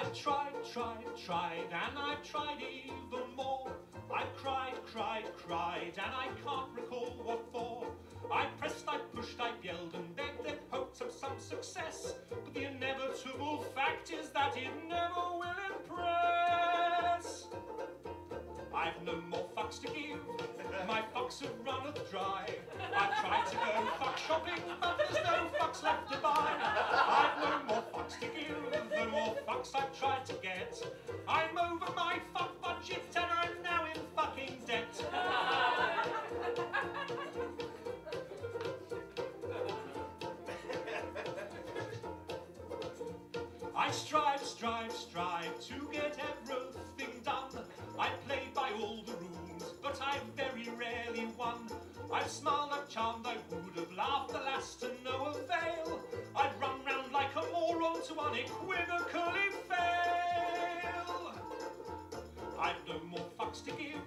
I tried, tried, tried, and I've tried even more. I've cried, cried, cried, and I can't recall what for. I pressed, I pushed, I yelled, and begged in hopes of some success. But the inevitable fact is that it never will impress. I've no more fucks to give. My fucks have run dry. I've tried to go fuck shopping, but there's no fucks left to buy. I've no more The more fucks I've tried to get. I'm over my fuck budget and I'm now in fucking debt. I strive, strive, strive to get everything done. I play by all the rules, but I very rarely won. I've smiled, I've charmed, I would have laughed, alas, to no avail. I'd run like a moron to unequivocally fail. I've no more fucks to give.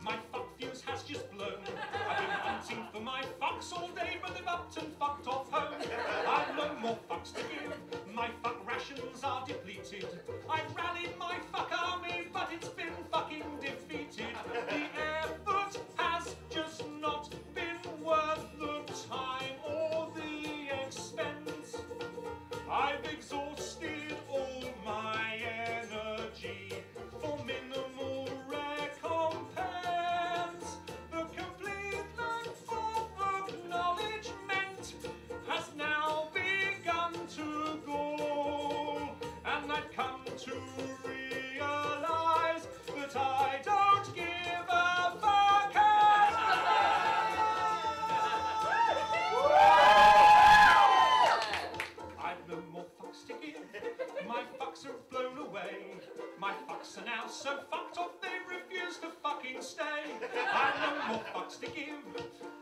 My fuck fuse has just blown. I've been hunting for my fucks all day, but they've upped and fucked off home. I've no more fucks to give. My fuck rations are depleted. I've rallied my fuck army, but it's been fucking defeated. The effort has just not been exhausted Blown away. My fucks are now so fucked off they refuse to fucking stay. I've no more fucks to give.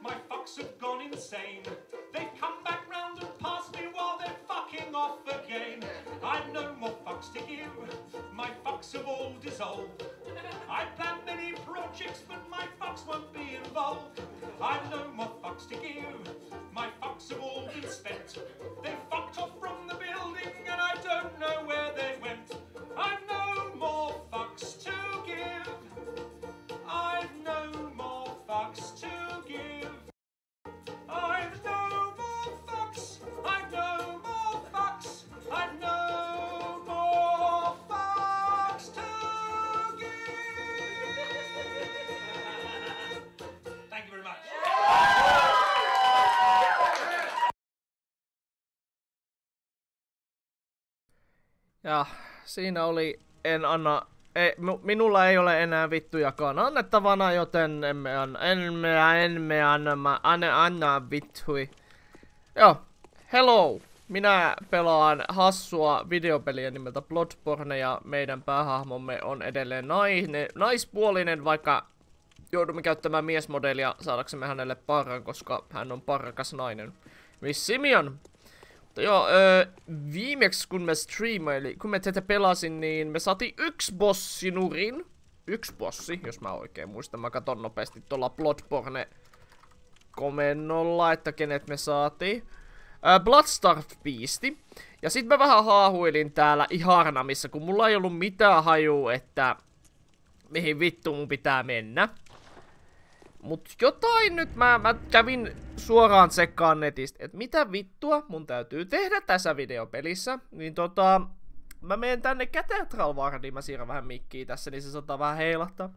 My fucks have gone insane. They've come back round and passed off again. I've no more fucks to give. My fucks have all dissolved. I've plan many projects, but my fucks won't be involved. I've no more fucks to give. My fucks have all been spent. They fucked off from the building, and I don't know where they went. I've no more fucks to give. I've no more fucks to give. I've no Ja siinä oli en anna... E, mu- minulla ei ole enää vittujakaan annettavana, joten emme anna, emme, emme anna, anne, anna vittui. Joo, hello! Minä pelaan hassua videopeliä nimeltä Bloodborne ja meidän päähahmomme on edelleen naine, naispuolinen, vaikka joudumme käyttämään miesmodelia saadaksemme hänelle parran, koska hän on parrakas nainen. Miss Simeon, mutta joo, öö, viimeksi kun me striimaili, kun me tätä pelasin, niin me saatiin yksi bossi nurin. Yksi bossi, jos mä oikein muistan. Mä katon nopeasti tuolla Bloodborne komennolla, että kenet me saatiin. Bloodstarved Beasti. Ja sit mä vähän haahuilin täällä Iharnamissa, kun mulla ei ollut mitään haju, että mihin vittu mun pitää mennä. Mut jotain nyt mä, mä kävin suoraan tsekkaan netistä, että mitä vittua mun täytyy tehdä tässä videopelissä. Niin tota, mä menen tänne Cathedral Wardiin, mä siirrän vähän mikkiä tässä, niin se saattaa vähän heilahtaa.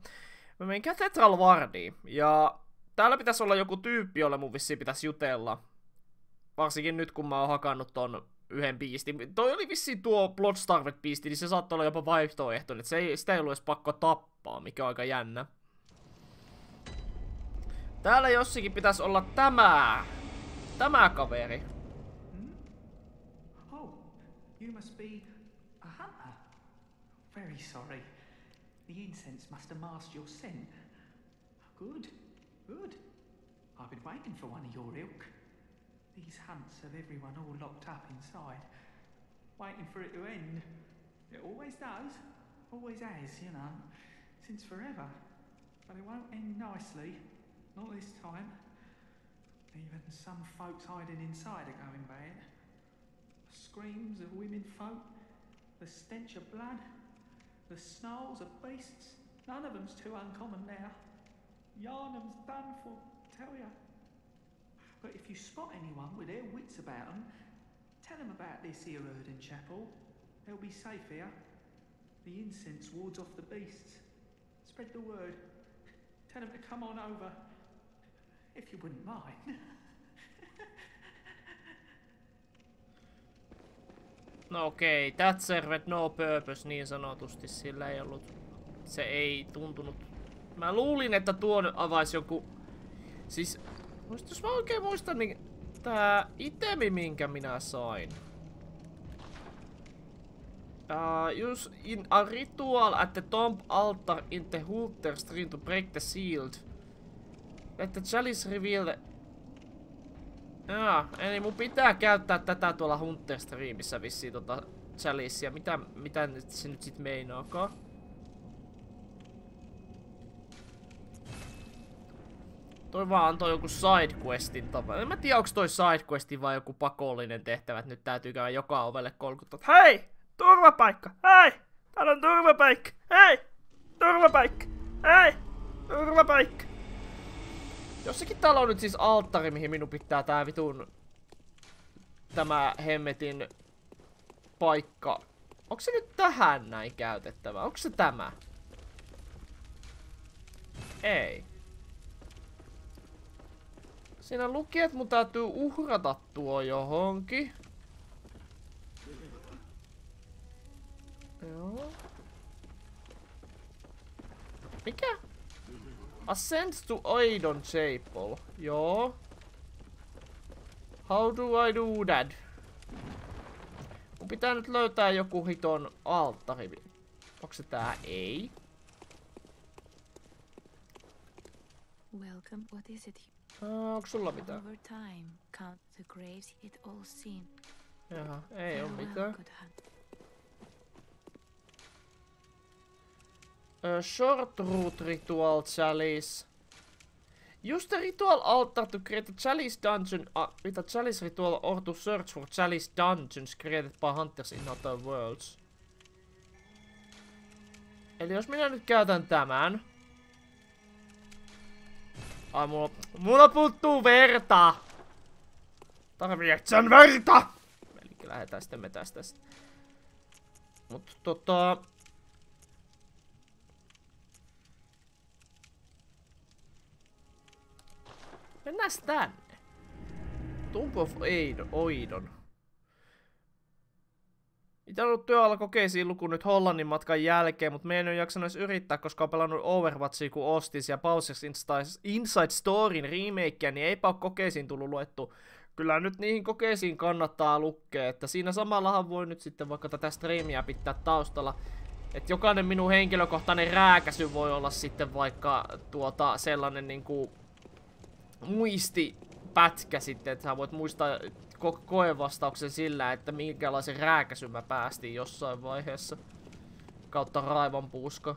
Mä menen Cathedral Wardiin, ja täällä pitäisi olla joku tyyppi, jolle mun vissiin pitäisi jutella. Varsinkin nyt, kun mä oon hakannut ton yhden biistin. Toi oli vissiin tuo Bloodstarved biisti, niin se saattoi olla jopa vaihtoehtoinen. että Se ei, sitä ei ollut edes pakko tappaa, mikä on aika jännä. Täällä jossakin pitäisi olla tämä. Tämä kaveri. Oh, you must be a hunter. Very sorry. The incense must have masked your scent. Good, good. I've been waiting for one of your ilk. These hunts have everyone all locked up inside, waiting for it to end. It always does, always has, you know, since forever. But it won't end nicely, not this time. Even some folks hiding inside are going bad. Screams of women folk, The stench of blood, the snarls of beasts. None of them's too uncommon now. Yarnum's done for, tell ya. But if you spot anyone with their wits about them, tell them about this here Erden Chapel. They'll be safe here. The incense wards off the beasts. Spread the word. Tell them to come on over. If you wouldn't mind. No okei, okay. that served no purpose niin sanotusti. Sillä ei ollut... Se ei tuntunut... Mä luulin, että tuon avaisi joku... Siis... Jos mä oikein muistan, niin... Tää itemi, minkä minä sain. Uh, use in a ritual at the tomb altar in the Hooter stream to break the shield. Let the chalice reveal the Jaa, eli mun pitää käyttää tätä tuolla Hunter Streamissä vissiin tota Chalicia. Mitä, mitä se nyt sit meinaakaan? Toi vaan antoi joku sidequestin tapa. En mä tiedä onks toi sidequesti vai joku pakollinen tehtävä, että nyt täytyy käydä joka ovelle kolkuttaa. Hei! Turvapaikka! Hei! Täällä on turvapaikka! Hei! Turvapaikka! Hei! Turvapaikka! Jossakin täällä on nyt siis alttari, mihin minun pitää tää vitun... Tämä hemmetin paikka. Onko se nyt tähän näin käytettävä? Onko se tämä? Ei. Siinä luki, että mun täytyy uhrata tuo johonkin. Joo. Mikä? Ascend to Oidon Chapel. Joo. How do I do that? Mun pitää nyt löytää joku hiton alttari. Onko se tää? Ei. Welcome. What is it? Onko sulla mitään? Over time, count the graves it all seen. Jaha, ei oo mitään. Uh, short route ritual chalice. Use the ritual altar to create a chalice dungeon uh, with a chalice ritual or to search for chalice dungeons created by hunters in other worlds. Eli jos minä nyt käytän tämän. Ai mulla, mulla puuttuu verta! Tarvitsee verta! Eli lähdetään sitten metästä. Mutta tota... Mennään tänne. Tomb of Oidon. On ollut työalla kokeisiin luku nyt Hollannin matkan jälkeen, mutta meidän en jaksanut edes yrittää, koska on pelannut Overwatchia kun ostin ja Bowser's Inside Storyn remakea, niin eipä ole kokeisiin tullut luettu. Kyllä nyt niihin kokeisiin kannattaa lukea, että siinä samallahan voi nyt sitten vaikka tätä streamiä pitää taustalla. Että jokainen minun henkilökohtainen rääkäsy voi olla sitten vaikka tuota sellainen niinku muistipätkä sitten, että sä voit muistaa ko koevastauksen sillä, että minkälaisen rääkäsyn mä päästiin jossain vaiheessa. Kautta raivon puuska.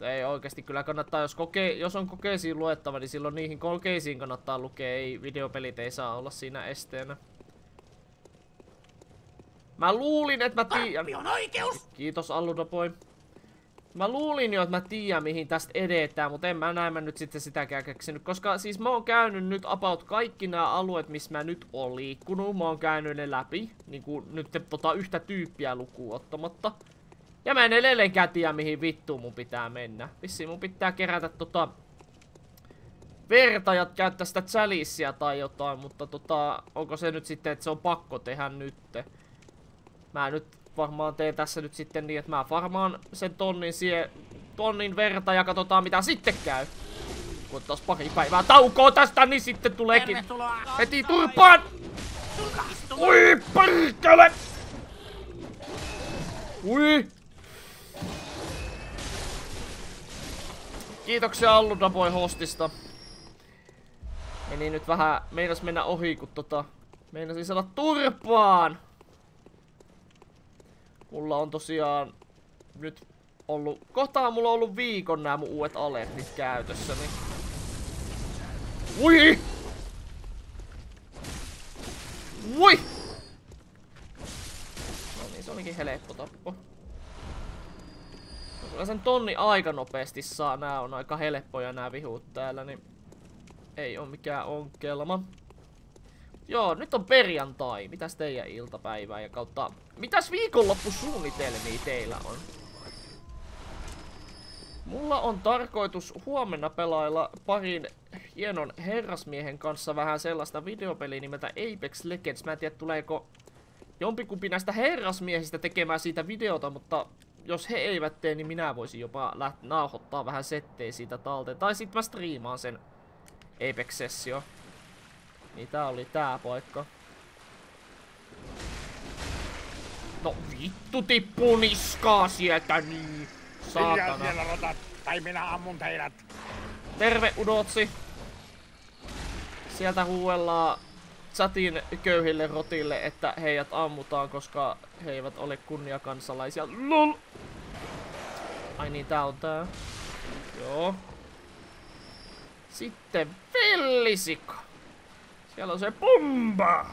Ei oikeasti kyllä kannattaa, jos, koke, jos on kokeisiin luettava, niin silloin niihin kokeisiin kannattaa lukea. Ei, videopelit ei saa olla siinä esteenä. Mä luulin, että mä tiedän. Kiitos Alludapoi. Mä luulin jo, että mä tiedän mihin tästä edetään, mutta en mä näin mä nyt sitten sitäkään keksinyt. Koska siis mä oon käynyt nyt about kaikki nämä alueet, missä mä nyt oon liikkunut. Mä oon käynyt ne läpi. Niin kuin nyt tota yhtä tyyppiä lukuun ottamatta. Ja mä en edelleenkään tiedä mihin vittuun mun pitää mennä. Vissiin mun pitää kerätä tota... Verta ja käyttää sitä chalicia tai jotain, mutta tota... Onko se nyt sitten, että se on pakko tehdä nytte? Mä nyt varmaan teen tässä nyt sitten niin, että mä varmaan sen tonnin sie, tonnin verta ja katsotaan mitä sitten käy. Kun taas pari päivää taukoa tästä, niin sitten tuleekin heti turpaan! Ui, perkele! Ui! Kiitoksia Alludaboi hostista. Meni nyt vähän, meinas mennä ohi, kun tota, meinasin saada turpaan. Mulla on tosiaan nyt ollut, kohtaan mulla on ollut viikon nämä mun uudet alertit käytössä, niin... Ui! Ui! No niin, Se olikin helppo tappo. Kyllä sen tonni aika nopeasti saa. Nää on aika helppoja nää vihut täällä, niin ei oo mikään onkelma. Joo, nyt on perjantai. Mitäs teidän iltapäivää ja kautta... Mitäs viikonloppusuunnitelmia teillä on? Mulla on tarkoitus huomenna pelailla parin hienon herrasmiehen kanssa vähän sellaista videopeliä nimeltä Apex Legends. Mä en tiedä tuleeko jompikumpi näistä herrasmiehistä tekemään siitä videota, mutta jos he eivät tee, niin minä voisin jopa nauhoittaa vähän settejä siitä talteen. Tai sit mä striimaan sen Apex-sessio. Niin tää oli tää paikka. No vittu tippuu niskaa sieltä niin. Saatana. siellä rotat, tai minä ammun teidät. Terve Udotsi. Sieltä huuellaan chatin köyhille rotille, että heidät ammutaan, koska he eivät ole kunniakansalaisia. LOL! Ai niin, tää on tää. Joo. Sitten vellisika. Siellä on se pumba.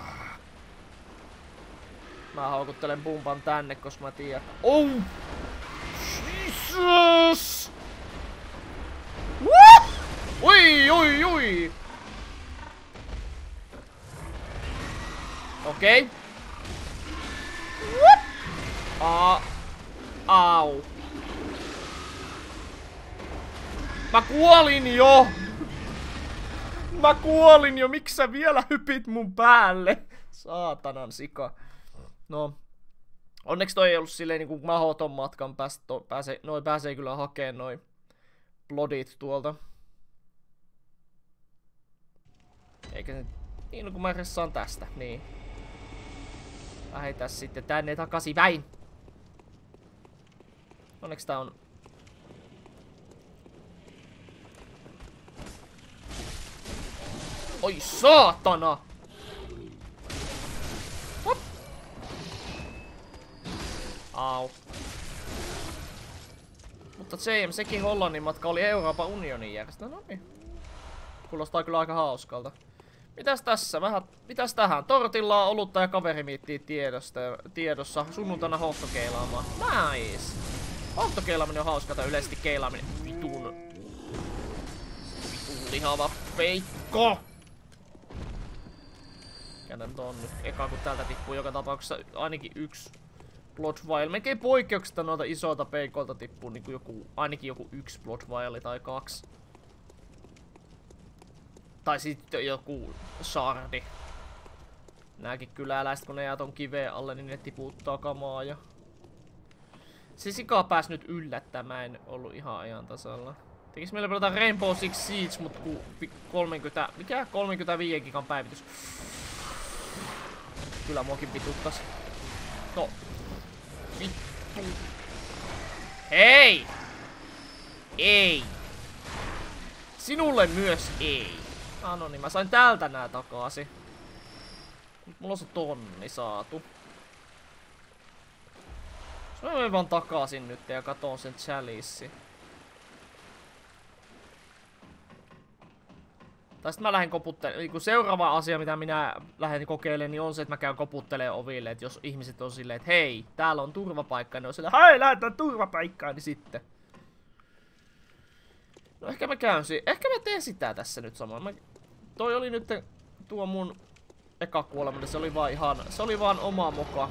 Mä haukuttelen pumpan tänne, koska mä tiedän. Oh! Jesus! What? Ui, ui, ui. Okei. Okay. Aa. Au. Mä kuolin jo! Mä kuolin jo, miksi sä vielä hypit mun päälle? Saatanan sika. No. Onneksi toi ei ollut silleen niinku mahoton matkan päästä. Pääsee, noi pääsee kyllä hakeen noin blodit tuolta. Eikä se... Niin no kun mä ressaan tästä, niin. Lähetään sitten tänne takaisin väin. Onneksi tää on... Oi saatana! Hop. Au. Mutta se, sekin Hollannin matka oli Euroopan unionin järjestä. No niin. Kuulostaa kyllä aika hauskalta. Mitäs tässä? Vähän, mitäs tähän? Tortilla on olutta ja kaverimiittiä tiedosta, tiedossa. Sunnuntaina hohtokeilaamaan. Nice! Hohtokeilaaminen on hauska tai yleisesti keilaaminen. Vitun. Vitun lihava peikko! Käännän ton nyt eka, kun täältä tippuu joka tapauksessa ainakin yksi Blood Vial. Melkein poikkeuksetta noilta isoilta peikoilta tippuu niin joku, ainakin joku yksi Blood Vial tai kaksi. Tai sitten joku sardi. Nääkin kyläläiset, kun ne jää ton kiveen alle, niin ne tiputtaa kamaa ja... Se sika pääs nyt yllättämään, en ollut ihan ajan tasalla. Tekis meillä pelata Rainbow Six Siege, mut ku 30... Mikä? 35 gigan päivitys. Kyllä muakin pituttas. No. Vittu. Hei! Ei! Sinulle myös ei. Ah no niin, mä sain täältä nää takaisin. Nyt mulla on se tonni saatu. Mä menen vaan takaisin nyt ja katon sen chalissi. Tai sit mä lähden koputtelemaan. Niin seuraava asia, mitä minä lähden kokeilemaan, niin on se, että mä käyn koputtelemaan oville. Että jos ihmiset on silleen, että hei, täällä on turvapaikka, niin on silleen, hei, lähdetään turvapaikkaan, niin sitten. No ehkä mä käyn si- Ehkä mä teen sitä tässä nyt samaan. Mä... Toi oli nyt tuo mun eka kuoleminen, se oli vaan ihan... Se oli vaan oma moka.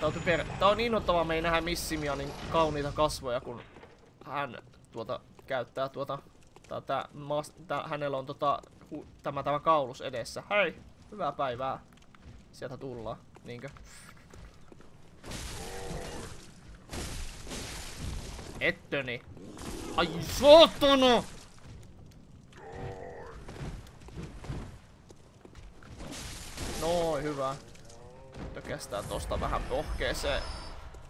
Tää on, typer... Tää on innoittavaa, me ei nähdä Missimia niin kauniita kasvoja, kun hän tuota käyttää tuota... Tää, tää, tää, hänellä on tota, hu, tämä, tämä kaulus edessä. Hei, hyvää päivää. Sieltä tullaan, niinkö? Ettöni. Ai saatana! Noin, hyvä. Nyt kestää tosta vähän pohkeeseen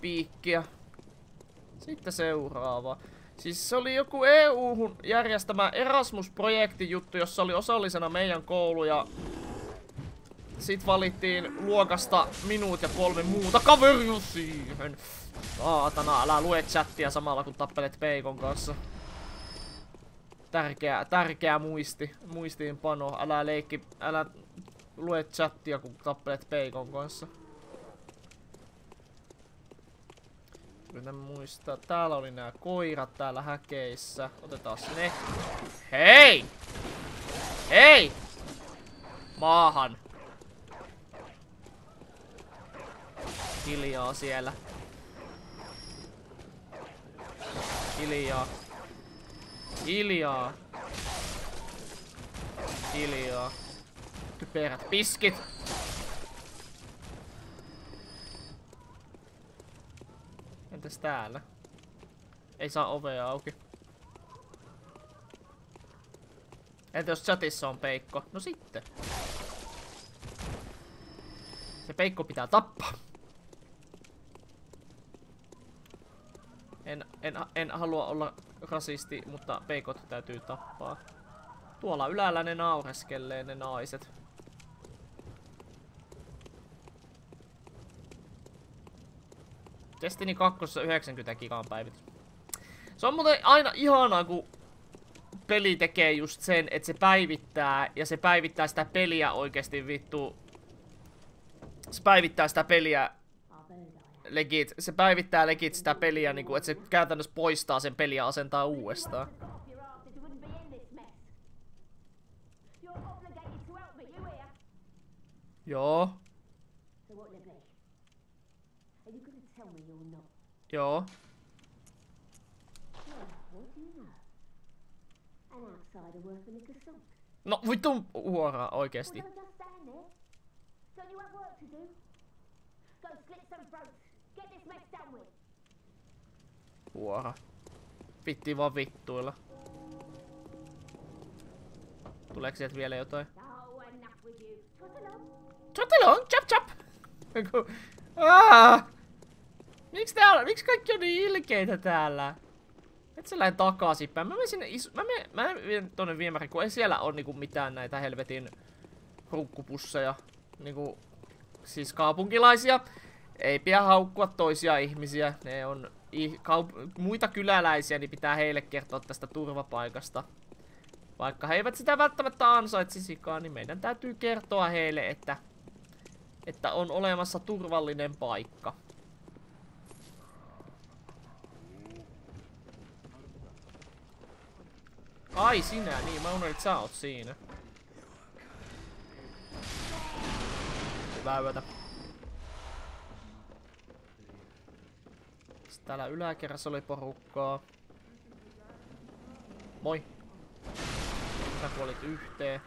piikkiä. Sitten seuraava. Siis se oli joku EU-hun järjestämä Erasmus-projekti juttu, jossa oli osallisena meidän koulu ja sit valittiin luokasta minut ja kolme muuta kaveria siihen. Saatana, älä lue chattia samalla kun tappelet Peikon kanssa. Tärkeä, tärkeä muisti, muistiinpano. Älä leikki, älä luet chattia, kun tappelet Peikon kanssa. Yritän muistaa. Täällä oli nämä koirat täällä häkeissä. Otetaan ne. Hei! Hei! Maahan. Hiljaa siellä. Hiljaa. Hiljaa. Hiljaa. Typerät piskit. Entäs täällä? Ei saa ovea auki. Entä jos chatissa on peikko? No sitten. Se peikko pitää tappaa. En, en, en halua olla rasisti, mutta peikot täytyy tappaa. Tuolla ylällä ne naureskelee ne naiset. Destiny 2 90 gigan päivitys. Se on muuten aina ihanaa, kun peli tekee just sen, että se päivittää, ja se päivittää sitä peliä oikeasti vittu. Se päivittää sitä peliä legit, se päivittää legit sitä peliä, kuin, että se käytännössä poistaa sen peliä asentaa uudestaan. Joo. Joo. No vittu huoraa oikeesti. Huora. Vitti vaan vittuilla. Tuleeko sieltä vielä jotain? Trot along, chop chop! Ah! Miksi täällä, miksi kaikki on niin ilkeitä täällä? Et sä lähden takaisinpäin. Mä menen sinne isu... Mä menen, mä menen tonne viemäriin, kun ei siellä ole niinku mitään näitä helvetin ruukkupusseja. Niinku, siis kaupunkilaisia. Ei pidä haukkua toisia ihmisiä. Ne on muita kyläläisiä, niin pitää heille kertoa tästä turvapaikasta. Vaikka he eivät sitä välttämättä ansaitsisikaan, niin meidän täytyy kertoa heille, että, että on olemassa turvallinen paikka. Ai sinä, niin mä unohdin, että sä oot siinä. Hyvä yötä. Sitten täällä yläkerrassa oli porukkaa. Moi. Sä kuolit yhteen.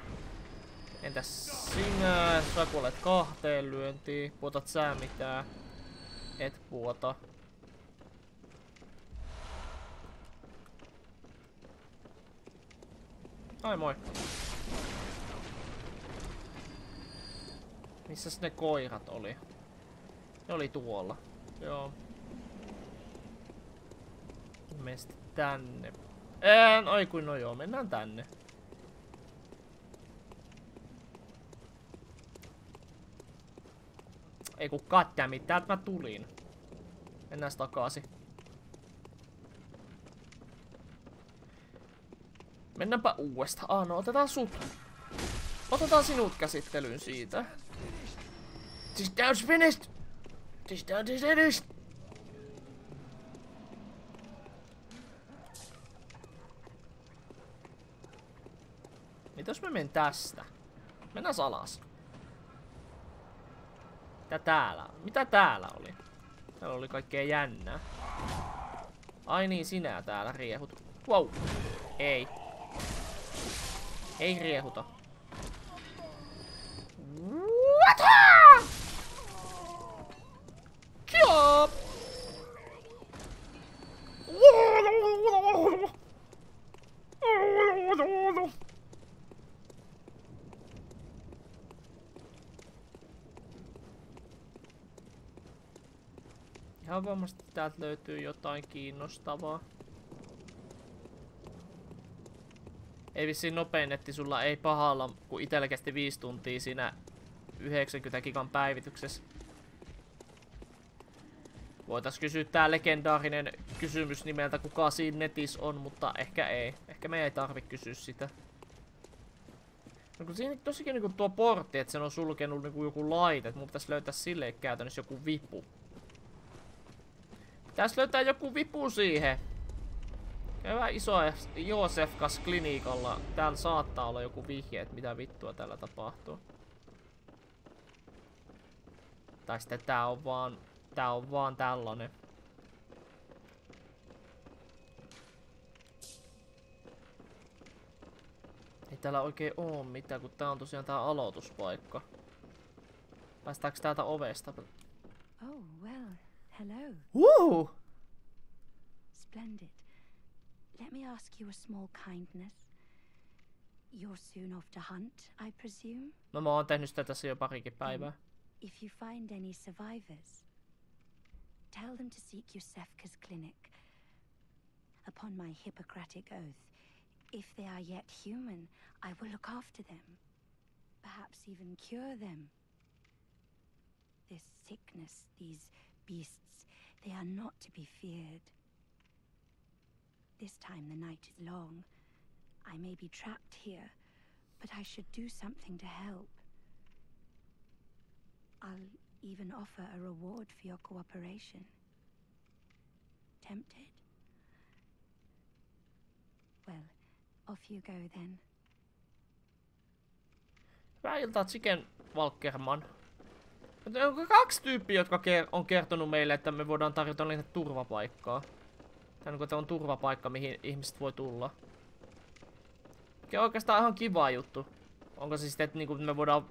Entäs sinä? Sä kuolet kahteen lyöntiin. Puotat sä mitään? Et puota. Ai moi. Missäs ne koirat oli? Ne oli tuolla. Joo. Mennään tänne. En, oi kuin no joo, mennään tänne. Ei kun goddammit, täältä mä tulin. Mennään takaisin. Mennäänpä uudestaan. Ah, no otetaan sut. Otetaan sinut käsittelyyn siitä. This down's finished! This down is finished! Mitäs mä menen tästä? Mennään alas. Mitä täällä? Mitä täällä oli? Täällä oli kaikkea jännää. Ai niin, sinä täällä riehut. Wow. Ei. Ei riehuta. What? Chop! Ihan varmasti täältä löytyy jotain kiinnostavaa. Ei vissiin nopein netti sulla ei pahalla, kun itellä kesti 5 tuntia siinä 90 gigan päivityksessä. Voitais kysyä tää legendaarinen kysymys nimeltä kuka siinä netissä on, mutta ehkä ei. Ehkä me ei tarvi kysyä sitä. No kun siinä tosikin niinku tuo portti, että sen on sulkenut niinku joku laite, että mun pitäisi löytää sille käytännössä joku vipu. Pitäisi löytää joku vipu siihen. Hyvä iso Joosefkas klinikalla. Täällä saattaa olla joku vihje, että mitä vittua täällä tapahtuu. Tai sitten tää on vaan, tää on vaan tällainen. Ei täällä oikein oo mitään, kun tää on tosiaan tää aloituspaikka. Päästäänkö täältä ovesta? Oh, well, hello. Woo! Splendid. Let me ask you a small kindness. You're soon off to hunt, I presume? No mä oon tehnyt sitä tässä jo parikin päivää. If you find any survivors, tell them to seek Yusefka's clinic. Upon my Hippocratic oath, if they are yet human, I will look after them. Perhaps even cure them. This sickness, these beasts, they are not to be feared. This time the night is long. I may be trapped here, but I should do something to help. I'll even offer a reward for your cooperation. Tempted? Well, off you go then. Hyvää iltaa, Chicken Walkerman. On kaksi tyyppiä, jotka on kertonut meille, että me voidaan tarjota niille turvapaikkaa. Tai niin on turvapaikka, mihin ihmiset voi tulla. Mikä on oikeastaan ihan kiva juttu. Onko se sitten, että niin me voidaan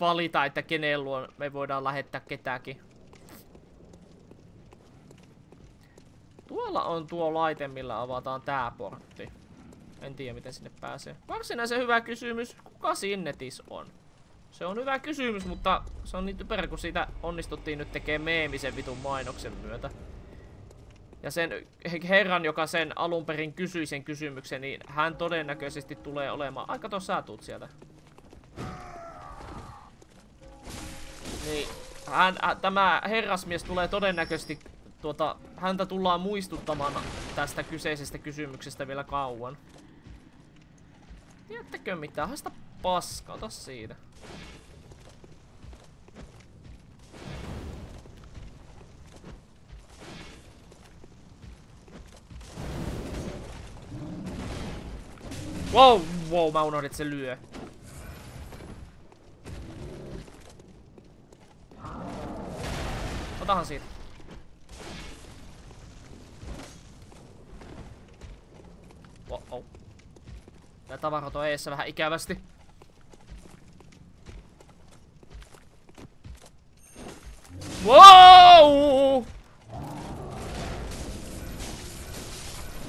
valita, että kenen luo me voidaan lähettää ketäkin. Tuolla on tuo laite, millä avataan tää portti. En tiedä, miten sinne pääsee. Varsinaisen hyvä kysymys. Kuka Sinnetis on? Se on hyvä kysymys, mutta se on niin typerä, kun siitä onnistuttiin nyt tekemään meemisen vitun mainoksen myötä. Ja sen herran, joka sen alun perin kysyi sen kysymyksen, niin hän todennäköisesti tulee olemaan... Aika tuossa sä tuut sieltä. Niin, hän, tämä herrasmies tulee todennäköisesti... Tuota, häntä tullaan muistuttamaan tästä kyseisestä kysymyksestä vielä kauan. Tiedättekö mitä? Haista paskaa, ota siitä. Wow, wow, mä unohdin, että se lyö. Otahan siitä. Oh, oh. Tää tavarat on eessä vähän ikävästi. Wow!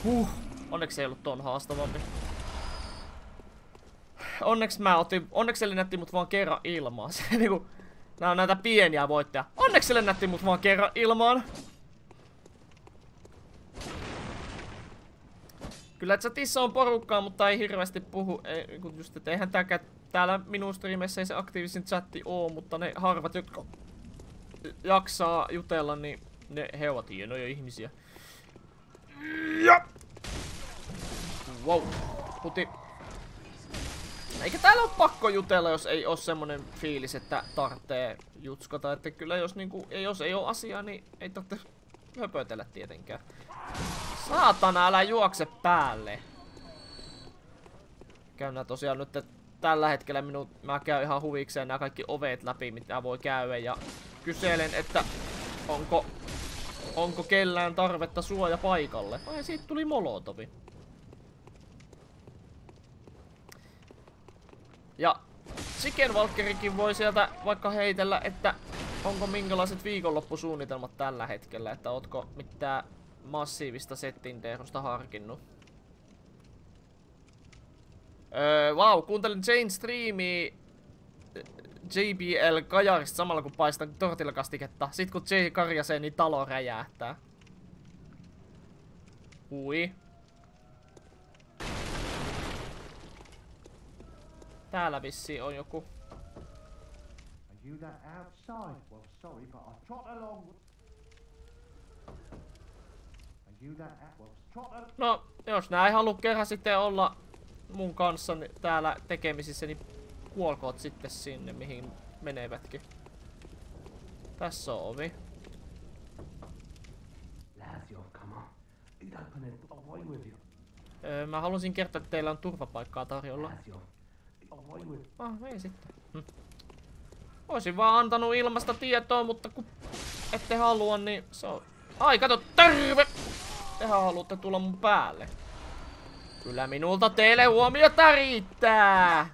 Huh. Onneksi ei ollut ton haastavampi onneksi mä otin, onneksi se lennätti mut vaan kerran ilmaan. Se niinku, nää on näitä pieniä voittajia. Onneksi se lennätti mut vaan kerran ilmaan. Kyllä chatissa on porukkaa, mutta ei hirveästi puhu. Ei, just, et eihän tääkään täällä minun streameissä ei se aktiivisin chatti oo, mutta ne harvat, jotka jaksaa jutella, niin ne he ovat hienoja ihmisiä. Ja! Wow. Puti. Eikä täällä ole pakko jutella, jos ei ole semmonen fiilis, että tarvitsee jutskata. Että kyllä jos, niinku, jos ei ole asiaa, niin ei tarvitse höpötellä tietenkään. Saatana, älä juokse päälle. Käyn tosiaan nyt tällä hetkellä minun, mä käyn ihan huvikseen nämä kaikki ovet läpi, mitä voi käydä. Ja kyselen, että onko, onko kellään tarvetta suoja paikalle. Ai siitä tuli molotovi. Ja Chicken Walkerikin voi sieltä vaikka heitellä, että onko minkälaiset viikonloppusuunnitelmat tällä hetkellä, että ootko mitään massiivista settinteerosta harkinnut. Öö, wow, kuuntelin Jane streami JBL Kajarista samalla kun paistan tortilakastiketta. Sit kun J karjasee, niin talo räjähtää. Ui. Täällä vissi on joku. No, jos nää ei halua kerran sitten olla mun kanssa täällä tekemisissä, niin kuolkoot sitten sinne, mihin menevätkin. Tässä on ovi. Öö, mä halusin kertoa, että teillä on turvapaikkaa tarjolla. Ah, ei sitten. Hm. Oisin vaan antanut ilmasta tietoa, mutta kun ette halua, niin se on... Ai, kato, terve! Tehän haluatte tulla mun päälle. Kyllä minulta teille huomiota riittää!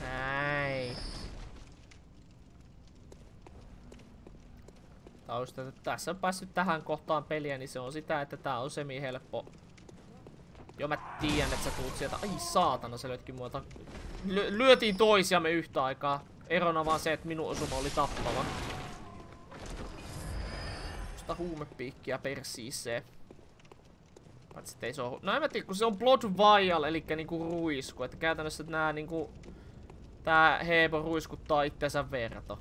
Näin. Tausta, että tässä on päässyt tähän kohtaan peliä, niin se on sitä, että tää on semi-helppo. Joo, mä tiedän, että sä tuut sieltä. Ai saatana, se löitkin muuta. Ly lyötiin toisiamme yhtä aikaa. Erona vaan se, että minun osuma oli tappava. Sitä huumepiikkiä persiisee. Paitsi ei se oo... No en mä tiedä, kun se on Blood Vial, eli niinku ruisku. Että käytännössä nää niinku... Tää Hebo ruiskuttaa itsensä verto.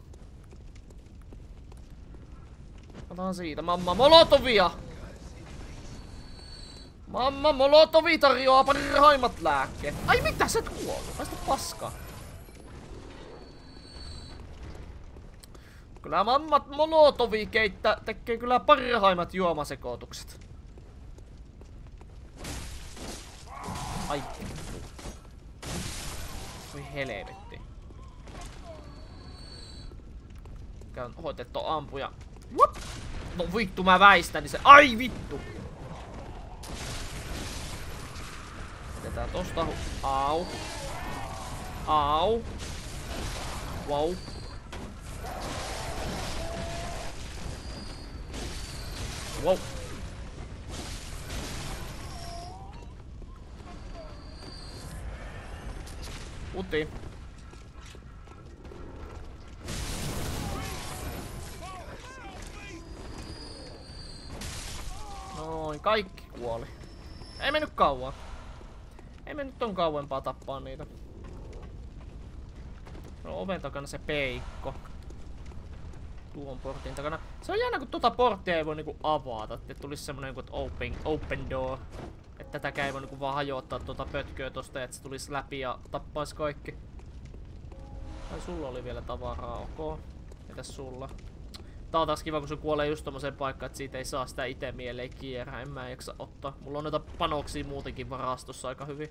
Otan siitä. Mamma Molotovia! Mamma Molotovi tarjoaa parhaimmat lääkkeet. Ai mitä sä et kuollut? Päästä paskaa. Kyllä mammat Molotovi keittä tekee kyllä parhaimmat juomasekoitukset. Ai vittu. Voi helvetti. Käyn hoitettu ampuja. What? No vittu mä väistän niin se. Ai vittu! Jätetään tosta. Au. Au. Wow. Wow. Uti. Noin, kaikki kuoli. Ei mennyt kauan. Ei mennyt ton kauempaa tappaa niitä. No oven takana se peikko. Tuon portin takana. Se on jännä, kun tuota porttia ei voi niinku avata. Että tulisi semmonen kuin open, open door. Että tätäkään ei voi niinku vaan hajottaa tuota pötköä tosta, että se tulisi läpi ja tappaisi kaikki. Ai sulla oli vielä tavaraa, ok. Mitäs sulla? Tää on taas kiva, kun se kuolee just tommoseen paikkaan, että siitä ei saa sitä itse mieleen kierrä. En mä jaksa ottaa. Mulla on noita panoksia muutenkin varastossa aika hyvin.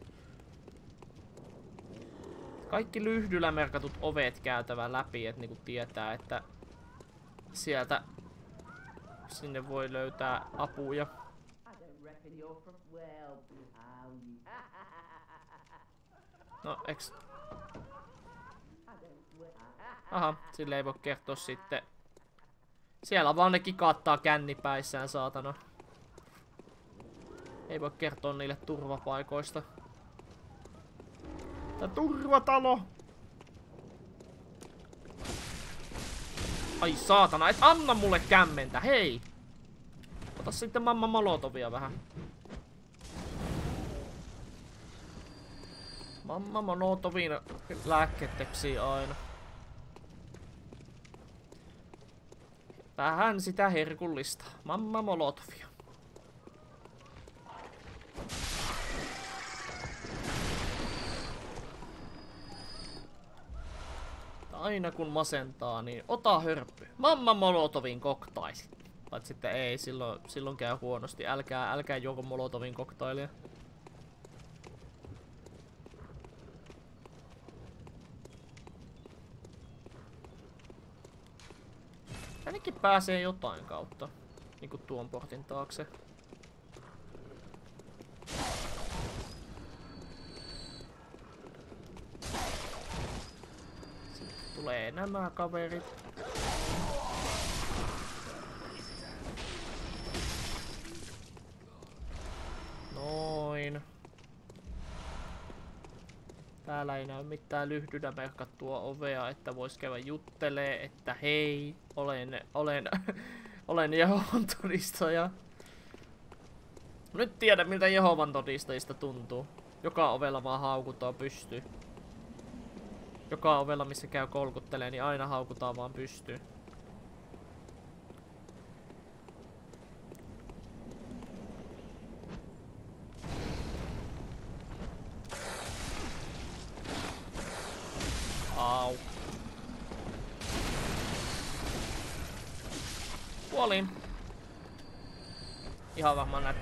Kaikki lyhdyllä merkatut ovet käytävä läpi, että niinku tietää, että sieltä sinne voi löytää apuja. No, eks... Aha, sille ei voi kertoa sitten. Siellä vaan ne kikattaa kännipäissään, saatana. Ei voi kertoa niille turvapaikoista. Tää turvatalo! Ai saatana, et anna mulle kämmentä, hei! Ota sitten mamma molotovia vähän. Mamma molotovin lääkkeet aina. Vähän sitä herkullista. Mamma molotovia. Aina kun masentaa, niin ota hörppy. Mamma Molotovin koktaili. Tai sitten ei, silloin, silloin käy huonosti. Älkää, älkää joko Molotovin koktailia. Ainakin pääsee jotain kautta. Niinku tuon portin taakse. Sitten tulee nämä kaverit. Noin. Täällä ei näy mitään lyhdynä merkattua ovea, että vois käydä juttelee, että hei, olen, olen, olen Jehovan todistaja. Nyt tiedän, miltä Jehovan todistajista tuntuu. Joka ovella vaan haukutaan pystyy. Joka ovella, missä käy kolkuttelee, niin aina haukutaan vaan pystyy. Au. Kuolin.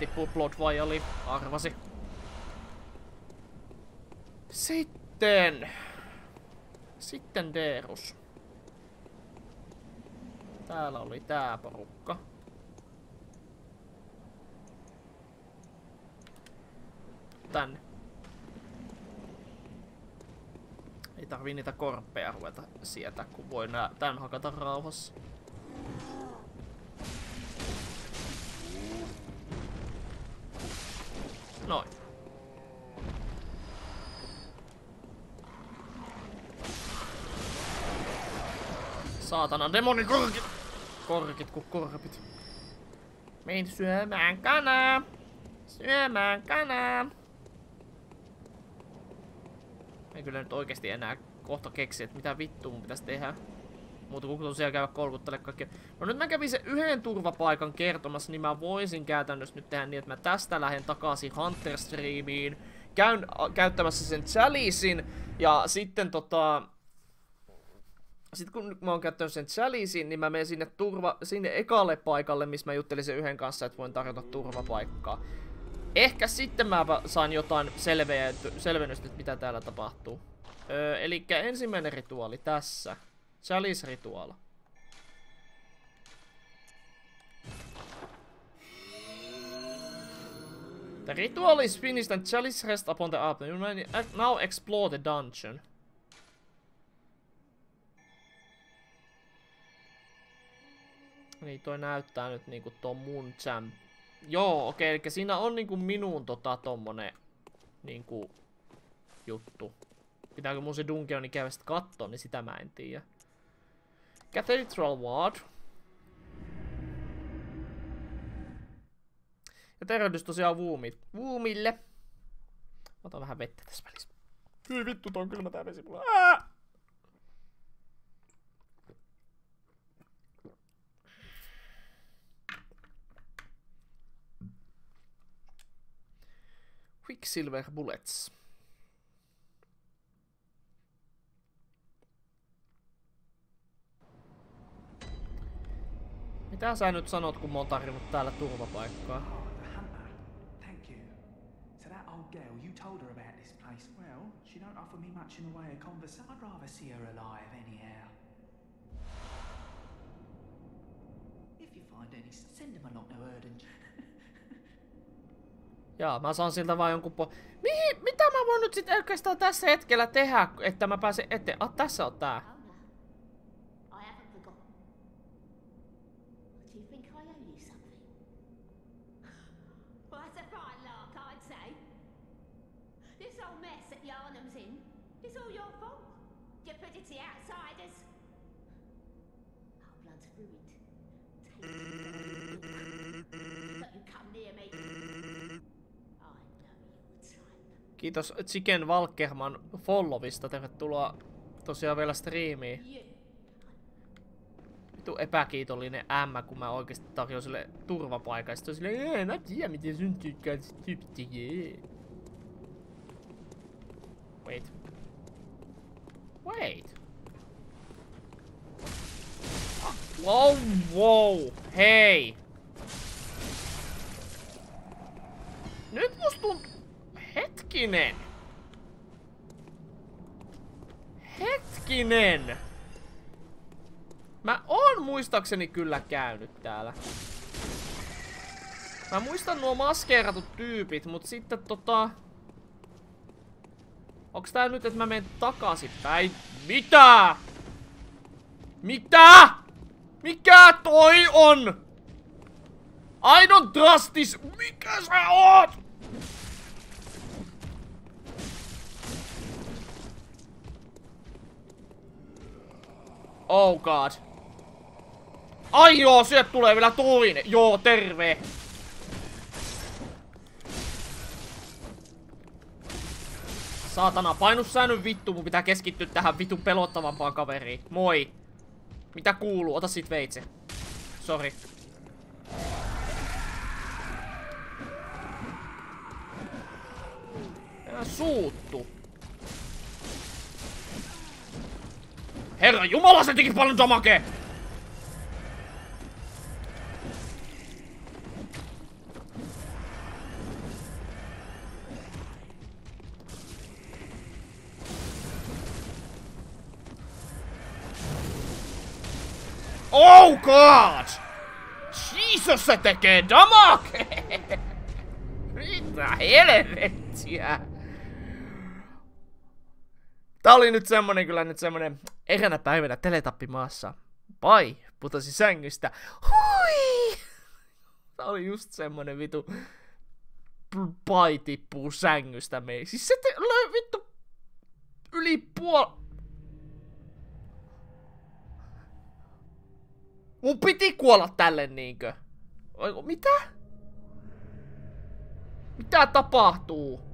Näytti Blood Viali. Arvasi. Sitten... Sitten Derus. Täällä oli tää porukka. Tänne. Ei tarvii niitä korppeja ruveta sieltä, kun voi nää, tän hakata rauhassa. Noin. Saatana demonin korkit! Korkit kuin korpit. Mein syömään kanaa! Syömään kanaa! En kyllä nyt oikeasti enää kohta keksi, että mitä vittua mun pitäisi tehdä. Muuta kuin tosiaan käydä kolkuttele kaikki. No nyt mä kävin sen yhden turvapaikan kertomassa, niin mä voisin käytännössä nyt tehdä niin, että mä tästä lähden takaisin Hunter Streamiin. Käyn käyttämässä sen Chalicein ja sitten tota... Sitten kun mä oon käyttänyt sen Chalicein, niin mä menen sinne, turva, sinne ekalle paikalle, missä mä juttelin sen yhden kanssa, että voin tarjota turvapaikkaa. Ehkä sitten mä saan jotain selvennystä, mitä täällä tapahtuu. Öö, eli ensimmäinen rituaali tässä. Chalice-rituaali. The ritual is finished and Chalice rest upon the altar. You may now explore the dungeon. Niin toi näyttää nyt niinku ton mun jam Joo, okei, okay, eli siinä on niinku minun tota tommonen niinku juttu. Pitääkö mun se Dungeoni käydä sit kattoo, niin sitä mä en tiedä. Cathedral Ward. Ja tervehdys tosiaan Woomit. Woomille. Otan vähän vettä tässä välissä. Hyi vittu, tää on kylmä tää vesi mulla. Ää! Quicksilver Bullets. Mitä sä nyt sanot, kun mä oon tarjonnut täällä turvapaikkaa? Oh, the hunter. Thank you. So that old girl, you told her about this place. Well, she don't offer me much in the way of conversation. I'd rather see her alive anyhow. If you find any, send him along to Erden. Jaa, mä saan siltä vaan jonkun po... Mihin, mitä mä voin nyt sit oikeastaan tässä hetkellä tehdä, että mä pääsen eteen? Ah, tässä on tää. Kiitos Chicken Valkerman followista. Tervetuloa tosiaan vielä striimiin. Vitu epäkiitollinen ämmä, kun mä oikeesti tarjoin sille turvapaikan. Sitten sille, ei mä tiedä miten syntyykään typti. Wait. Wait. Wow, wow, hei. Nyt musta tuntuu... Hetkinen! Hetkinen! Mä oon muistaakseni kyllä käynyt täällä. Mä muistan nuo maskeeratut tyypit, mut sitten tota... Onks tää nyt, että mä menen takaisinpäin? Mitä? Mitä? Mikä toi on? I don't trust this. Mikä sä oot? Oh god. Ai joo, sieltä tulee vielä toinen. Joo, terve. Saatana, painu sä nyt vittu, mun pitää keskittyä tähän vitun pelottavampaan kaveriin. Moi. Mitä kuuluu? Ota sit veitse. Sori. suuttu. Herra Jumala, se teki paljon damakea! Oh god! Jesus, se tekee damakea! Mitä helvettiä? Tää oli nyt semmonen kyllä nyt semmonen eränä päivänä teletappimaassa. Pai, putosi sängystä. Hui! Tää oli just semmonen vitu pai tippuu sängystä mei. Siis se te, löi vittu yli puol... Mun piti kuolla tälle niinkö? Oiko, mitä? Mitä tapahtuu?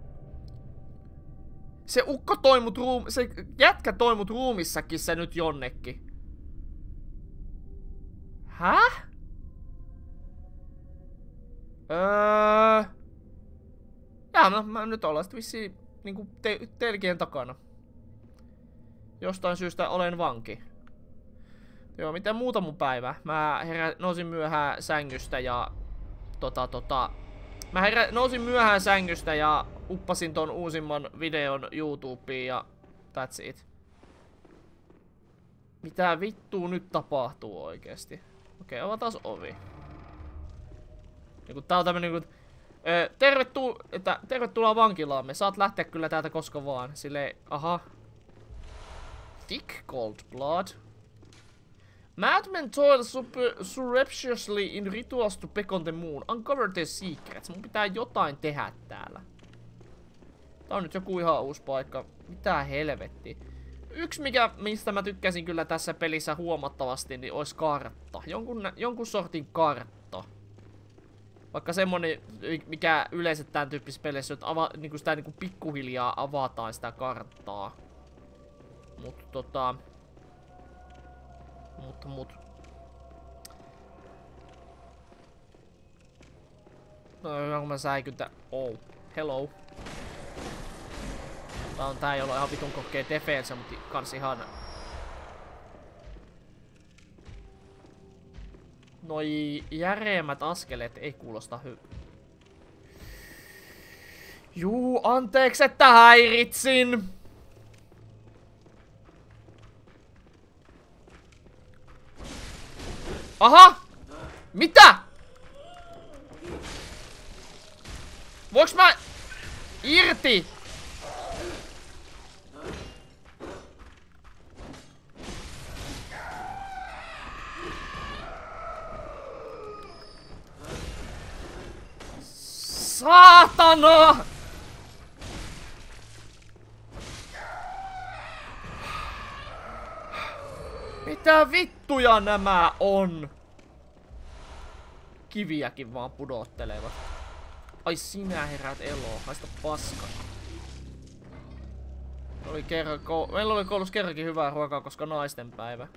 Se ukko toi mut ruum... Se jätkä toi mut ruumissakin se nyt jonnekin. Häh? Öö... Jaa, mä, mä nyt ollaan sitten vissiin niinku te telkien takana. Jostain syystä olen vanki. Joo, mitä muuta mun päivä? Mä herä, nousin myöhään sängystä ja tota tota... Mä herä, nousin myöhään sängystä ja uppasin ton uusimman videon YouTubeen ja that's it. Mitä vittua nyt tapahtuu oikeesti? Okei, okay, avataan ovi. Niinku tää on tämmönen niinku... Tervetu että tervetuloa vankilaamme. Saat lähteä kyllä täältä koska vaan. Sille, aha. Thick cold blood. Madmen toil surreptitiously in rituals to peck on the moon. Uncover their secrets. Mun pitää jotain tehdä täällä. Tää on nyt joku ihan uusi paikka. Mitä helvetti. Yksi mikä, mistä mä tykkäsin kyllä tässä pelissä huomattavasti, niin olisi kartta. Jonkun, jonkun sortin kartta. Vaikka semmonen, mikä yleensä tämän tyyppisessä peleissä, että ava, niinku sitä niinku pikkuhiljaa avataan sitä karttaa. Mutta tota... Mutta mut... No, kun mä säikytä... Oh, hello. Tää on tää, jolla on ihan vitun kokee defense, mutta kans ihan... Noi järeemmät askeleet ei kuulosta hy... Juu, anteeksi, että häiritsin! Aha! Mitä? Voiks mä... Irti? Saatana! Mitä vittuja nämä on? Kiviäkin vaan pudottelevat. Ai sinä herät eloa, haista paska. Oli kerran Meillä oli koulussa kerrankin hyvää ruokaa, koska naisten päivä.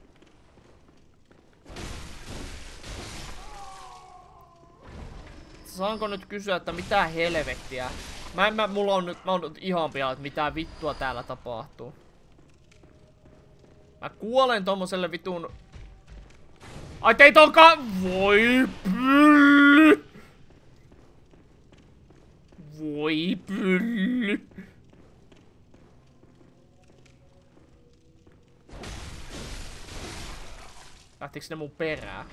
Saanko nyt kysyä, että mitä helvettiä? Mä en mä, mulla on nyt, mä on nyt ihan pian, että mitä vittua täällä tapahtuu. Mä kuolen tommoselle vitun... Ai teitä onkaan... Voi pylly! Voi pylly! Lähtikö ne mun perään?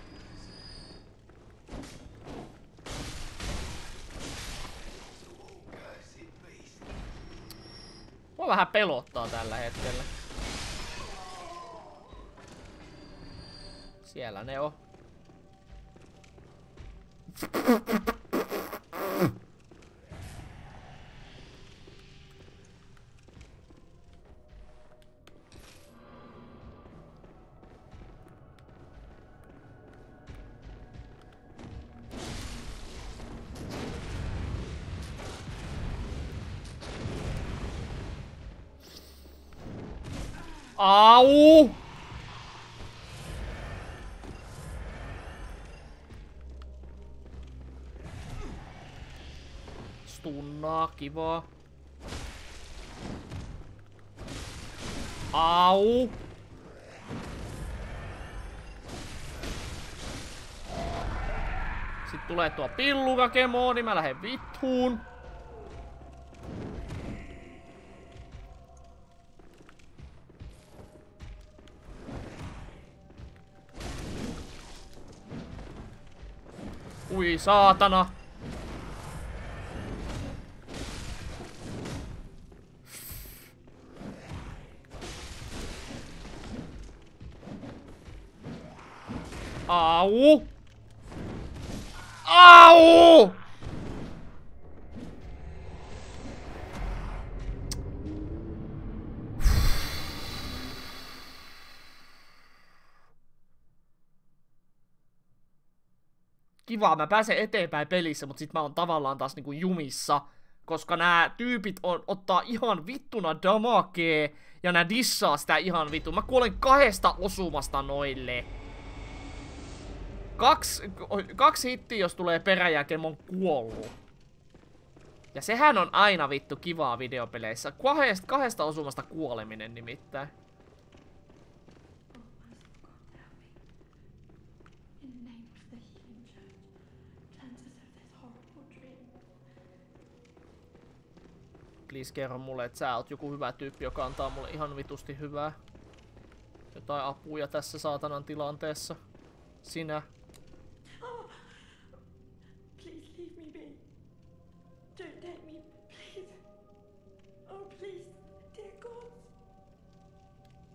Mua vähän pelottaa tällä hetkellä. Siellä ne on. kivaa. Au! Sitten tulee tuo pillukakemo, niin mä lähden vittuun. Ui saatana! Au! Au! Kiva, mä pääsen eteenpäin pelissä, mutta sit mä oon tavallaan taas niinku jumissa. Koska nämä tyypit on, ottaa ihan vittuna damakee ja nää dissaa sitä ihan vittu. Mä kuolen kahdesta osumasta noille. Kaksi, kaksi hittiä, jos tulee peräjälkeen, mä oon. Ja sehän on aina vittu kivaa videopeleissä. Kahdesta, kahdesta osumasta kuoleminen nimittäin. Please kerro mulle, että sä oot joku hyvä tyyppi, joka antaa mulle ihan vitusti hyvää. Jotain apuja tässä saatanan tilanteessa. Sinä.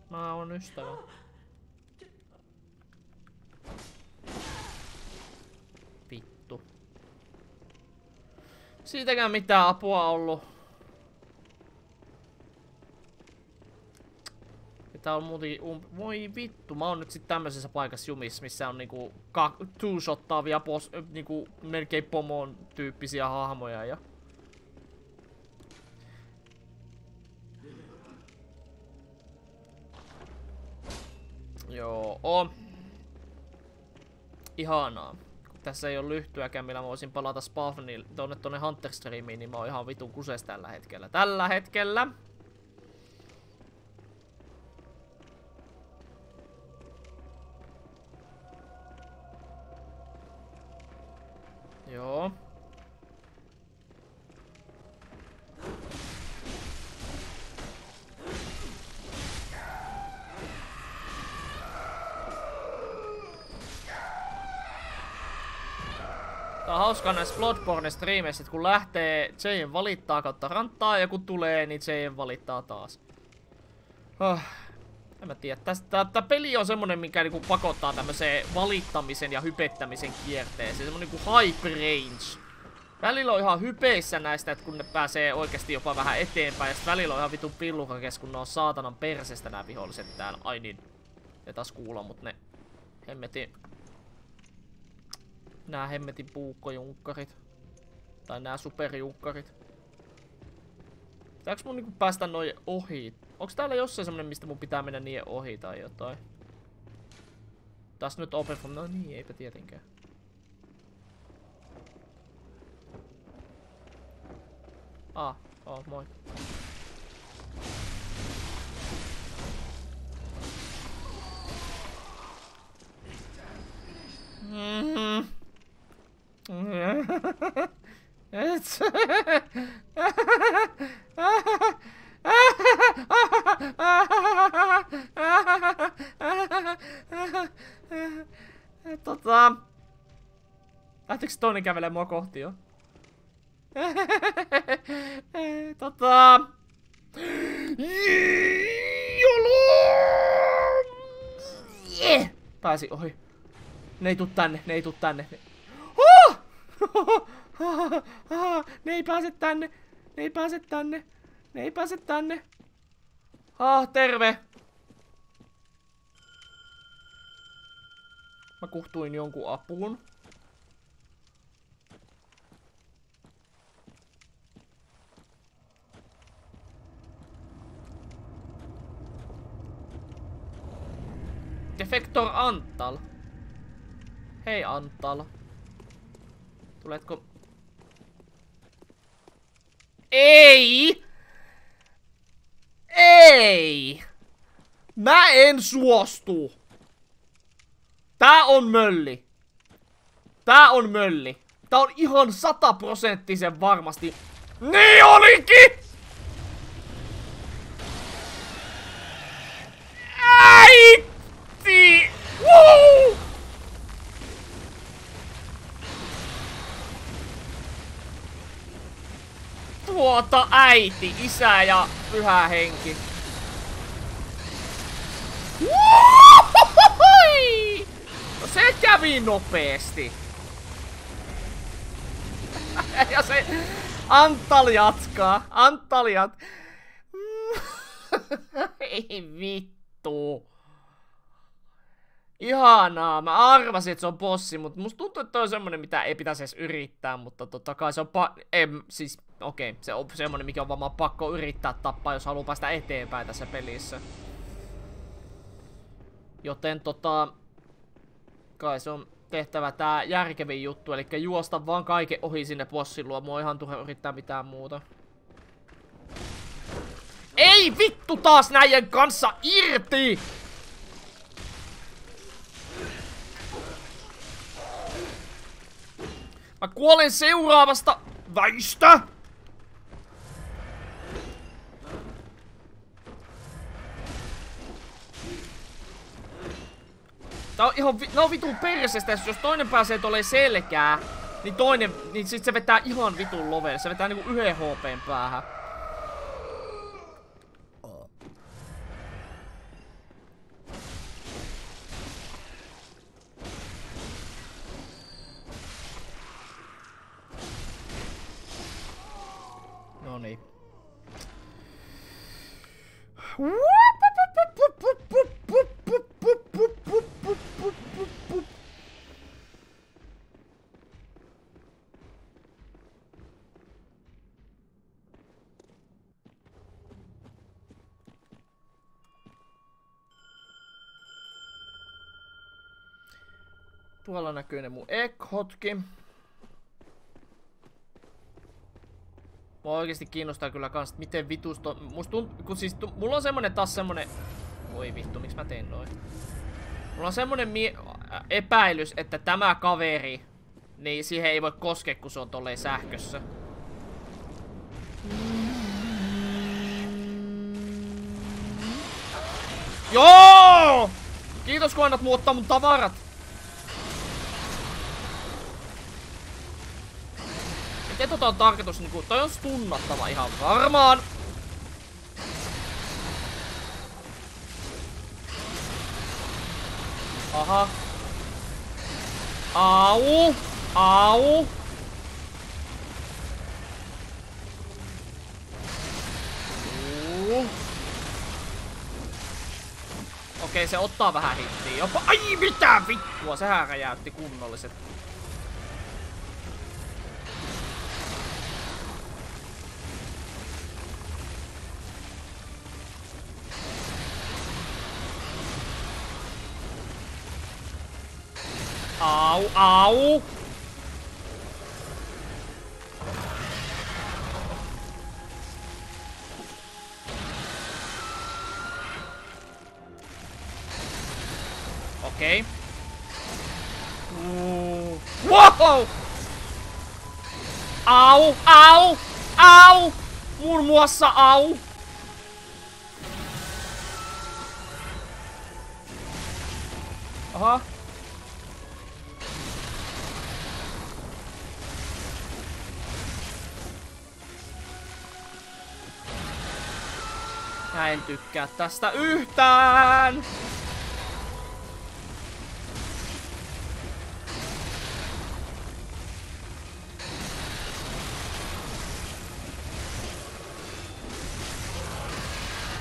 Mä oon ystävä. Vittu. Siitäkään mitään apua ollut. Tää on muuten, um, voi vittu, mä oon nyt sit tämmöisessä paikassa jumissa, missä on niinku two-shottaavia pos, niinku melkein pomon tyyppisiä hahmoja ja... Joo. Ihanaa. Tässä ei ole lyhtyäkään, millä voisin palata Spavniin tonne tonne Hunter Streamiin, niin mä oon ihan vitun kuses tällä hetkellä. Tällä hetkellä! Joo. Tää on hauskaa näissä Bloodborne striimeissä, että kun lähtee, Jane valittaa kautta ranttaa ja kun tulee, niin Jane valittaa taas. Oh, en mä tiedä. Tästä, tää peli on semmonen, mikä niinku pakottaa tämmöiseen valittamisen ja hypettämisen kierteeseen. Semmonen niinku hype range. Välillä on ihan hypeissä näistä, että kun ne pääsee oikeasti jopa vähän eteenpäin. Ja sit välillä on ihan vitun pillukakes, kun ne on saatanan persestä nämä viholliset täällä. Ai niin. Ne taas kuulla, mut ne hemmetin Nää hemmetin puukkojunkkarit. Tai nää superjunkkarit. Pitääks mun niinku päästä noin ohi? Onks täällä jossain semmonen, mistä mun pitää mennä niiden ohi tai jotain? Tässä nyt open from... No niin, eipä tietenkään. Ah, oh, moi. Mm-hmm. It's tota... Lähtikö toinen kävelee mua kohti jo? tota... Jolo! Yeah! Pääsi ohi. Ne ei tuu tänne, ne ei tuu tänne. Ne... Ne ei pääse tänne. Ne ei pääse tänne. Ne ei pääse tänne. Ah, terve. Mä kuhtuin jonkun apuun. Defektor Antal. Hei Antal. Tuletko... Ei! Ei! Mä en suostu! Tää on mölli. Tää on mölli. Tää on ihan sataprosenttisen varmasti. Niin olikin! Äiti! Woo! Tuota äiti, isä ja pyhä henki. No se kävi nopeesti. ja se Antal jatkaa. Antal jat... Ei vittu. Ihanaa. Mä arvasin, että se on bossi, mutta musta tuntuu, että toi on semmonen, mitä ei pitäisi edes yrittää, mutta totta kai se on pa... Em, siis, okei, se on semmonen, mikä on vaan pakko yrittää tappaa, jos haluaa päästä eteenpäin tässä pelissä. Joten tota... Kai se on tehtävä tää järkevin juttu, eli juosta vaan kaiken ohi sinne bossin luo. Mua ihan tuhe yrittää mitään muuta. Ei vittu taas näiden kanssa irti! Mä kuolen seuraavasta väistä! Tää on ihan vi- no vitun persestä, jos toinen pääsee tuolle selkää, niin toinen, niin sit se vetää ihan vitun lovelle. Se vetää niinku yhden HPn päähän. Noniin. Tuolla näkyy ne mun ekhotki. Mua oikeesti kiinnostaa kyllä kans, miten vitus to... Musta tunt... kun siis tu... mulla on semmonen taas semmonen... Voi vittu, miksi mä tein noin? Mulla on semmonen epäilys, että tämä kaveri... Niin siihen ei voi koskea, kun se on tolleen sähkössä. Joo! Kiitos kun annat muuttaa mun tavarat. Miten tota on tarkoitus niinku, toi on stunnattava ihan varmaan. Aha. Au! Au! Okei, se ottaa vähän hittiä. Jopa... Ai mitä vittua, sehän räjäytti kunnolliset. Au, au! Okei. Okay. Uh. Wow! Au, au, au! Muun muassa au! Aha. Mä en tykkää tästä yhtään!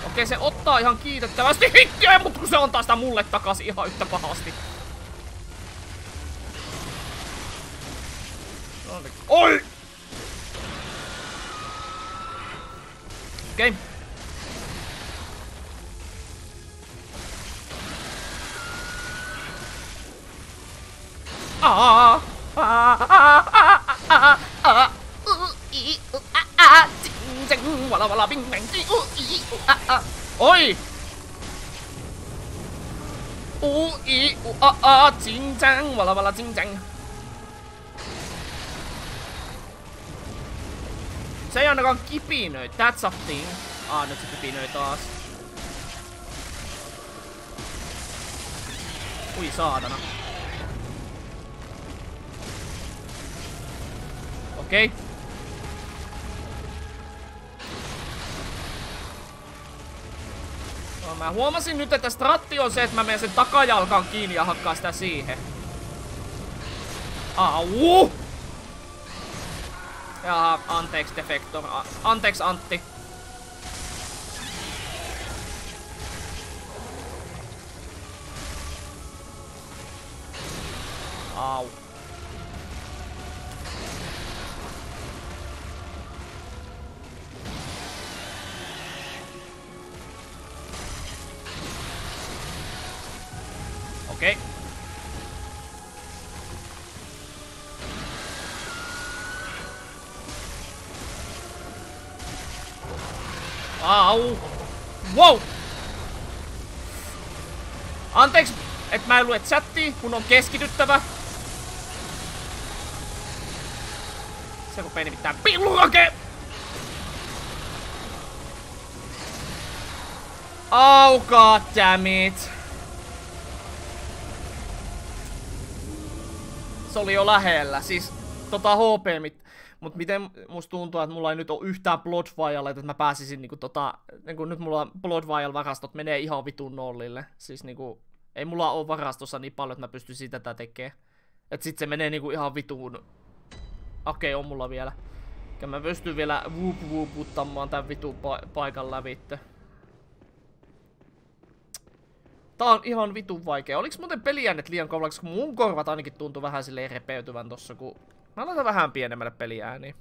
Okei, se ottaa ihan kiitettävästi hittiä, mutta se antaa sitä mulle takaisin ihan yhtä pahasti. Oi! Okei. Okay. 啊啊啊啊啊啊！咦啊啊！正正哇啦哇啦冰冰之咦啊啊！喂！呜咦啊啊！戰爭哇啦哇啦戰爭！Se ei ainakaan kipinöi. That's something. Ah, nyt se kipinöi taas. Ui saatana. Okay. No, mä huomasin nyt, että stratti on se, että mä menen sen takajalkaan kiinni ja hakkaa sitä siihen. Au! Jaha, anteeksi Defector. A anteeksi Antti. Au. Lue chattia, kun on keskityttävä. Se rupeaa nimittäin pillurake! Oh god damn it. Se oli jo lähellä, siis tota HP, mit, Mut miten musta tuntuu, että mulla ei nyt ole yhtään Blood Vial, että mä pääsisin niinku tota, niinku nyt mulla Blood Vial varastot menee ihan vitun nollille. Siis niinku, ei mulla ole varastossa niin paljon, että mä pystyisin tätä tekemään. Et sit se menee niinku ihan vituun. Okei, okay, on mulla vielä. Ja mä pystyn vielä whoop whooputtamaan tän vitun pa paikan lävitte. Tää on ihan vitun vaikea. Oliks muuten peliäänet liian kovlaksi, kun mun korvat ainakin tuntuu vähän silleen repeytyvän tossa, kun Mä laitan vähän pienemmälle peliääniin.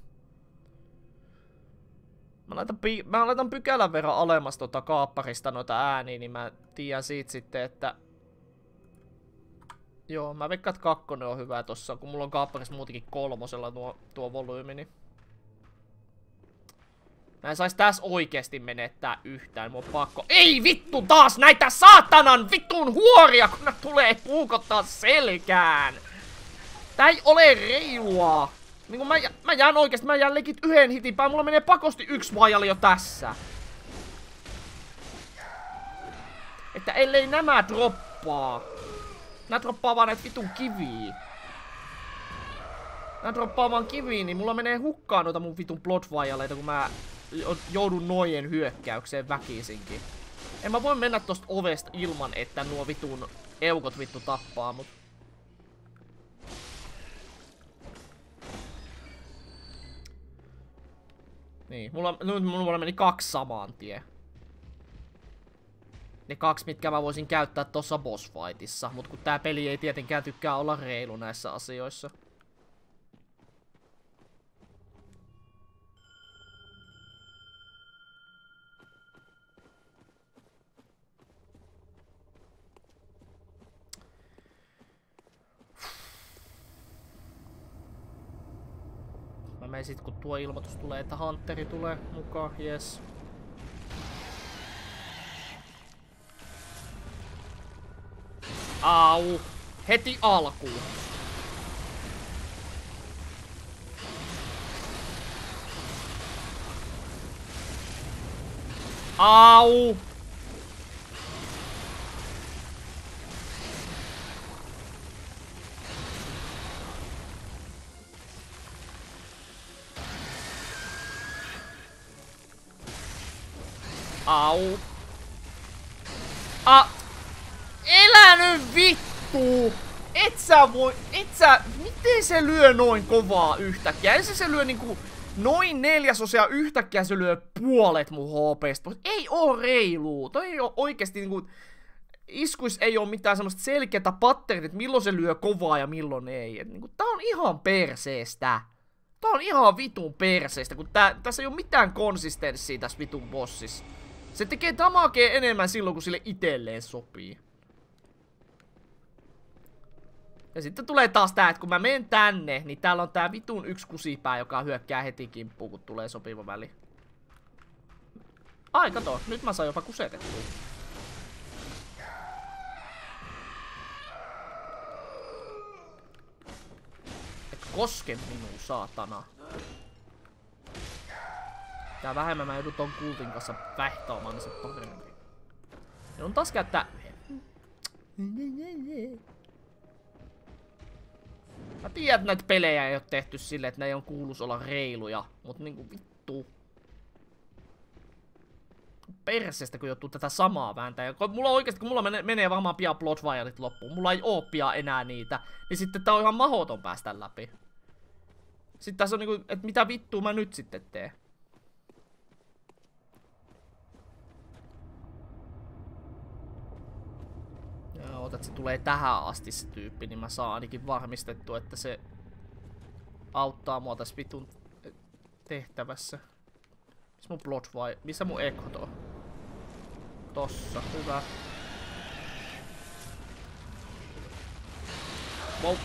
Mä laitan, mä laitan pykälän verran alemmas tota kaapparista noita ääniä, niin mä tiedän siitä sitten, että... Joo, mä veikkaan, että kakkonen on hyvä tossa, kun mulla on kaapparissa muutenkin kolmosella tuo, tuo volyymi, niin... Mä en sais tässä oikeesti menettää yhtään, mun pakko... Ei vittu taas näitä saatanan vitun huoria, kun ne tulee puukottaa selkään! Tää ei ole reilua. Niin mä, mä jään oikeesti, mä jään legit yhden hitin päin. Mulla menee pakosti yksi vajali jo tässä. Että ellei nämä droppaa. Nää droppaa vaan näitä vitun kiviä. Nää droppaa vaan kiviä, niin mulla menee hukkaan noita mun vitun blood kun mä joudun nojen hyökkäykseen väkisinkin. En mä voi mennä tosta ovesta ilman, että nuo vitun eukot vittu tappaa mut. Niin, mulla, nyt mulla meni kaksi samaan tie. Ne kaksi, mitkä mä voisin käyttää tossa boss fightissa, mut kun tää peli ei tietenkään tykkää olla reilu näissä asioissa. Mä menen sit kun tuo ilmoitus tulee, että Hunteri tulee mukaan, yes. Au! Heti alkuun. Au! Au. A. Elä nyt vittu! Et sä voi, et sä, miten se lyö noin kovaa yhtäkkiä? Ensin se lyö niinku noin neljäsosia yhtäkkiä se lyö puolet mun HPstä. Ei oo reilu. Toi ei oo oikeesti niinku, iskuis ei oo mitään semmoista selkeätä patternit, että milloin se lyö kovaa ja milloin ei. Et niinku, tää on ihan perseestä. Tää on ihan vitun perseestä, kun tää, tässä ei oo mitään konsistenssia tässä vitun bossissa. Se tekee damakea enemmän silloin, kun sille itelleen sopii. Ja sitten tulee taas tää, että kun mä menen tänne, niin täällä on tää vitun yksi kusipää, joka hyökkää heti kimppuun, kun tulee sopiva väli. Ai, kato, nyt mä saan jopa kusetettua. Et koske minua, saatana. Tää vähemmän mä joudun ton kultin kanssa vähtaamaan, niin se on taas käyttää... Mä tiedän, että näitä pelejä ei oo tehty silleen, että ne ei on kuulus olla reiluja. Mut niinku vittu. Persestä, kun joutuu tätä samaa vääntää. Kun mulla oikeesti, kun mulla menee, menee varmaan pian plot wireit loppuun. Mulla ei oo pian enää niitä. Niin sitten tää on ihan mahoton päästä läpi. Sitten tässä on niinku, että mitä vittua mä nyt sitten teen. Ja otat, se tulee tähän asti se tyyppi, niin mä saan ainakin varmistettua, että se auttaa mua tässä vitun tehtävässä. Missä mun plot vai? Missä mun echo on? Tossa, hyvä. Wow.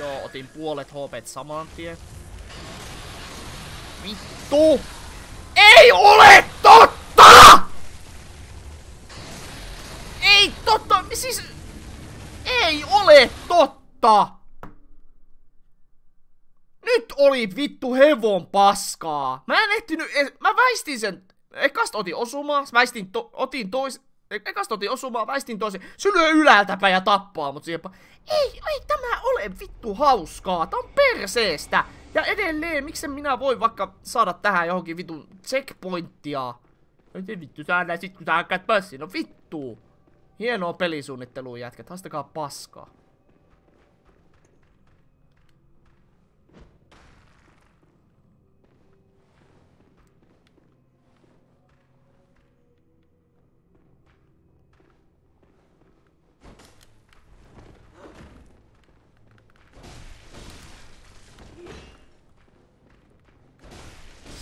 Joo, otin puolet HP saman tien. Vittu! Ei ole totta! Ei totta! Siis... Ei ole totta! Nyt oli vittu hevon paskaa. Mä en ehtinyt... Mä väistin sen... Ekasta otin osumaa, väistin to, otin tois... Ekasta otin osumaa, väistin toisen. Se lyö ylältäpäin ja tappaa mut siihen... Ei, ei tämä ole vittu hauskaa. Tää on perseestä. Ja edelleen, miksen minä voi vaikka saada tähän johonkin vitun checkpointtia. Ei vittu saada sit kun sä hakkaat pössiin. No vittu. Hienoa pelisuunnittelua jätkät. Haastakaa paskaa.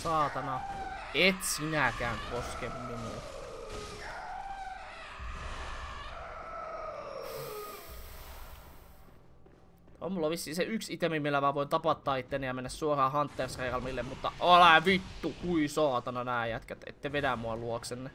Saatana. Et sinäkään koske minua. On mulla vissiin se yksi itemi, millä mä voin tapattaa itteni ja mennä suoraan Hunters Realmille, mutta älä vittu, kui saatana nää jätkät, ette vedä mua luoksenne.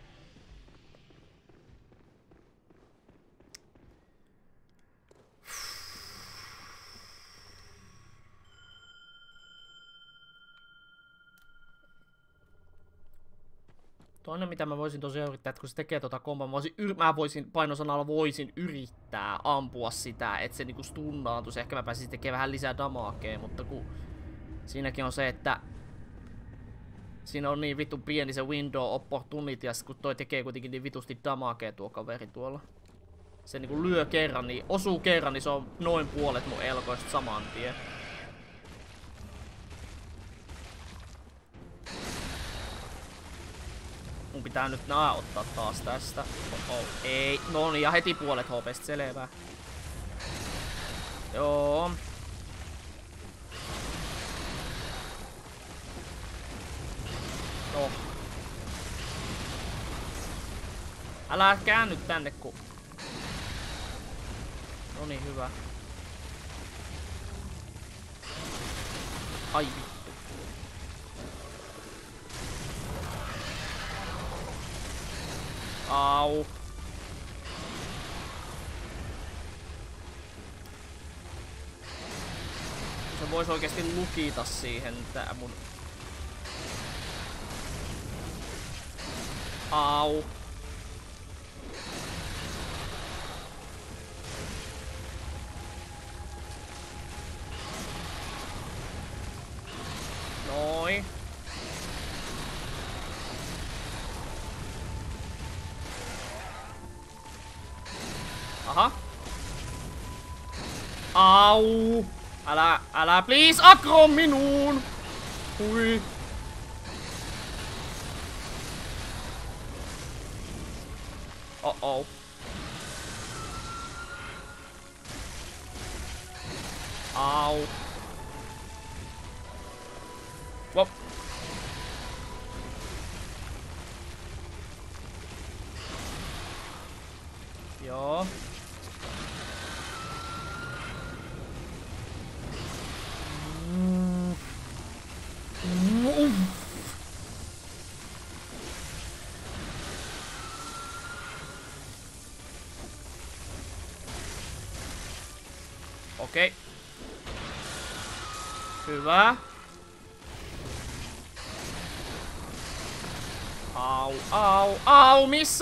Toinen mitä mä voisin tosiaan yrittää, että kun se tekee tota komboa, mä voisin, mä voisin painosanalla voisin yrittää ampua sitä, että se niinku stunnaantuisi. Ehkä mä pääsisin tekemään vähän lisää damakea, mutta kun siinäkin on se, että siinä on niin vittu pieni se window opportunity, ja kun toi tekee kuitenkin niin vitusti damakea tuo kaveri tuolla. Se niinku lyö kerran, niin osuu kerran, niin se on noin puolet mun elkoista saman tien. Mun pitää nyt nää ottaa taas tästä. Oh, oh. Ei. No niin, ja heti puolet HPstä selvä. Joo. No. Älä käänny tänne ku... No niin, hyvä. Ai Au. Se voisi oikeesti lukita siihen tää mun... Au. Noin. Au. Älä, älä please akro minuun. Hui. Oh oh. Au. Whoop. Joo.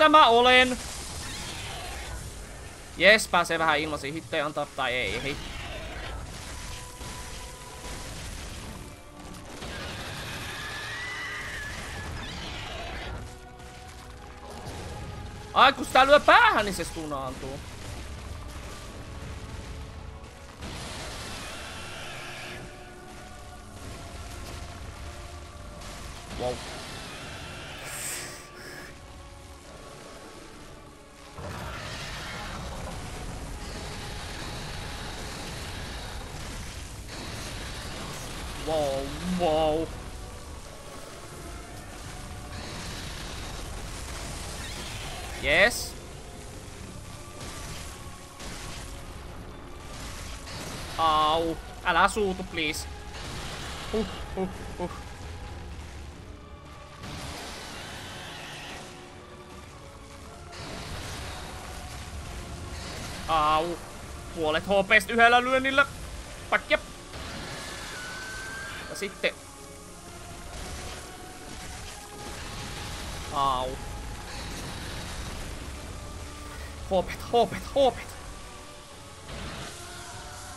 Missä mä olen? Jes, pääsee vähän ilmaisia hittejä antaa, tai ei, ei. Ai, kun sitä lyö päähän, niin se stunaantuu. Wow, Älä suutu, please. Huh, huh, huh. Au. Puolet HPstä yhdellä lyönnillä. Pakkia. Ja sitten... Au. Hopet, hopet, hopet.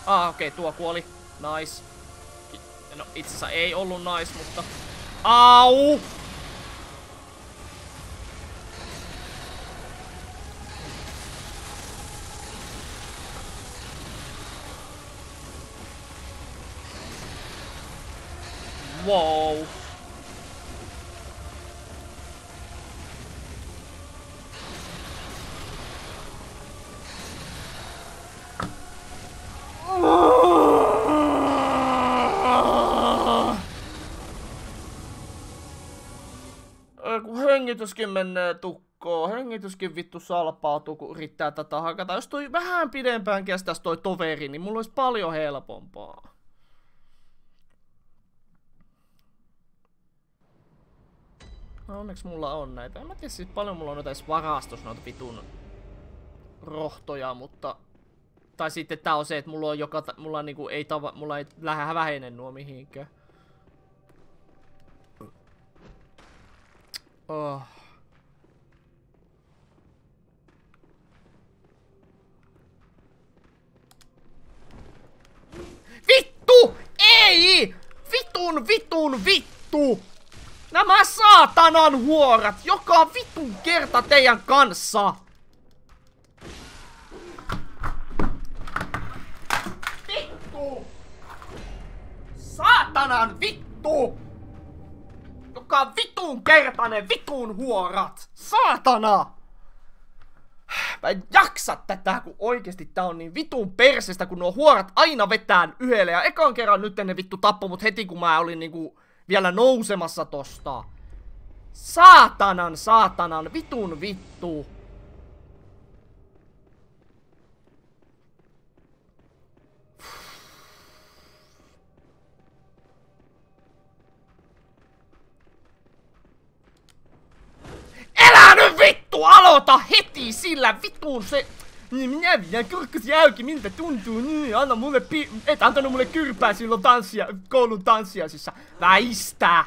Ah, okei, okay, tuo kuoli. Nice. No, itse asiassa ei ollut nice, mutta... Au! Wow. Kun hengityskin menee tukkoon, hengityskin vittu salpautuu, kun yrittää tätä hakata. Jos toi vähän pidempään kestäisi toi toveri, niin mulla olisi paljon helpompaa. No onneksi mulla on näitä. En mä tiedä siis paljon mulla on noita edes varastus noita vitun rohtoja, mutta... Tai sitten tää on se, että mulla on joka... Mulla niinku ei tava... Mulla ei lähde vähene nuo mihinkään. Oh. Vittu! Ei! Vitun, vitun, vittu! Nämä saatanan huorat! Joka vitun kerta teidän kanssa! Vittu! Saatanan vittu! Joka vitun kertainen vitun huorat! Saatana! Mä en jaksa tätä, kun oikeesti tää on niin vitun persestä, kun nuo huorat aina vetään yhdelle. Ja ekan kerran nyt ne vittu tappoi mut heti, kun mä olin niinku vielä nousemassa tosta. Saatanan, saatanan, vitun vittu. Vittu aloita heti sillä vitun se... Niin minä vielä kurkkus jälki, miltä tuntuu, niin anna mulle pi... Et antanut mulle kyrpää silloin tanssia, koulun tanssiaisissa. Väistä!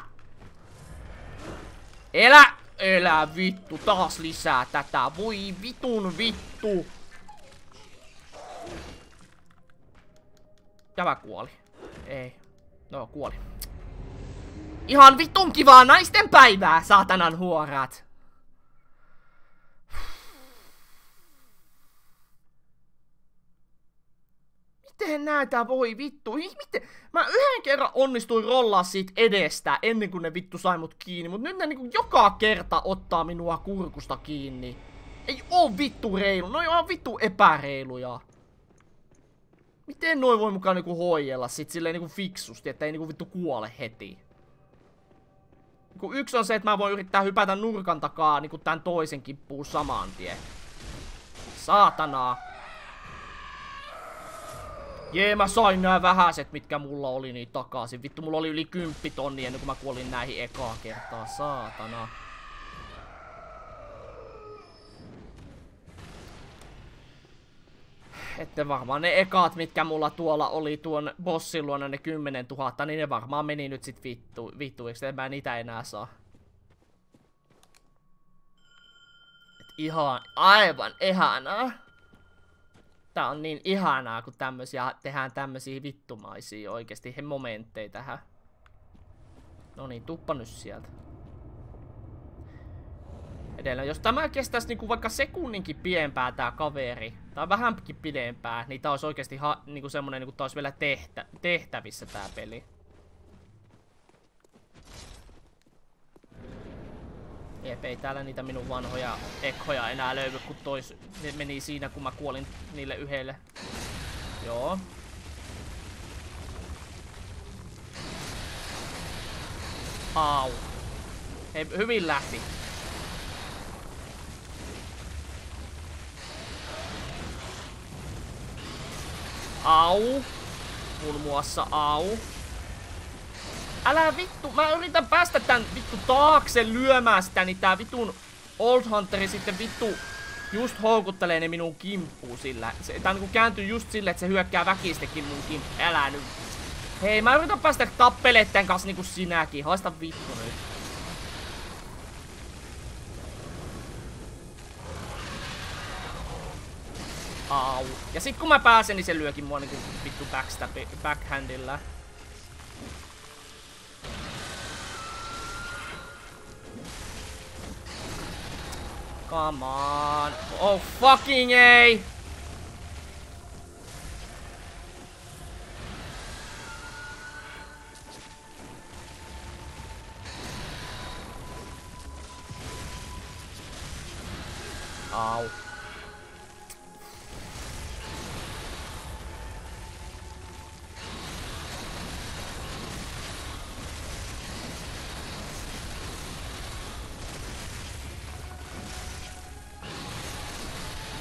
Elä, elä vittu, taas lisää tätä. Voi vitun vittu. Tämä kuoli. Ei. No, kuoli. Ihan vitun kivaa naisten päivää, saatanan huorat. Miten näitä voi vittu? Miten? Mä yhden kerran onnistuin rollaa siitä edestä ennen kuin ne vittu sai mut kiinni, mut nyt ne niinku joka kerta ottaa minua kurkusta kiinni. Ei oo vittu reilu, no on vittu epäreiluja. Miten noin voi mukaan niinku hoijella sit silleen niinku fiksusti, että ei niinku vittu kuole heti? Niinku yksi on se, että mä voin yrittää hypätä nurkan takaa niinku tän toisen kippuu saman tien. Saatanaa. Jee, mä sain nää vähäiset, mitkä mulla oli, niin takaisin. Vittu, mulla oli yli 10 tonni ennen kuin mä kuolin näihin ekaa kertaa. Saatana. Että varmaan ne ekaat, mitkä mulla tuolla oli tuon bossin luona ne 10 000, niin ne varmaan meni nyt sit vittu, vittuiksi, en mä niitä enää saa. Et ihan, aivan ihanaa. Tää on niin ihanaa, kun tämmösiä, tehdään tämmösiä vittumaisia oikeesti he momentteja tähän. No niin, tuppa nyt sieltä. Edelleen, jos tämä kestäisi niinku vaikka sekunninkin pienempää tää kaveri, tai vähänkin pidempää, niin tää olisi oikeesti ha, niinku semmonen, niinku tää olisi vielä tehtä, tehtävissä tää peli. Jep, ei täällä niitä minun vanhoja ekhoja enää löydy, kun tois ne meni siinä, kun mä kuolin niille yhdelle. Joo. Au. Hei, hyvin lähti. Au. Muun muassa au. Älä vittu, mä yritän päästä tän vittu taakse lyömään sitä, niin tää vitun Old Hunteri sitten vittu just houkuttelee ne minun kimppuun sillä. Se, tää niinku kääntyy just silleen, että se hyökkää väkistekin mun kimppuun. Älä nyt. Hei, mä yritän päästä tappelemaan tän kanssa niinku sinäkin. Haista vittu nyt. Au. Ja sit kun mä pääsen, niin se lyökin mua niinku vittu backstab, backhandilla. Come on. Oh fucking A! Au.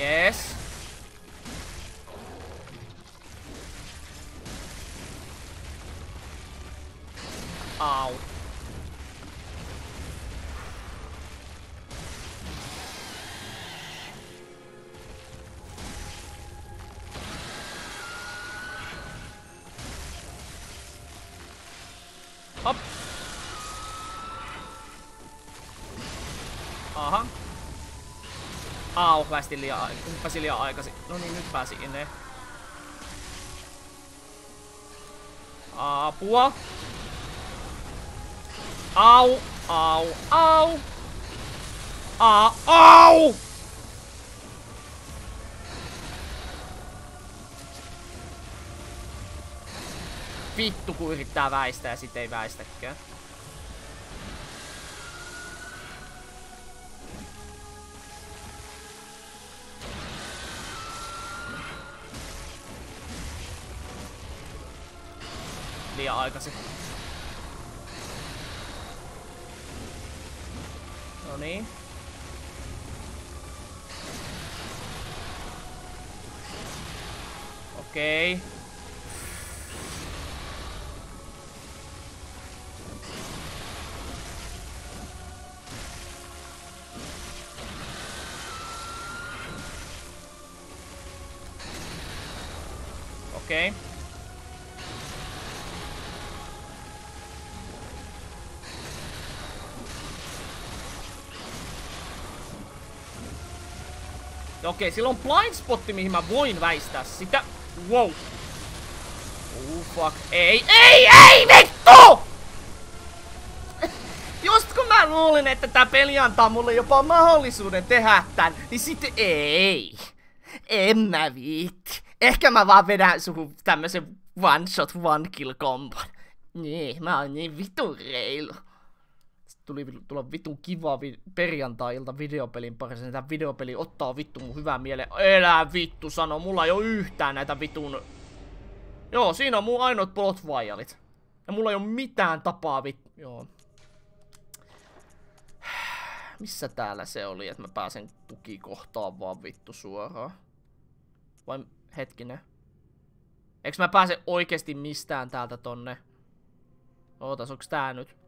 Yes. Päästin liian, hyppäsin liian aikaisin. No niin, nyt pääsin inne. Apua. Au, au, au. A, au! Vittu kun yrittää väistää ja sit ei väistäkään. Liian aikaisin. No niin. Okei, okay, sillä on blind spotti, mihin mä voin väistää sitä. Wow. Oh fuck. Ei, ei, ei, vittu! Just kun mä luulin, että tää peli antaa mulle jopa mahdollisuuden tehdä tän, niin sitten ei. En mä viitti. Ehkä mä vaan vedän suhun tämmösen one shot one kill kombon. Niin, mä oon niin vitun reilu. Tuli tulla vitun kiva vi- perjantai-ilta videopelin parissa, niin tää videopeli ottaa vittu mun hyvää mieleen. Elää vittu, sano, mulla ei oo yhtään näitä vitun... Joo, siinä on mun ainoat plot vialit. Ja mulla ei oo mitään tapaa vittu... Joo. Missä täällä se oli, että mä pääsen tukikohtaan vaan vittu suoraan? Vai hetkinen. Eiks mä pääse oikeesti mistään täältä tonne? Ootas, onks tää nyt?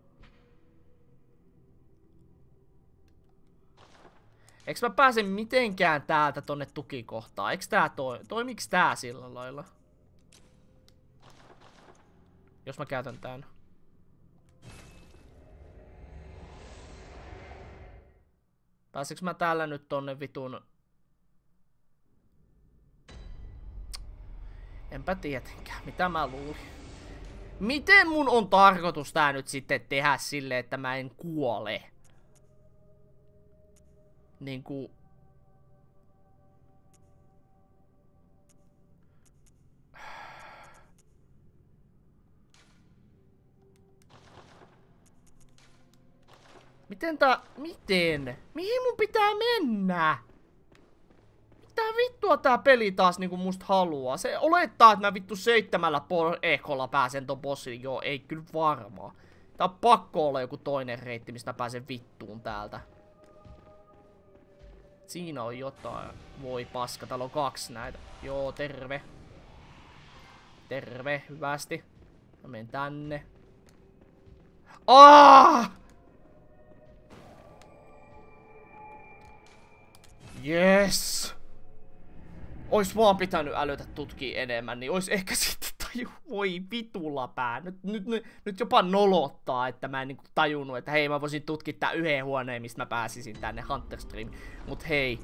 Eiks mä pääse mitenkään täältä tonne tukikohtaan? Eiks tää toi... Toimiks tää sillä lailla? Jos mä käytän tän. Pääsekö mä täällä nyt tonne vitun... Enpä tietenkään, mitä mä luulin. Miten mun on tarkoitus tää nyt sitten tehdä sille, että mä en kuole? Niinku... Miten tää... Miten? Mihin mun pitää mennä? Mitä vittua tää peli taas niinku musta haluaa? Se olettaa, että mä vittu seitsemällä ekolla pääsen ton bossin. Joo, ei kyllä varmaa. Tää on pakko olla joku toinen reitti, mistä pääsen vittuun täältä. Siinä on jotain. Voi paska, täällä on kaksi näitä. Joo, terve. Terve, hyvästi. Mä menen tänne. Ah! Yes! Ois vaan pitänyt älytä tutkia enemmän, niin ois ehkä sitten taju, voi vitulla pää. Nyt, nyt, nyt, nyt jopa nolottaa, että mä en niinku tajunnut, että hei mä voisin tutkia tää yhden huoneen, mistä mä pääsisin tänne Hunterstream. Mut hei,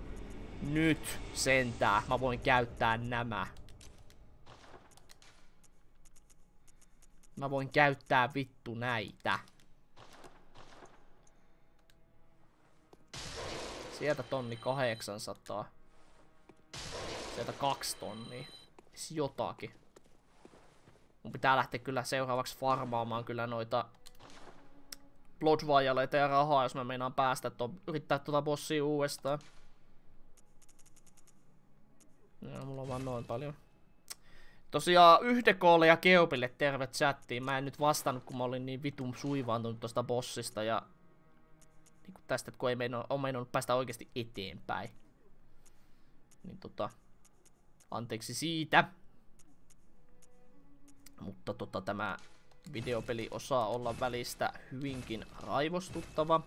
nyt sentää mä voin käyttää nämä. Mä voin käyttää vittu näitä. Sieltä tonni 800. Sieltä kaksi tonnia. Jotakin. Mun pitää lähteä kyllä seuraavaksi farmaamaan kyllä noita Blood ja rahaa, jos mä meinaan päästä to, yrittää tuota bossia uudestaan. Joo, mulla on vaan noin paljon. Tosiaan Yhdekoolle ja Keopille terve chattiin. Mä en nyt vastannut, kun mä olin niin vitun suivaantunut tosta bossista ja niin tästä, kun ei meinannut, on meinannut päästä oikeasti eteenpäin. Niin tota, anteeksi siitä. Mutta tota, tämä videopeli osaa olla välistä hyvinkin raivostuttava.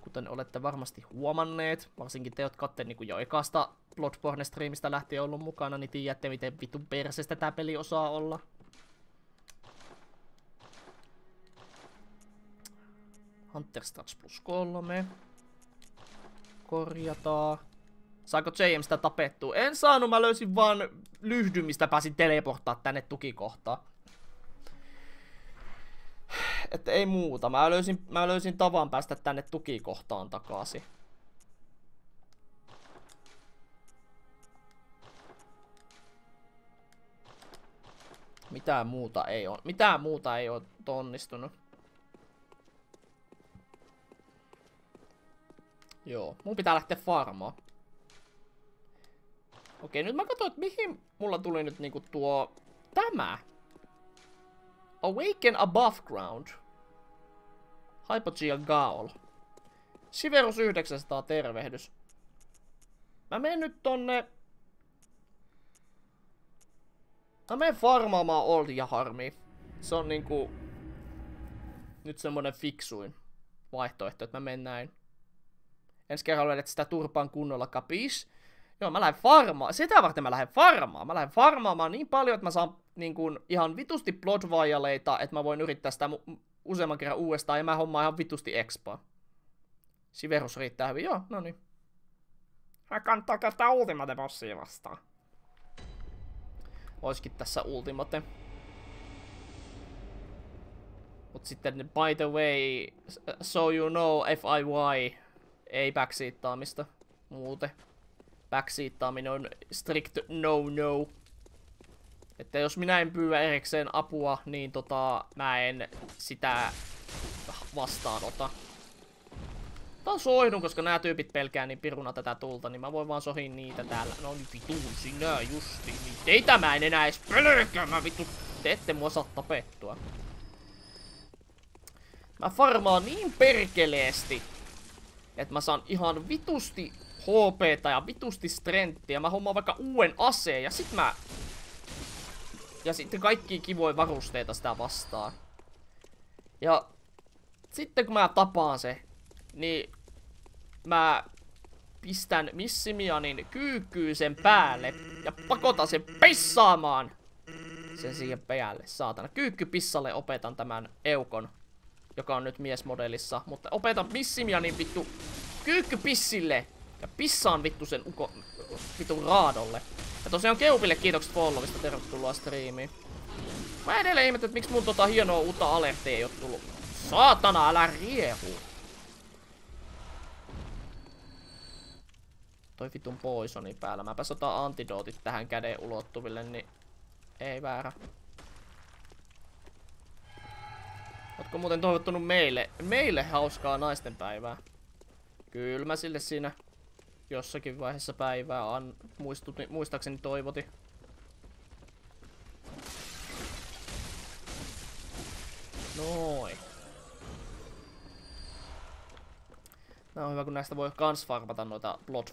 Kuten olette varmasti huomanneet, varsinkin te, jotka olette niin jo ekasta Bloodborne-striimistä lähtien ollut mukana, niin tiedätte, miten vitun persestä tämä peli osaa olla. Hunter Stats plus kolme. Korjataan. Saako JM sitä tapettua? En saanut, mä löysin vaan lyhdyn, mistä pääsin teleporttaa tänne tukikohtaan. Että ei muuta. Mä löysin, mä löysin tavan päästä tänne tukikohtaan takaisin. Mitään muuta ei ole. Mitään muuta ei ole onnistunut. Joo, mun pitää lähteä farmaan. Okei, nyt mä katsoin, että mihin mulla tuli nyt niinku tuo... Tämä. Awaken above ground. Hypogia Gaol. Siverus 900 tervehdys. Mä menen nyt tonne... Mä menen farmaamaan Old ja Harmi. Se on niinku... Nyt semmonen fiksuin vaihtoehto, että mä menen näin. Ensi kerralla että sitä turpaan kunnolla kapis. Joo, mä lähden farmaan. Sitä varten mä lähden farmaan. Mä lähden farmaamaan niin paljon, että mä saan niin kuin, ihan vitusti blood että mä voin yrittää sitä useamman kerran uudestaan, ja mä hommaan ihan vitusti expa. Siverus riittää hyvin, joo, no niin. Mä kannattaa käyttää Ultimate Bossia vastaan. Oiskin tässä Ultimate. Mut sitten, by the way, so you know, FIY, ei backsiittaamista muuten. Backsiittaaminen on strict no-no. Että jos minä en pyydä erikseen apua, niin tota, mä en sitä vastaanota. Tää on soihdun, koska nämä tyypit pelkää niin piruna tätä tulta, niin mä voin vaan sohia niitä täällä. No niin vitun sinä justi, niin teitä mä en enää edes pelkää, mä vittu, te ette mua saa tapettua. Mä farmaan niin perkeleesti, että mä saan ihan vitusti HP ja vitusti strengthia. Mä hommaan vaikka uuden aseen ja sit mä... Ja sitten kaikki kivoja varusteita sitä vastaan. Ja sitten kun mä tapaan se, niin mä pistän Missimianin kyykkyyn sen päälle ja pakotan sen pissaamaan sen siihen päälle, saatana. Kyykky pissalle opetan tämän Eukon, joka on nyt miesmodellissa, mutta opetan Missimianin vittu kyykky pissille ja pissaan vittu sen uko, vittu raadolle. Ja tosiaan Keupille kiitokset followista, tervetuloa striimiin. Mä edelleen ihmettelen, että miksi mun tota hienoa uutta alertia ei oo tullut. Saatana, älä riehu. Toi vitun poisoni päällä. Mäpä otan antidootit tähän käden ulottuville, niin ei väärä. Ootko muuten toivottunut meille, meille hauskaa naistenpäivää? Kyllä mä sille siinä jossakin vaiheessa päivää an, muistut, muistaakseni toivoti. Noin. No on hyvä, kun näistä voi kans farmata noita blood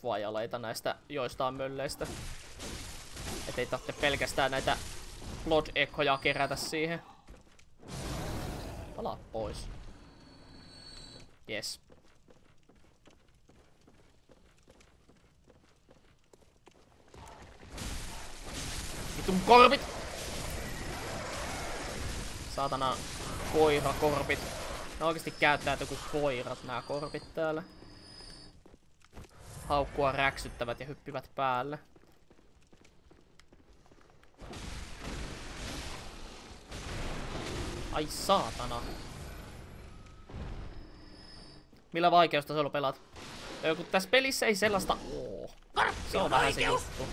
näistä joistain mölleistä. Et ei tarvitse pelkästään näitä blood ekkoja kerätä siihen. Palaa pois. Yes. Vitun korpit! Saatana koira korpit. Ne oikeesti käyttää joku koirat nämä korpit täällä. Haukkua räksyttävät ja hyppivät päälle. Ai saatana. Millä vaikeustasolla pelaat? Kun tässä pelissä ei sellaista oo. Se on vähän se juttu.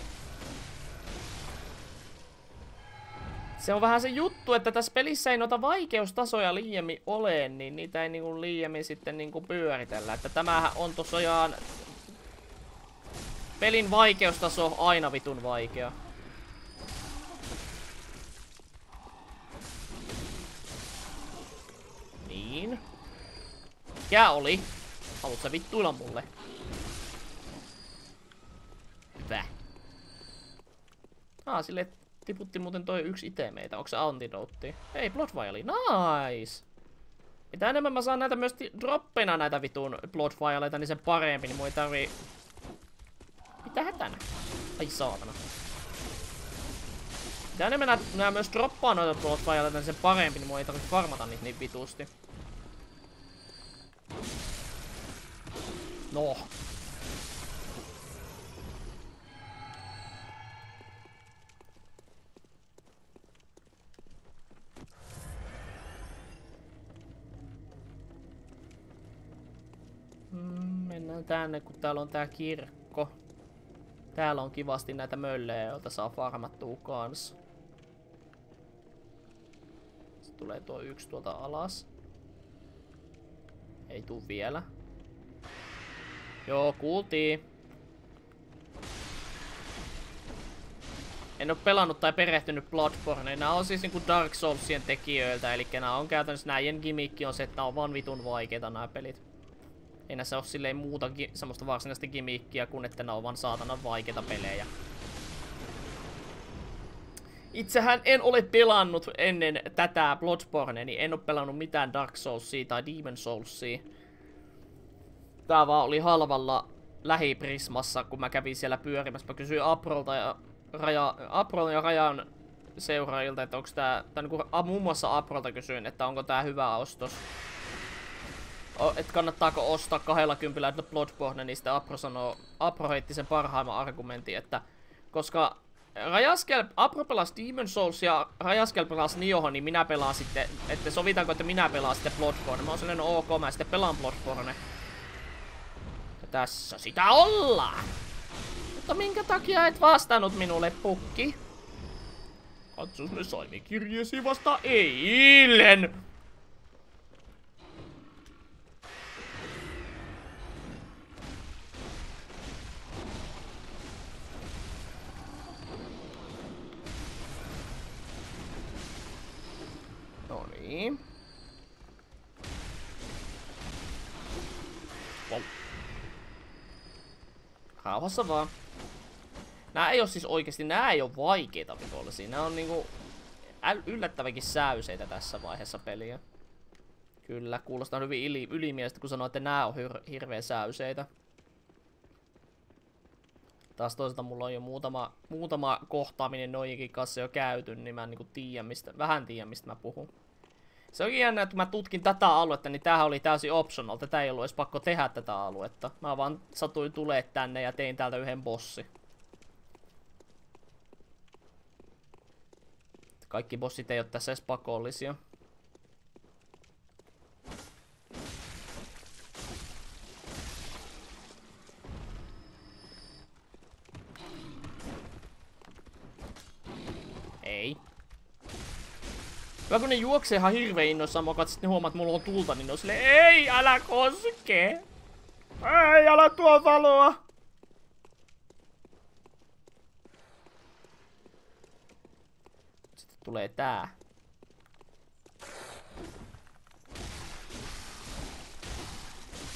Se on vähän se juttu, että tässä pelissä ei noita vaikeustasoja liiemmin ole, niin niitä ei niinku liiemmin sitten niinku pyöritellä. Että tämähän on tosiaan pelin vaikeustaso aina vitun vaikea. Niin. Mikä oli? Haluatko vittuilla mulle? Hyvä. Ah, sille tiputti muuten toi yksi meitä. Onko se antidotti? Ei, Blood Vial. Nice! Mitä enemmän mä saan näitä myös droppina näitä vitun Blood Vialeita, niin sen parempi, niin mun ei tarvii... Mitä hätänä? Ai saatana. Mitä enemmän nää, myös droppaa noita Blood Vialeita, niin sen parempi, niin mun ei tarvii farmata niitä niin vitusti. No, Mm, mennään tänne, kun täällä on tää kirkko. Täällä on kivasti näitä möllejä, joilta saa farmattua kans. Sitten tulee tuo yksi tuolta alas. Ei tuu vielä. Joo, kuultiin. En oo pelannut tai perehtynyt Bloodborne. Nämä on siis niinku Dark Soulsien tekijöiltä, eli nämä on käytännössä näiden gimmikki on se, että nämä on vaan vitun vaikeita nämä pelit. Ei näissä ole silleen muuta semmoista varsinaista gimmickia, kuin että ne on vaan saatana vaikeita pelejä. Itsehän en ole pelannut ennen tätä Bloodborne, niin en ole pelannut mitään Dark Soulsia tai Demon Soulsia. Tää vaan oli halvalla lähiprismassa, kun mä kävin siellä pyörimässä. Mä kysyin Aprolta ja Raja, Aprol ja Rajan seuraajilta, että onko tää, tai niinku, muun muassa Aprolta kysyin, että onko tää hyvä ostos että kannattaako ostaa 20 että Bloodborne, niin sitten Apro sanoo, Apro heitti sen parhaimman argumentin, että koska Rajaskel, Apro pelasi Demon Souls ja Rajaskel pelasi Niohon, niin minä pelaan sitten, että sovitaanko, että minä pelaan sitten Bloodborne. Mä oon sellainen ok, mä sitten pelaan Bloodborne. Ja tässä sitä ollaan! Mutta minkä takia et vastannut minulle, pukki? Katsos ne saimi kirjeesi vasta eilen! Niin. Wow. Rauhassa vaan. Nää ei oo siis oikeesti, nää ei oo vaikeita vihollisia. Nää on niinku yllättävänkin säyseitä tässä vaiheessa peliä. Kyllä, kuulostaa hyvin yli, ylimielistä, kun sanoo, että nää on hir hirveän säyseitä. Taas toisaalta mulla on jo muutama, muutama kohtaaminen noijenkin kanssa jo käyty, niin mä en niinku tiedä mistä, vähän tiedä mistä mä puhun. Se onkin jännä, että mä tutkin tätä aluetta, niin tämähän oli täysin optional. Tätä ei ollut edes pakko tehdä tätä aluetta. Mä vaan satuin tulee tänne ja tein täältä yhden bossi. Kaikki bossit ei ole tässä edes pakollisia. Ei. Hyvä kun ne juoksee ihan hirveen innoissaan, mä sitten huomaa, että mulla on tulta, niin ne on silleen, ei, älä koske! Ei, älä tuo valoa! Sitten tulee tää.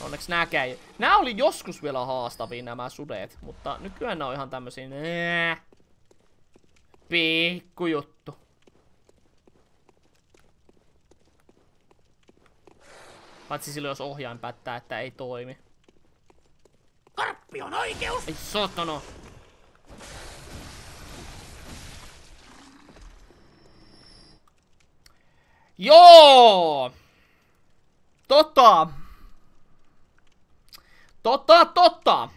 Onneksi nääkään ei... Nää oli joskus vielä haastavia nämä sudet, mutta nykyään ne on ihan tämmösiä... Pikkujuttu. Paitsi silloin, jos ohjain päättää, että ei toimi. Karppi on oikeus! Ei sotano! Joo! Totta! Totta, totta!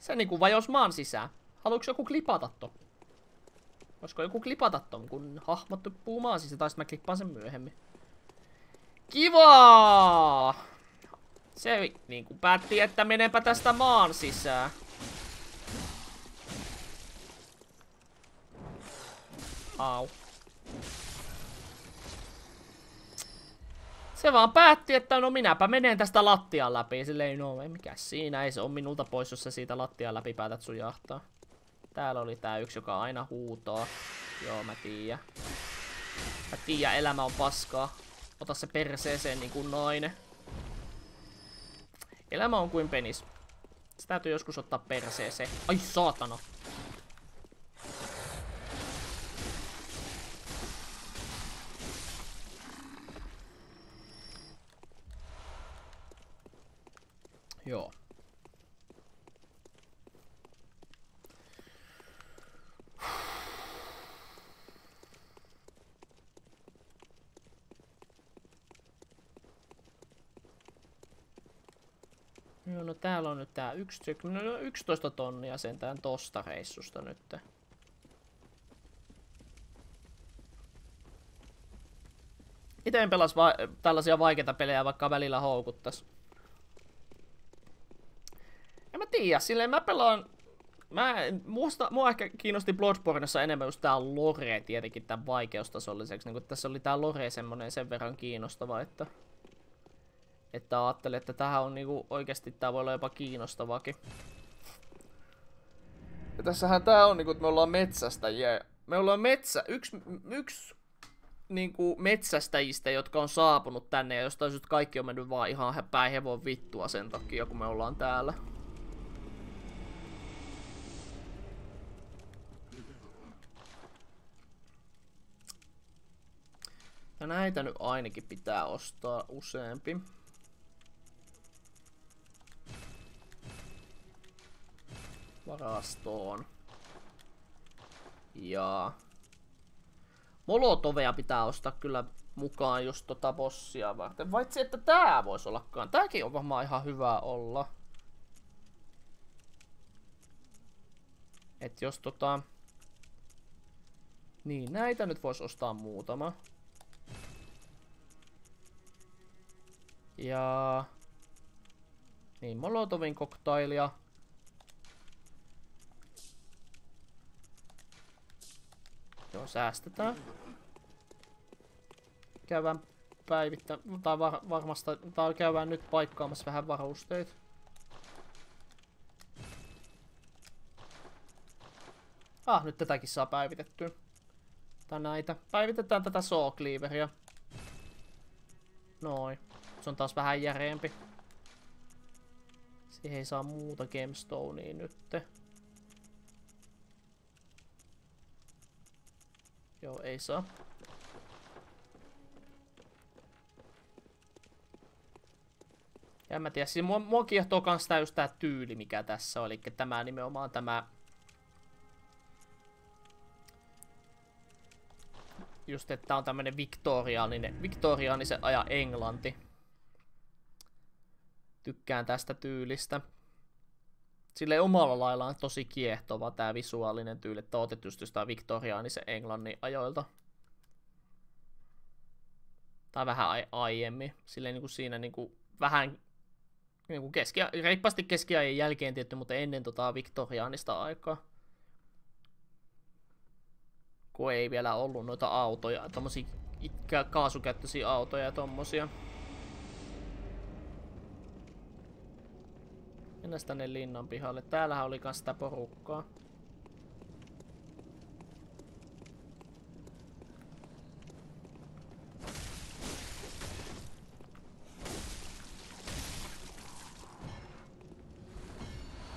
Se niinku vajos maan sisään. Haluatko joku klipata ton? Voisiko joku klipata ton, kun hahmot tippuu maan sisään, tai mä klippaan sen myöhemmin. Kiva! Se niinku päätti, että menepä tästä maan sisään. Au. Se vaan päätti, että no minäpä menen tästä lattian läpi. Silleen, no ei mikä siinä, ei se on minulta pois, jos sä siitä lattian läpi päätät sujahtaa. Täällä oli tää yksi, joka aina huutoo. Joo, mä tiedän. Mä tiedän, elämä on paskaa. Ota se perseeseen niin kuin. Elämä on kuin penis. Se täytyy joskus ottaa perseeseen. Ai saatana. Joo. Joo, no täällä on nyt tää yksi tykki. No 11 tonnia sentään tosta reissusta nyt. Itse en pelas va tällaisia vaikeita pelejä, vaikka välillä houkuttas. En mä tiedä, silleen mä pelaan... Mä, musta, mua ehkä kiinnosti Bloodborneissa enemmän just tää lore tietenkin tämän vaikeustasolliseksi. Niin tässä oli tää lore semmonen sen verran kiinnostava, että... Että ajattelin, että tähän on niinku oikeasti tää voi olla jopa kiinnostavakin. Ja tässähän tää on niinku, että me ollaan metsästäjiä. Me ollaan metsä, yksi, yksi niinku metsästäjistä, jotka on saapunut tänne ja jostain syystä kaikki on mennyt vaan ihan päin hevon vittua sen takia, kun me ollaan täällä. Ja näitä nyt ainakin pitää ostaa useampi. Varastoon. Ja... Molotoveja pitää ostaa kyllä mukaan just tota bossia varten. Vaitsi, että tää voisi ollakaan. Tääkin on varmaan ihan hyvä olla. Et jos tota... Niin, näitä nyt voisi ostaa muutama. Ja... Niin, Molotovin koktailia. Joo, säästetään. Käydään päivittä, tai var, varmasta, tai käydään nyt paikkaamassa vähän varusteita. Ah, nyt tätäkin saa päivitettyä. Tai näitä. Päivitetään tätä Saw Cleaveria. Noin. Se on taas vähän järeempi. Siihen ei saa muuta gemstonea nytte. Ei saa. Ja mä tiedä, siis mua, mua kiehtoo kans tää just tää tyyli, mikä tässä on. Eli tämä nimenomaan tämä... Just, että tää on tämmönen viktoriaaninen, viktoriaanisen ajan Englanti. Tykkään tästä tyylistä. Sille omalla laillaan tosi kiehtova tää visuaalinen tyyli, että on otettu jostain viktoriaanisen Englannin ajoilta. Tai vähän aiemmin. Silleen niin kuin siinä niin kuin vähän niin kuin keski, reippaasti keskiajan jälkeen tietty, mutta ennen tota viktoriaanista aikaa. Kun ei vielä ollut noita autoja, tommosia kaasukäyttöisiä autoja ja tommosia. Mennään tänne linnan pihalle. Täällähän oli kans sitä porukkaa.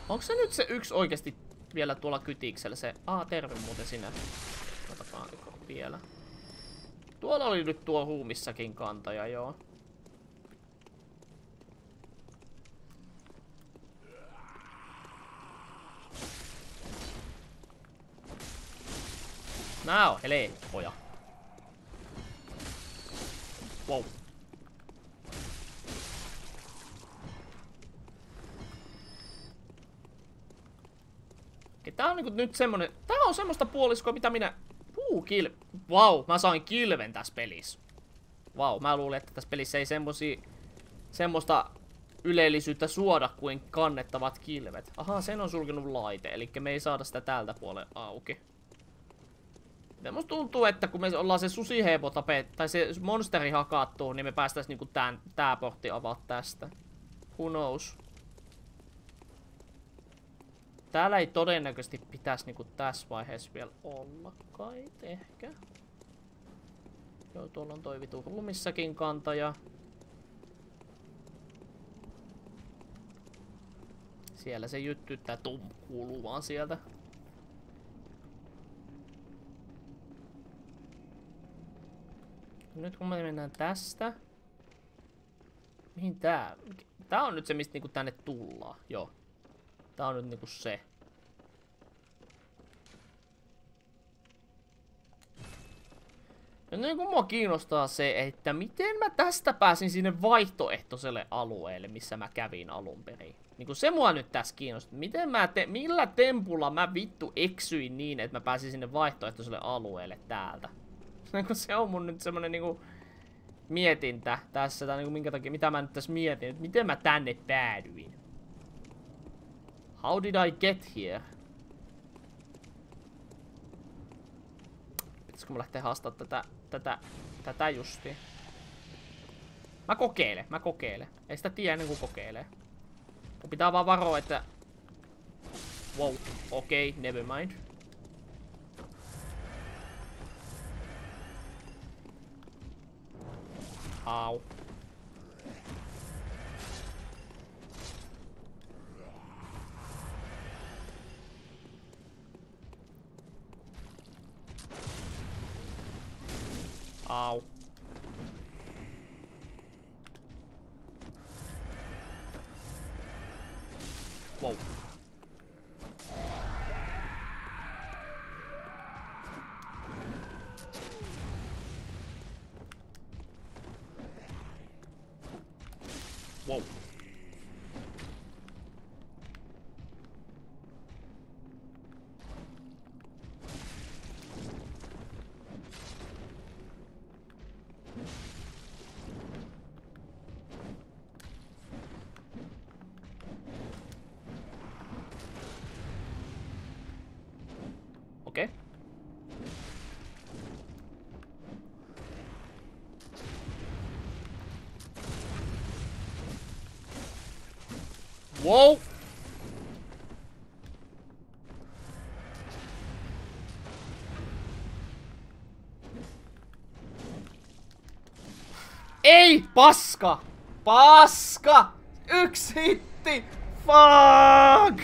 Onko se nyt se yksi oikeasti vielä tuolla kytiksellä se... Aa, terve muuten sinä. Katsotaan vielä. Tuolla oli nyt tuo huumissakin kantaja, joo. Nää on helppoja. Wow. Tää on niinku nyt semmonen... Tää on semmoista puoliskoa, mitä minä... Puu, kil... Wow, mä sain kilven tässä pelissä. Wow, mä luulen, että tässä pelissä ei semmosia... Semmoista ylellisyyttä suoda kuin kannettavat kilvet. Aha, sen on sulkenut laite, eli me ei saada sitä täältä puolen auki. Ja musta tuntuu, että kun me ollaan se susiheepo tapet, tai se monsteri hakattu, niin me päästäis niinku tän, tää portti avaa tästä. Who knows? Täällä ei todennäköisesti pitäisi niinku tässä vaiheessa vielä olla kai, ehkä. Joo, tuolla on toi vitu ruumissakin kantaja. Siellä se jyttyttää, tum, kuuluu vaan sieltä. Nyt kun me mennään tästä. Mihin tää? Tää on nyt se, mistä niinku tänne tullaan. Joo. Tää on nyt niinku se. Ja niin kuin mua kiinnostaa se, että miten mä tästä pääsin sinne vaihtoehtoiselle alueelle, missä mä kävin alun perin. Kuin se mua nyt tässä kiinnostaa. Miten mä te millä tempulla mä vittu eksyin niin, että mä pääsin sinne vaihtoehtoiselle alueelle täältä. Niin se on mun nyt semmonen niinku mietintä tässä, tai niinku minkä takia, mitä mä nyt tässä mietin, että miten mä tänne päädyin. How did I get here? Pitäisikö mä lähteä haastaa tätä, tätä, tätä justiin? Mä kokeilen, mä kokeilen. Ei sitä tiedä ennen kuin kokeilee. Mun pitää vaan varoa, että... Wow, okei, okay, never mind. Au. Au. Wow. Okei. Okay. Wow! Ei! Paska! Paska! Yksi hitti! Fuck!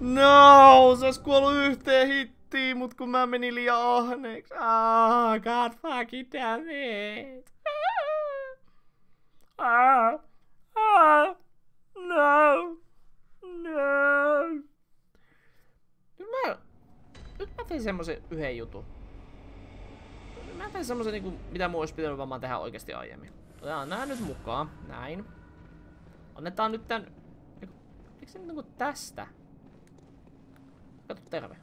No! Se olisi kuollut yhteen hittiin! Mut kun mä menin liian ahneeksi. Ah, god fucking damn it. Ah, ah, no. No. Nyt mä, nyt mä tein semmosen yhden jutun. Mä tein semmosen niinku, mitä mun olisi pitänyt vaan tehdä oikeasti aiemmin. Otetaan nää nyt mukaan. Näin. Annetaan nyt tän... Eikö se niinku tästä? Kato, terve.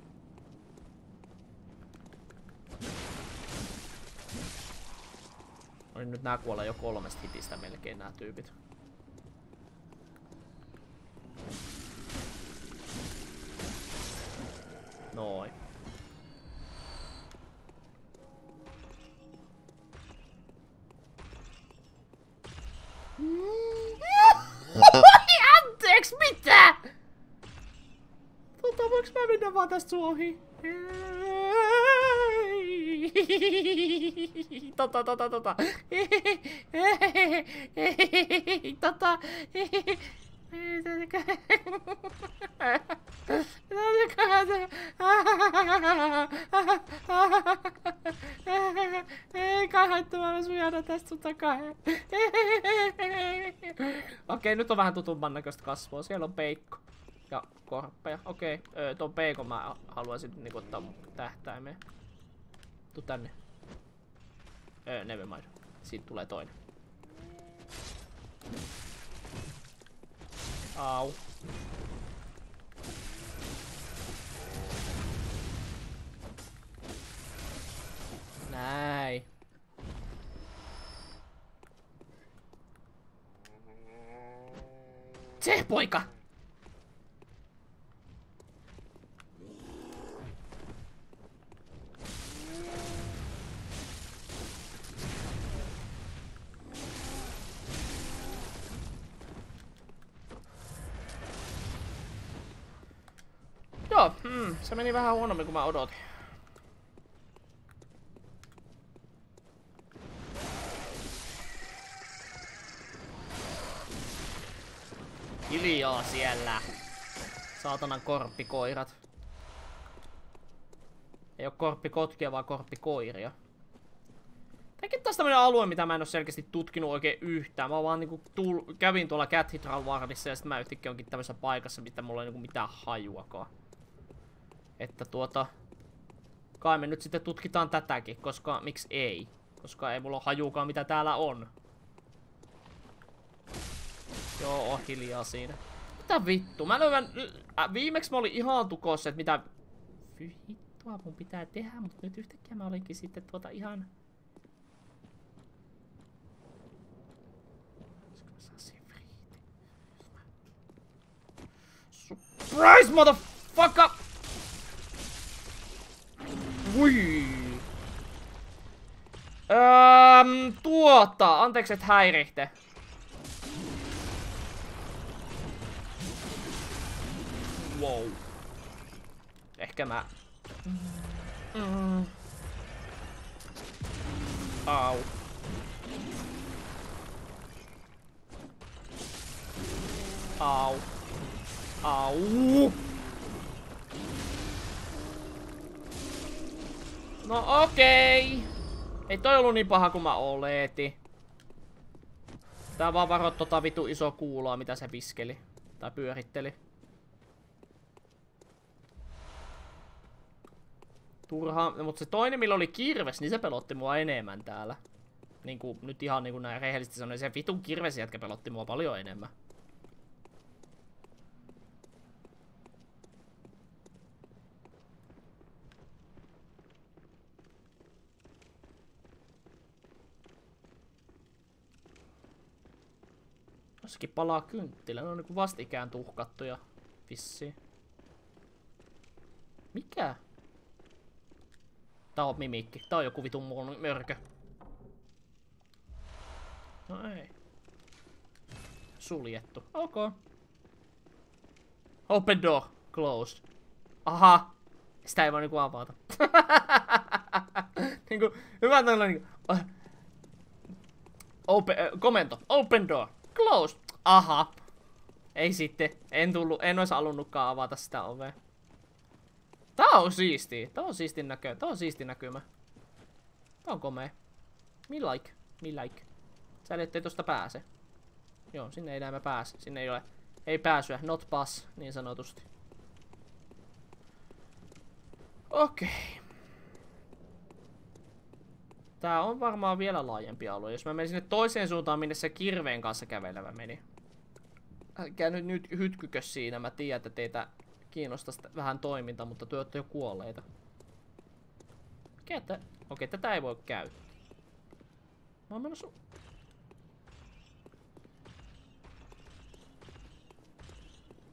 Niin, nyt nää kuolee jo kolmesta hitistä melkein nää tyypit. Noin. Anteeksi, mitä? Tota, voinko mä mennä vaan tästä Tota, tota, tota. Tota. Ei kai haittamaan sun jäädä tästä sun takaa. Okei, nyt on vähän tutumman näköistä kasvua. Siellä on peikko ja korppeja. Okei, tuon peikon mä haluaisin niinku ottaa tähtäimeen. Tuu tänne. Öö, nevermind. Siitä tulee toinen. Au. Näin. Se poika! Joo, hmm, se meni vähän huonommin kuin mä odotin. Hiljaa siellä. Saatanan korppikoirat. Ei oo korppikotkia, vaan korppikoiria. Tääkin taas tämmönen alue, mitä mä en oo selkeästi tutkinut oikein yhtään. Mä vaan niinku kävin tuolla Cathedral Wardissa ja sitten mä yhtäkkiä onkin tämmöisessä paikassa, mitä mulla ei niinku mitään hajuakaan. Että tuota... Kai me nyt sitten tutkitaan tätäkin, koska miksi ei? Koska ei mulla hajuukaan mitä täällä on. Joo, oh, hiljaa siinä. Mitä vittu? Mä löydän... Äh, viimeksi mä olin ihan tukossa, että mitä... Vittua mun pitää tehdä, mutta nyt yhtäkkiä mä olinkin sitten tuota ihan... Surprise, motherfucker! Ui. Öm, tuota, anteeksi et häirihte. Wow. Ehkä mä... Mm. Au. Au. Au. No okei. Ei toi ollut niin paha kuin mä oletin. Tää vaan varo tota vitu iso kuuloa, mitä se viskeli. Tai pyöritteli. Turha, mutta se toinen, millä oli kirves, niin se pelotti mua enemmän täällä. Niinku, nyt ihan niinku näin rehellisesti sanoen, se vitun kirves jätkä pelotti mua paljon enemmän. Jossakin palaa kynttilä, ne on niinku vastikään tuhkattuja. Vissi. Mikä? Tää on mimikki. Tää on joku vitun muun mörkö. No ei. Suljettu. Ok. Open door. Closed. Aha. Sitä ei voi niinku avata. niinku, hyvä tällä niinku. Open, äh, komento. Open door. Closed. Aha. Ei sitten. En tullut, en olisi halunnutkaan avata sitä ovea. Tää on siisti. Tää on siisti näkö. Tää on siisti näkymä. Tää on komea. Me like. Me like. Sä ettei tosta pääse. Joo, sinne ei näemmä pääse. Sinne ei ole. Ei pääsyä. Not pass, niin sanotusti. Okei. Okay. Tää on varmaan vielä laajempi alue. Jos mä menen sinne toiseen suuntaan, minne se kirveen kanssa kävelevä meni. Älkää nyt, nyt hytkykö siinä. Mä tiedän, että teitä kiinnostaa vähän toiminta, mutta te olette jo kuolleita. Että... Okei, tätä ei voi käyttää. Mä oon menossa...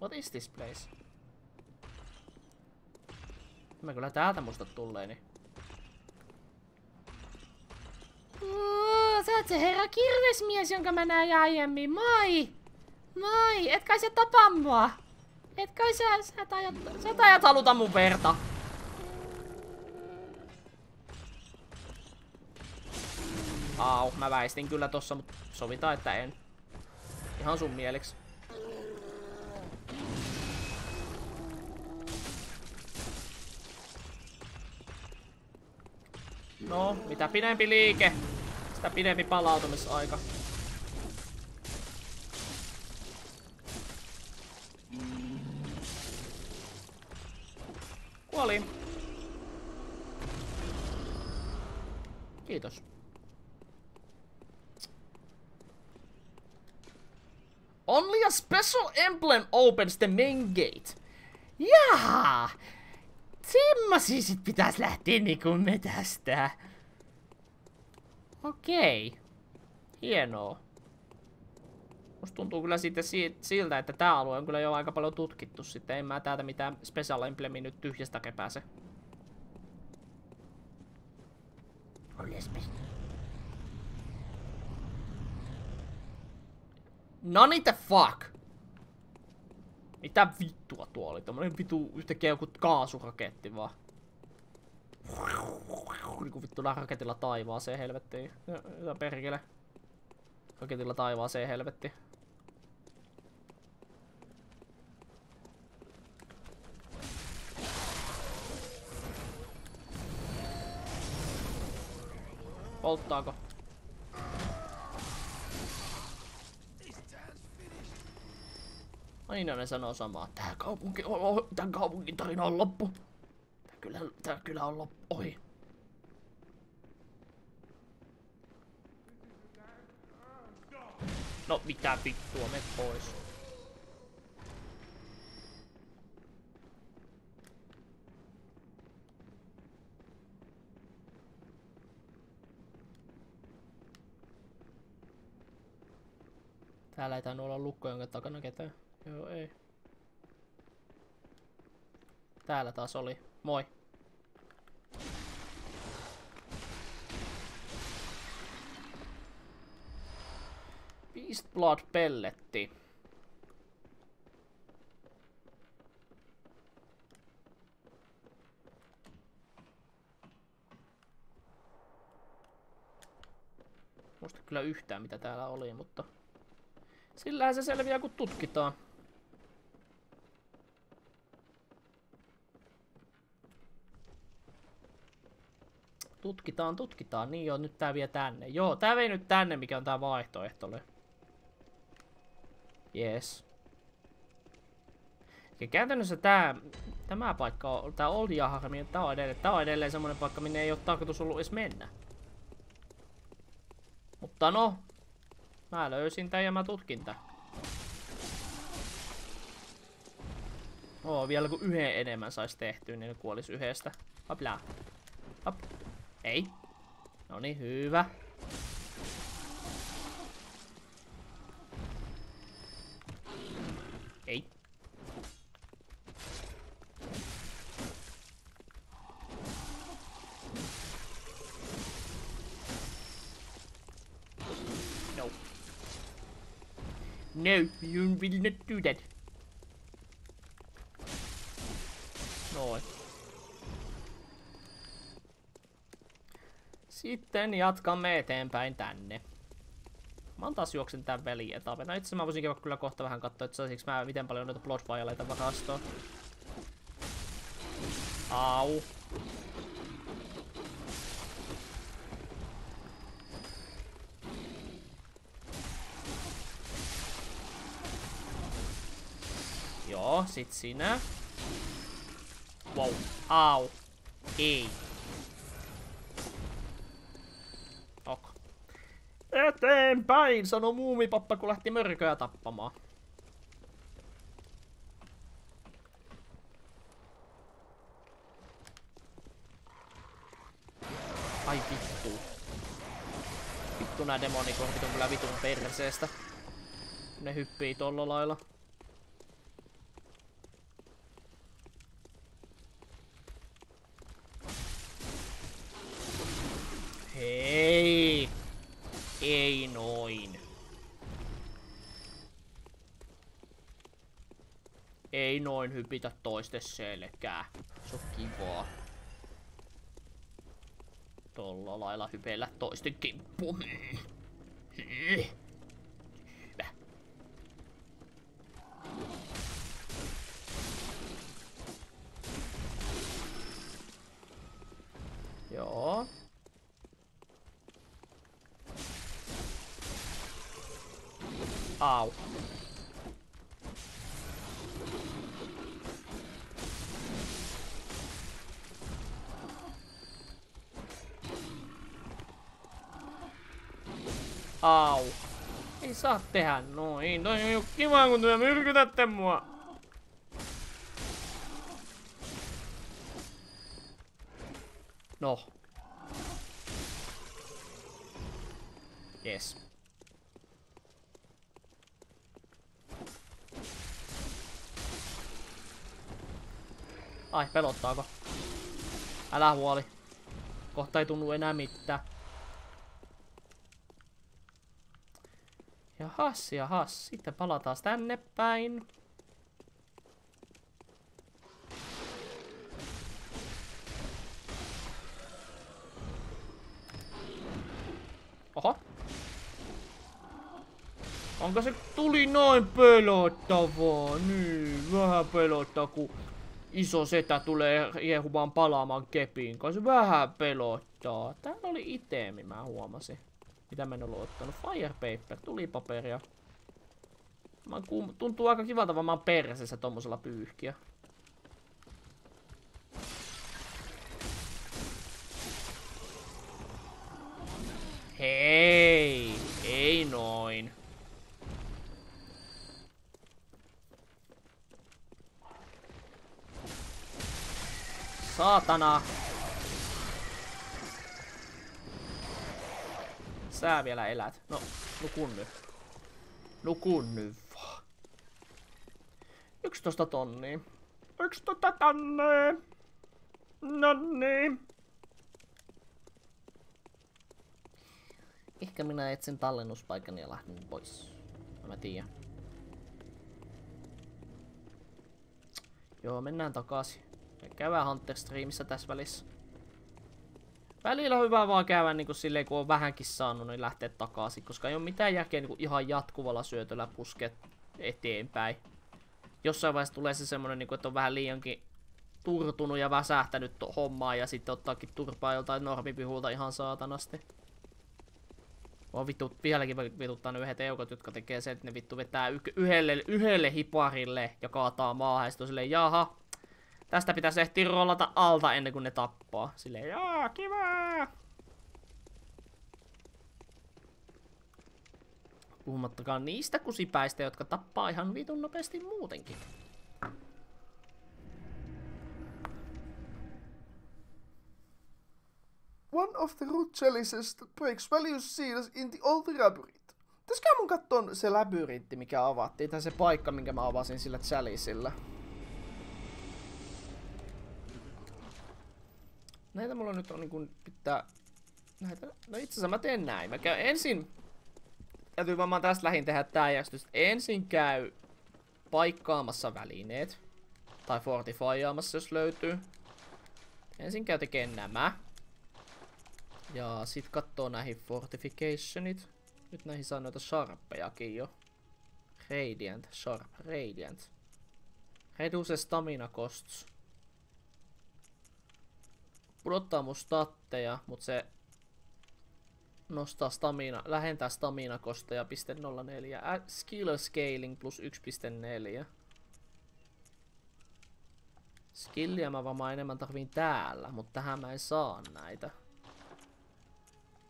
What is this place? Mä kyllä täältä musta tulleeni. Sä oot se herra kirvesmies, jonka mä näin aiemmin. Moi! Moi! Et kai sä tapa mua? Et kai sä, sä, et ajat, sä et ajat haluta mun verta. Au, mä väistin kyllä tossa, mutta sovitaan, että en. Ihan sun mieliksi. No, mitä pidempi liike, sitä pidempi palautumisaika. Kuoli. Kiitos. Only a special emblem opens the main gate. Jaa! Semmosia sit pitäis lähteä niinku metästää. Okei. Hienoa. Musta tuntuu kyllä siitä siltä, että tää alue on kyllä jo aika paljon tutkittu sitten. En mä täältä mitään special emblemi nyt tyhjästä pääse. Nani the fuck? Mitä vittua tuo oli? Tämmönen vitu yhtäkkiä joku kaasuraketti vaan. Niinku vittu raketilla taivaaseen helvettiin. Mitä perkele. Raketilla taivaaseen helvetti. Polttaako? Aina ne sanoo samaa. Tää kaupunki, oh, oh, tän kaupungin tarina on loppu. Tää kyllä, tää kyllä on loppu. Ohi. No mitä vittua, me pois. Täällä ei tainnut olla lukko, jonka takana ketään. Joo, ei. Täällä taas oli. Moi. Beast Blood pelletti. Muista kyllä yhtään mitä täällä oli, mutta sillähän se selviää kun tutkitaan. Tutkitaan, tutkitaan. Niin joo, nyt tää vie tänne. Joo, tää vei nyt tänne, mikä on tää vaihtoehto. Yes. Ja käytännössä tää, tämä paikka on, tää Old Jaharmi, tää on edelleen, tää on edelleen semmonen paikka, minne ei ole tarkoitus ollut edes mennä. Mutta no, mä löysin tän ja mä tutkin tän. Oo, vielä kun yhden enemmän sais tehtyä, niin ne kuolis yhdestä. Hop. Ei. No niin, hyvä. Ei. No. No, you will not do that. Noin. Sitten jatkamme eteenpäin tänne. Mä taas juoksen tän väliin etapin. No itse mä voisin käydä kyllä kohta vähän katsoa, että saisinko mä miten paljon noita Blood Violeta varastoon. Au. Joo, sit sinä. Wow. Au. Ei. Ok. Eteenpäin, sanoi muumipappa, kun lähti mörköä tappamaan. Ai vittu. Vittu nää demonikortit on kyllä vitun perseestä. Ne hyppii tolla lailla. Hei! Ei noin. Ei noin hypitä toisten selkää. Se on kivaa. Tolla lailla hypeillä toisten kimppuun. Saa tehdä noin. Toi ei oo kiva, kun te myrkytätte mua. No. Yes. Ai, pelottaako? Älä huoli. Kohta ei tunnu enää mitään. Jahas, jahas. Sitten palataan tänne päin. Oho. Onko se tuli noin pelottavaa? Niin, vähän pelottaa, kun iso setä tulee riehumaan palaamaan kepiin. Kai se vähän pelottaa. Täällä oli itemi, mä huomasin. Mitä mä en ollut ottanut? Firepaper, tulipaperia. Mä kuum... Tuntuu aika kivalta, vaan mä oon persessä tommosella pyyhkiä. Hei, ei noin. Saatana. Sä vielä elät. No, nukun nyt. Nukun nyt vaan. 11 tonnia. 11 tonnia. No niin. Ehkä minä etsin tallennuspaikan ja lähden pois. En mä tiedä. Joo, mennään takaisin. Käydään Hunter Streamissa tässä välissä. Välillä on hyvä vaan käydä niin kuin silleen, kun on vähänkin saanut, niin lähteä takaisin. Koska ei ole mitään järkeä niin kuin ihan jatkuvalla syötöllä puskea eteenpäin. Jossain vaiheessa tulee se semmonen, niin kuin, että on vähän liiankin turtunut ja väsähtänyt hommaa ja sitten ottaakin turpaa joltain normipihulta ihan saatanasti. Mua vittu, vieläkin vituttaa ne yhdet eukot, jotka tekee sen, että ne vittu vetää yhdelle, yhdelle hiparille ja kaataa maahan. Ja sitten on silleen, jaha, tästä pitäisi ehtiä rollata alta ennen kuin ne tappaa. Silleen, jaa, kiva! Puhumattakaan niistä kusipäistä, jotka tappaa ihan vitun nopeasti muutenkin. One of the root chalices that breaks values seals in the old labyrinth. Pitäisikö mun katsoa se labyrintti, mikä avattiin, tai se paikka, minkä mä avasin sillä chalisilla? Näitä mulla nyt on niinku pitää... Näitä... No itse asiassa mä teen näin. Mä käyn ensin... Täytyy mä tästä lähin tehdä tää järjestys. Ensin käy paikkaamassa välineet. Tai fortifyaamassa, jos löytyy. Ensin käy tekemään nämä. Ja sit kattoo näihin fortificationit. Nyt näihin saa noita sharppejakin jo. Radiant, sharp, radiant. Reduce stamina costs. Pudottaa mun statteja, mut se nostaa stamina, lähentää stamina kosteja 0,04. Skill scaling plus 1,4. Skilliä mä varmaan enemmän tarviin täällä, mutta tähän mä en saa näitä.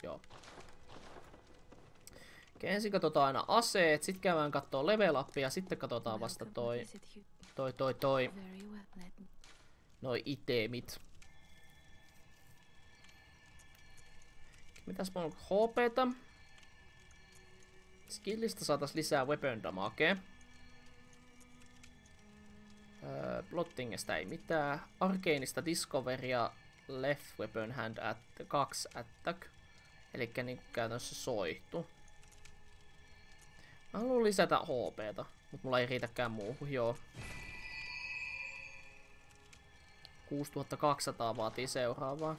Joo. Okei, ensin katsotaan aina aseet, sitten käydään kattoo level upia, sitten katsotaan vasta toi, toi, toi, toi, noi itemit. Mitäs mulla on HPtä? Skillistä saatais lisää weapon damagea. Öö, Plottingesta ei mitään. Arkeinista Discoveria Left Weapon Hand at 2 Attack. Eli niinku käytännössä soihtu. Mä haluan lisätä HPtä, mutta mulla ei riitäkään muuhun, joo. 6200 vaatii seuraavaa.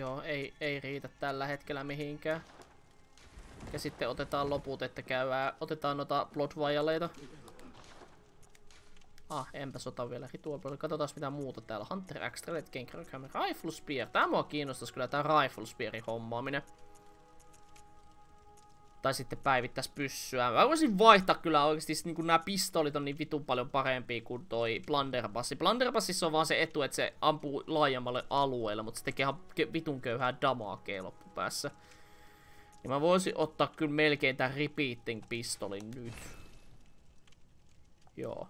Joo, ei, ei riitä tällä hetkellä mihinkään. Ja sitten otetaan loput, että käydään, otetaan noita Blood Vialeita. Ah, enpä sota vielä ritual Katsotaan mitä muuta täällä. Hunter Extra, Let Gain Rifle Spear. Tää mua kiinnostaisi kyllä tää Rifle Spearin hommaaminen. Tai sitten päivittäis pyssyä. Mä voisin vaihtaa kyllä oikeesti, niin kun nämä pistolit on niin vitun paljon parempia kuin toi Blunderpassi. Blunderpassissa on vaan se etu, että se ampuu laajemmalle alueelle, mutta se tekee ihan vitun köyhää damakea loppupäässä. Ja mä voisin ottaa kyllä melkein tän repeating pistolin nyt. Joo.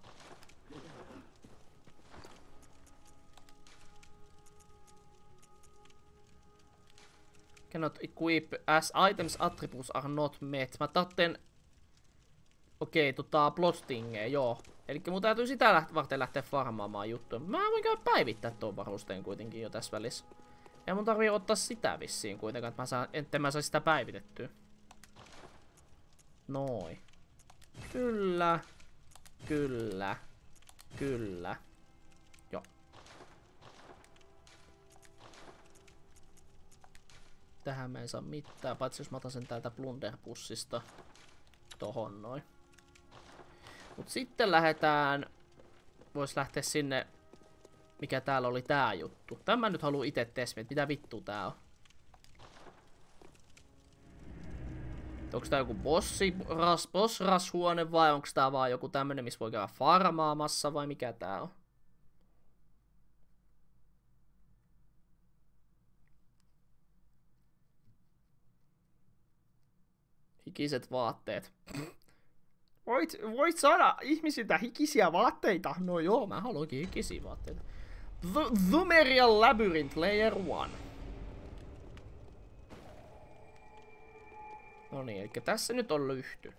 Cannot equip as items attributes are not met. Mä tatten... Okei, okay, tota joo. Eli mun täytyy sitä läht varten lähteä farmaamaan juttuja. Mä voin käydä päivittää tuon varusteen kuitenkin jo tässä välissä. Ja mun tarvii ottaa sitä vissiin kuitenkaan, että mä saan, että mä saan sitä päivitettyä. Noin. Kyllä. Kyllä. Kyllä. Tähän mä en saa mitään, paitsi jos mä otan sen täältä plunderpussista tohon noin. Mut sitten lähdetään, vois lähteä sinne, mikä täällä oli tää juttu. Tämä nyt haluan itse tesmiä, mitä vittu tää on. Onko tää joku bossi, ras, boss rashuone vai onko tää vaan joku tämmönen, missä voi käydä farmaamassa vai mikä tää on? Hikiset vaatteet. Voit, voit saada ihmisiltä hikisiä vaatteita? No joo, mä haluankin hikisiä vaatteita. Thumerian Labyrinth Layer 1. No niin, eli tässä nyt on lyhty.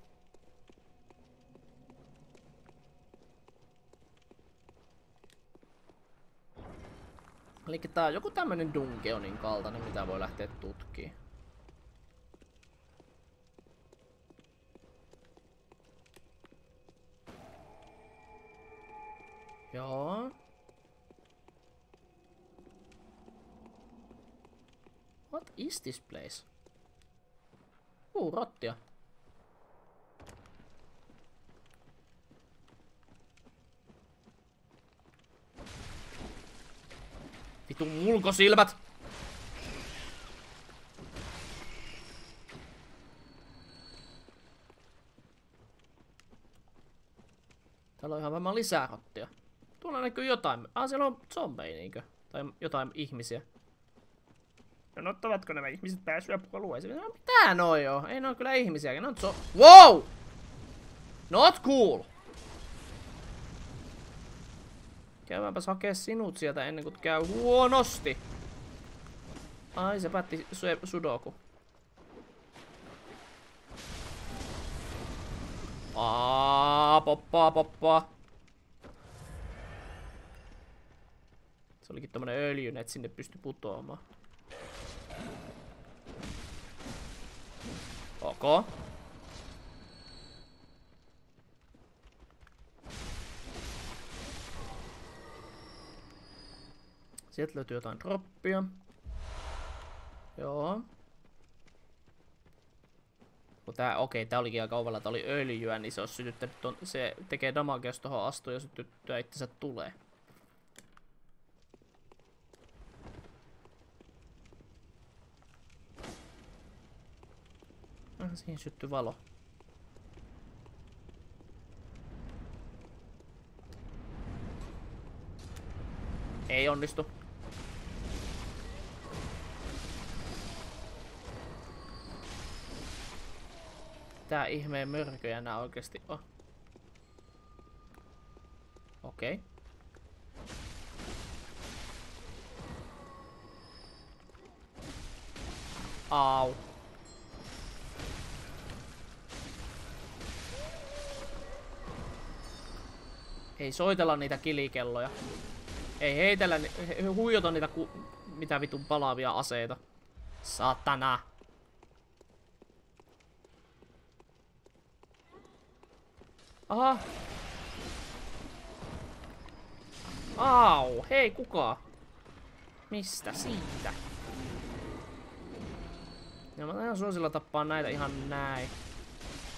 Eli tää on joku tämmönen dungeonin kaltainen, mitä voi lähteä tutkimaan. Ja. What is this place? Uh, rottia. Vitu mulkosilmät! Täällä on ihan varmaan lisää rottia. Tuolla näkyy jotain. Ah, siellä on zombeja niinkö? Tai jotain ihmisiä. No ottavatko nämä ihmiset pääsyä puolueeseen? No mitä noi on? Ei ne on kyllä ihmisiä. Ne on zo... Wow! Not cool! Käydäänpäs hakea sinut sieltä ennen kuin käy huonosti. Ai se päätti sudoku. Aa, poppaa, poppaa. Olikin tommonen öljyn, että sinne pysty putoamaan. Ok. Sieltä löytyy jotain droppia. Joo. Kun tää, okei, tää olikin aika ovella, tää oli öljyä, niin se olisi sytyttänyt ton, se tekee damage, jos tohon astuu ja sytyttää itsensä tulee. Siihen syttyi valo. Ei onnistu. Tää ihmeen mörköjä nää oikeesti on. Okei. Okay. Au. Ei soitella niitä kilikelloja. Ei heitellä, he huijota niitä ku, mitä vitun palavia aseita. Satana. Aha. Au, hei kuka? Mistä? Siitä. Ja mä ihan suosilla tappaa näitä ihan näin.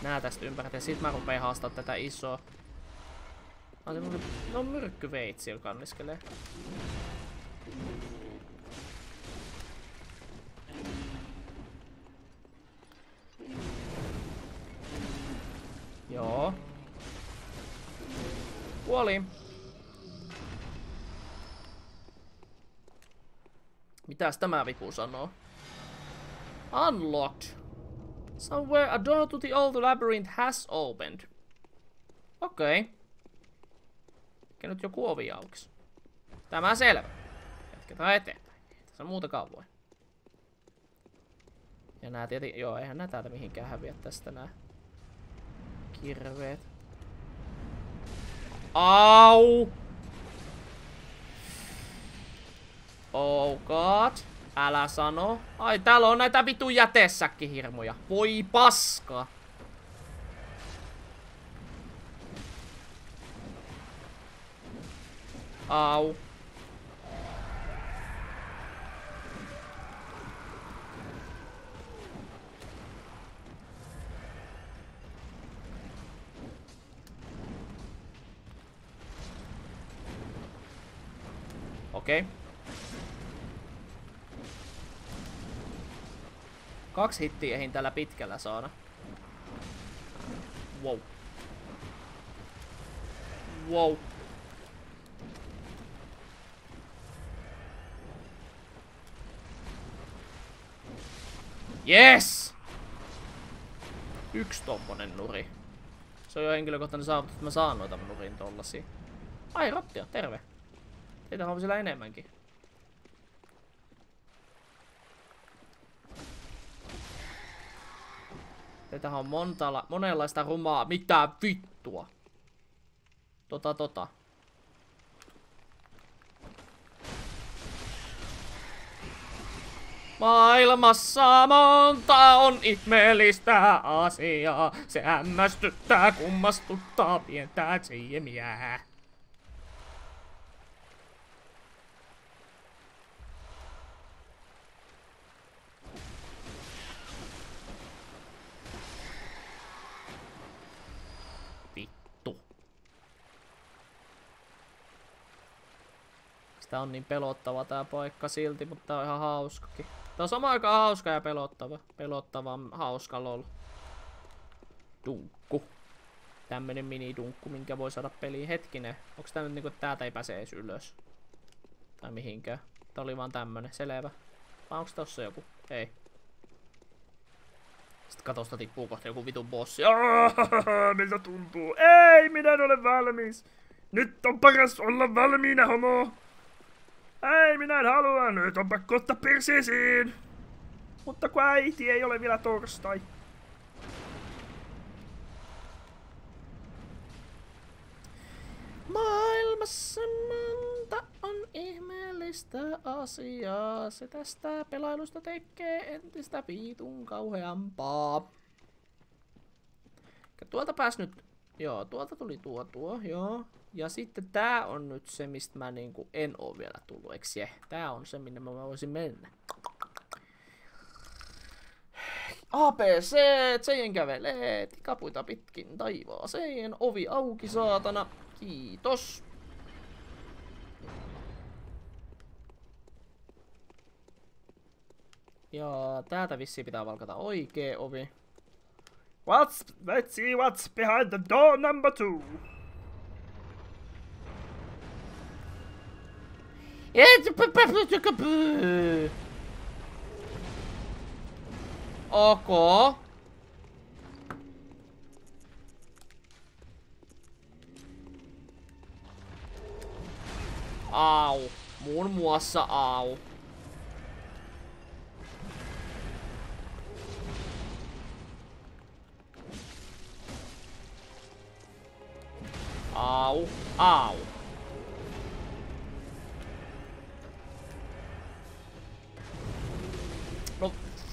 Nää tästä ympäriltä ja sit mä rupeen haastaa tätä isoa. Ah, semmonen, no myrkkyveitsi, joka kanniskelee. Joo. Kuoli. Mitäs tämä vipu sanoo? Unlocked. Somewhere a door to the old labyrinth has opened. Okei. Okay. Ehkä nyt joku ovi auki. Tämä selvä. Jatketaan eteenpäin. Tässä muutakaan voi. Ja nää tietenkin, joo, eihän nää täältä mihinkään häviä tästä nää kirveet. Au! Oh god. Älä sano. Ai, täällä on näitä vitu jätesäkkihirmuja. Voi paska. Au. Okei. Okay. Kaksi hittiä ehin tällä pitkällä saada. Wow. Wow. Yes! Yksi tommonen nuri. Se on jo henkilökohtainen saavutus, että mä saan noita nurin tollasia. Ai, rottia, terve. Teitä on siellä enemmänkin. Teitähän on monta, monenlaista rumaa. Mitä vittua? Tota, tota. Maailmassa monta on ihmeellistä asiaa. Se hämmästyttää, kummastuttaa pientä Jamieä. Vittu. Sitä on niin pelottava tää paikka silti, mutta tää on ihan hauskakin. Tää on sama aika hauska ja pelottava. Pelottava, hauska lol. Dunkku. Tämmönen mini-dunkku, minkä voi saada peliin. Hetkinen, onks tää nyt niinku, täältä ei pääse edes ylös? Tai mihinkään. Tää oli vaan tämmönen, selvä. Vai onks tossa joku? Ei. Sitten katosta tippuu kohta joku vitun bossi. miltä tuntuu? Ei, minä en ole valmis. Nyt on paras olla valmiina, homo. Ei, minä halua. Nyt on pakko ottaa perseesiin. Mutta kun äiti ei ole vielä torstai. Maailmassa monta on ihmeellistä asiaa. Se tästä pelailusta tekee entistä viitun kauheampaa. Tuolta pääs nyt... Joo, tuolta tuli tuo tuo, joo. Ja sitten tää on nyt se, mistä mä niinku en oo vielä tullut, eks je? Tää on se, minne mä voisin mennä. ABC, Zeyen kävelee tikapuita pitkin taivaaseen. Ovi auki, saatana. Kiitos. Ja täältä vissiin pitää valkata oikea ovi. What's, let's see what's behind the door number two. Ok. Au. Muun muassa au. Au. Au.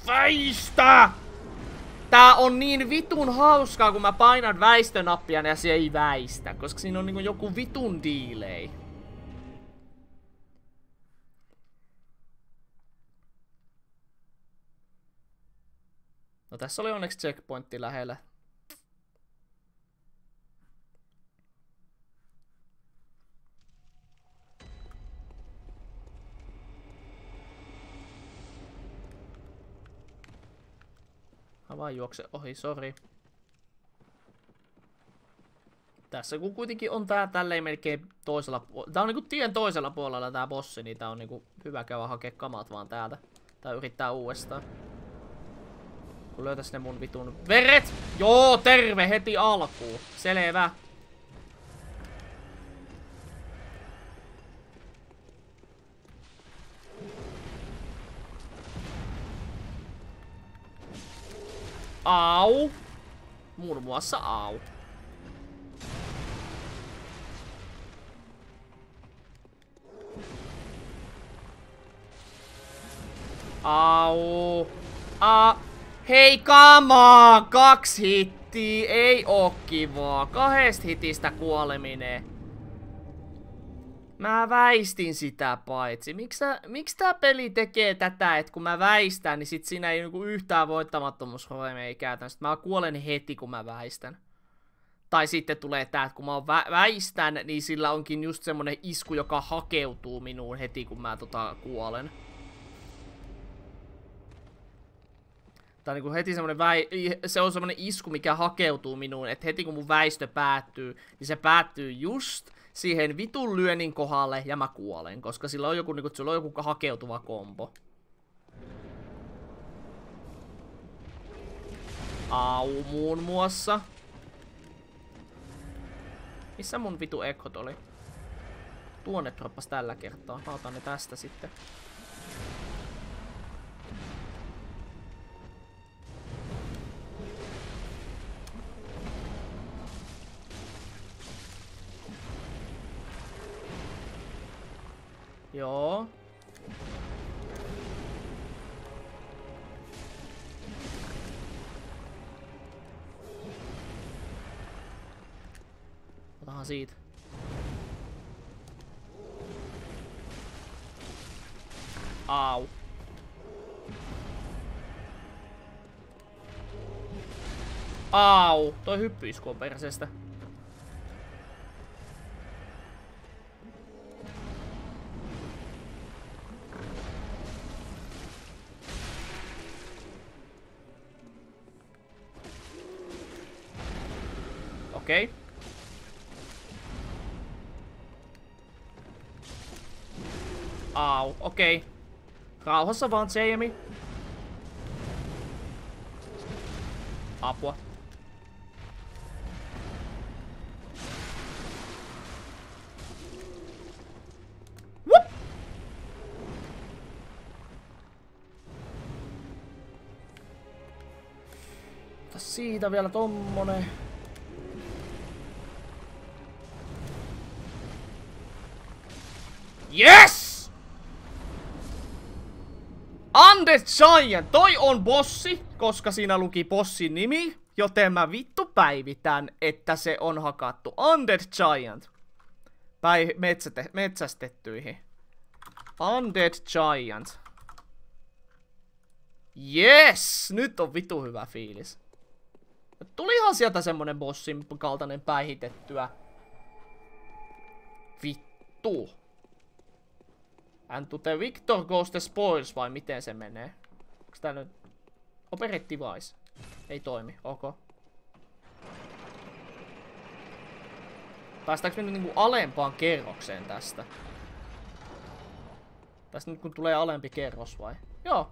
Väistä! Tää on niin vitun hauskaa, kun mä painan väistönappia ja se ei väistä, koska siinä on niinku joku vitun diilei. No tässä oli onneksi checkpointti lähellä. Mä vaan juokse ohi, sori. Tässä kun kuitenkin on tää tälleen melkein toisella puolella. Tää on niinku tien toisella puolella tää bossi, niin tää on niinku hyvä käydä hakea kamat vaan täältä. Tai yrittää uudestaan. Kun löytäis ne mun vitun veret! Joo, terve heti alkuun. Selvä. Au. Muun muassa au. Au. A. Hei kamaa! Kaksi hittiä. Ei oo kivaa. Kahdesta hitistä kuoleminen. Mä väistin sitä paitsi. Miksi, miksi tää peli tekee tätä, että kun mä väistän, niin sit siinä ei niinku yhtään voittamattomuusroimeja käytännössä. Mä kuolen heti, kun mä väistän. Tai sitten tulee tää, että kun mä vä väistän, niin sillä onkin just semmonen isku, joka hakeutuu minuun heti, kun mä tota kuolen. On niinku heti semmonen väi... Se on semmonen isku, mikä hakeutuu minuun, että heti kun mun väistö päättyy, niin se päättyy just siihen vitun lyönnin kohdalle ja mä kuolen, koska sillä on joku, niinku, sillä on joku hakeutuva kombo. Au muun muassa. Missä mun vitu ekot oli? Tuonne droppas tällä kertaa. Mä otan ne tästä sitten. Joo. Otahan siitä. Au. Au. Toi hyppyisku on perseestä. Okei. Okay. Au, okei. Okay. Rauhassa vaan, Jamie. Apua. Whoop! Siitä vielä tommonen. Yes! Undead Giant, toi on bossi, koska siinä luki bossin nimi, joten mä vittu päivitän, että se on hakattu. Undead Giant. Päi metsäte, metsästettyihin. Undead Giant. Yes! Nyt on vitu hyvä fiilis. Tulihan sieltä semmonen bossin kaltainen päihitettyä. Vittu. And to the Victor goes the spoils, vai miten se menee? Onks tää nyt... Operate device. Ei toimi, ok. Päästäänkö me nyt niinku alempaan kerrokseen tästä? Tästä nyt kun tulee alempi kerros vai? Joo.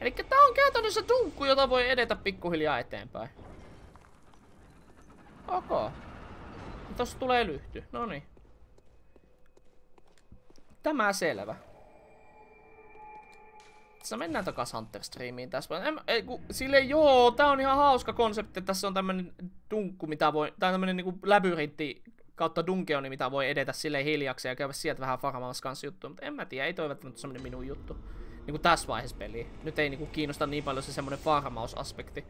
Eli tää on käytännössä tunkku, jota voi edetä pikkuhiljaa eteenpäin. Ok. Tossa tulee lyhty. No niin. Tämä selvä. Tässä mennään takas Hunter Streamiin tässä. En, ei, ku, sille joo, tää on ihan hauska konsepti. Tässä on tämmönen dunkku, mitä voi, tai tämmönen niinku labyrintti kautta dungeoni, mitä voi edetä sille hiljaksi ja käydä sieltä vähän farmaamassa kanssa juttu. Mutta en mä tiedä, ei toi semmonen minun juttu. Niinku tässä vaiheessa peliä. Nyt ei niinku kiinnosta niin paljon se semmonen farmausaspekti.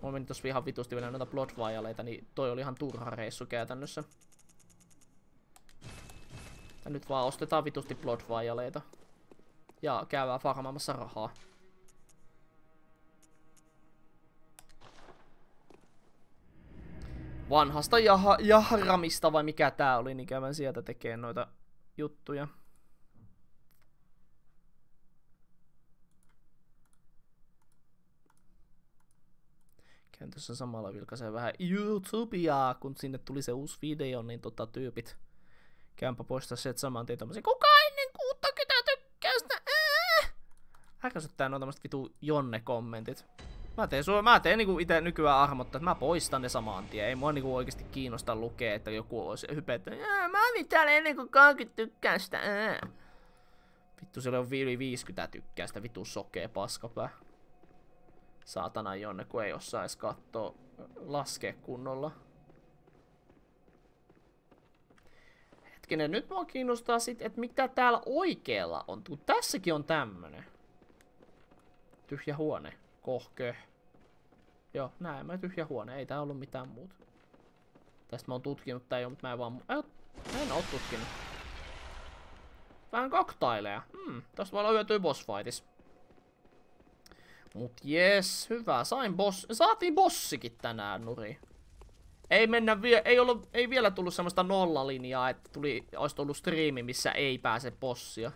Mulla meni tossa ihan vitusti vielä noita Blood Vialeita, niin toi oli ihan turha reissu käytännössä. Ja nyt vaan ostetaan vitusti Blood Vialeita. Ja käydään farmaamassa rahaa. Vanhasta jaha, jahramista vai mikä tää oli, niin käydään sieltä tekee noita juttuja. Käyn tuossa samalla vilkaisen vähän YouTubea, kun sinne tuli se uusi video, niin tota tyypit. Käympä poistaa sieltä saman tien tommosen, kuka ennen 60 tykkäystä? Ärsyttää noin tämmöset vitu Jonne-kommentit. Mä teen, su- mä teen niinku ite nykyään armotta, että mä poistan ne saman tien. Ei mua niinku oikeesti kiinnosta lukea, että joku olisi hypettä. Mä olin täällä ennen kuin 30 tykkäystä. Vittu, siellä on yli 50 tykkäystä, vitu sokee paskapää saatana jonne, kun ei osaa edes katsoa, laskea kunnolla. Hetkinen, nyt mua kiinnostaa sit, että mitä täällä oikealla on. Kun tässäkin on tämmönen. Tyhjä huone. Kohkö. Joo, näin mä tyhjä huone. Ei tää ollut mitään muuta. Tästä mä oon tutkinut tää jo, mutta mä en vaan... Mä en oo tutkinut. Vähän koktaileja. Hmm, tästä voi olla hyötyä boss fightis. Mut jes, hyvä. Sain boss... Saatiin bossikin tänään, Nuri. Ei mennä vie... ei, ollut... ei vielä tullut semmoista nollalinjaa, että tuli... olisi tullut striimi, missä ei pääse bossia.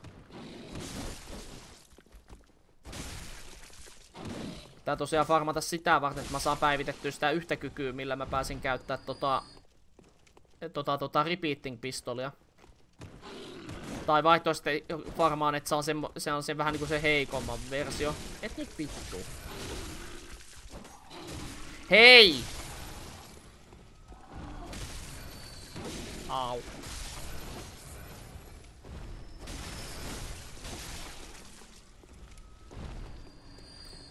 Tää tosiaan farmata sitä varten, että mä saan päivitettyä sitä yhtä kykyä, millä mä pääsin käyttää tota... Tota, tota repeating pistolia. Tai vaihtoehtoisesti varmaan, että se on, se, se on se vähän niinku se heikomman versio. Et nyt vittu. Hei! Au.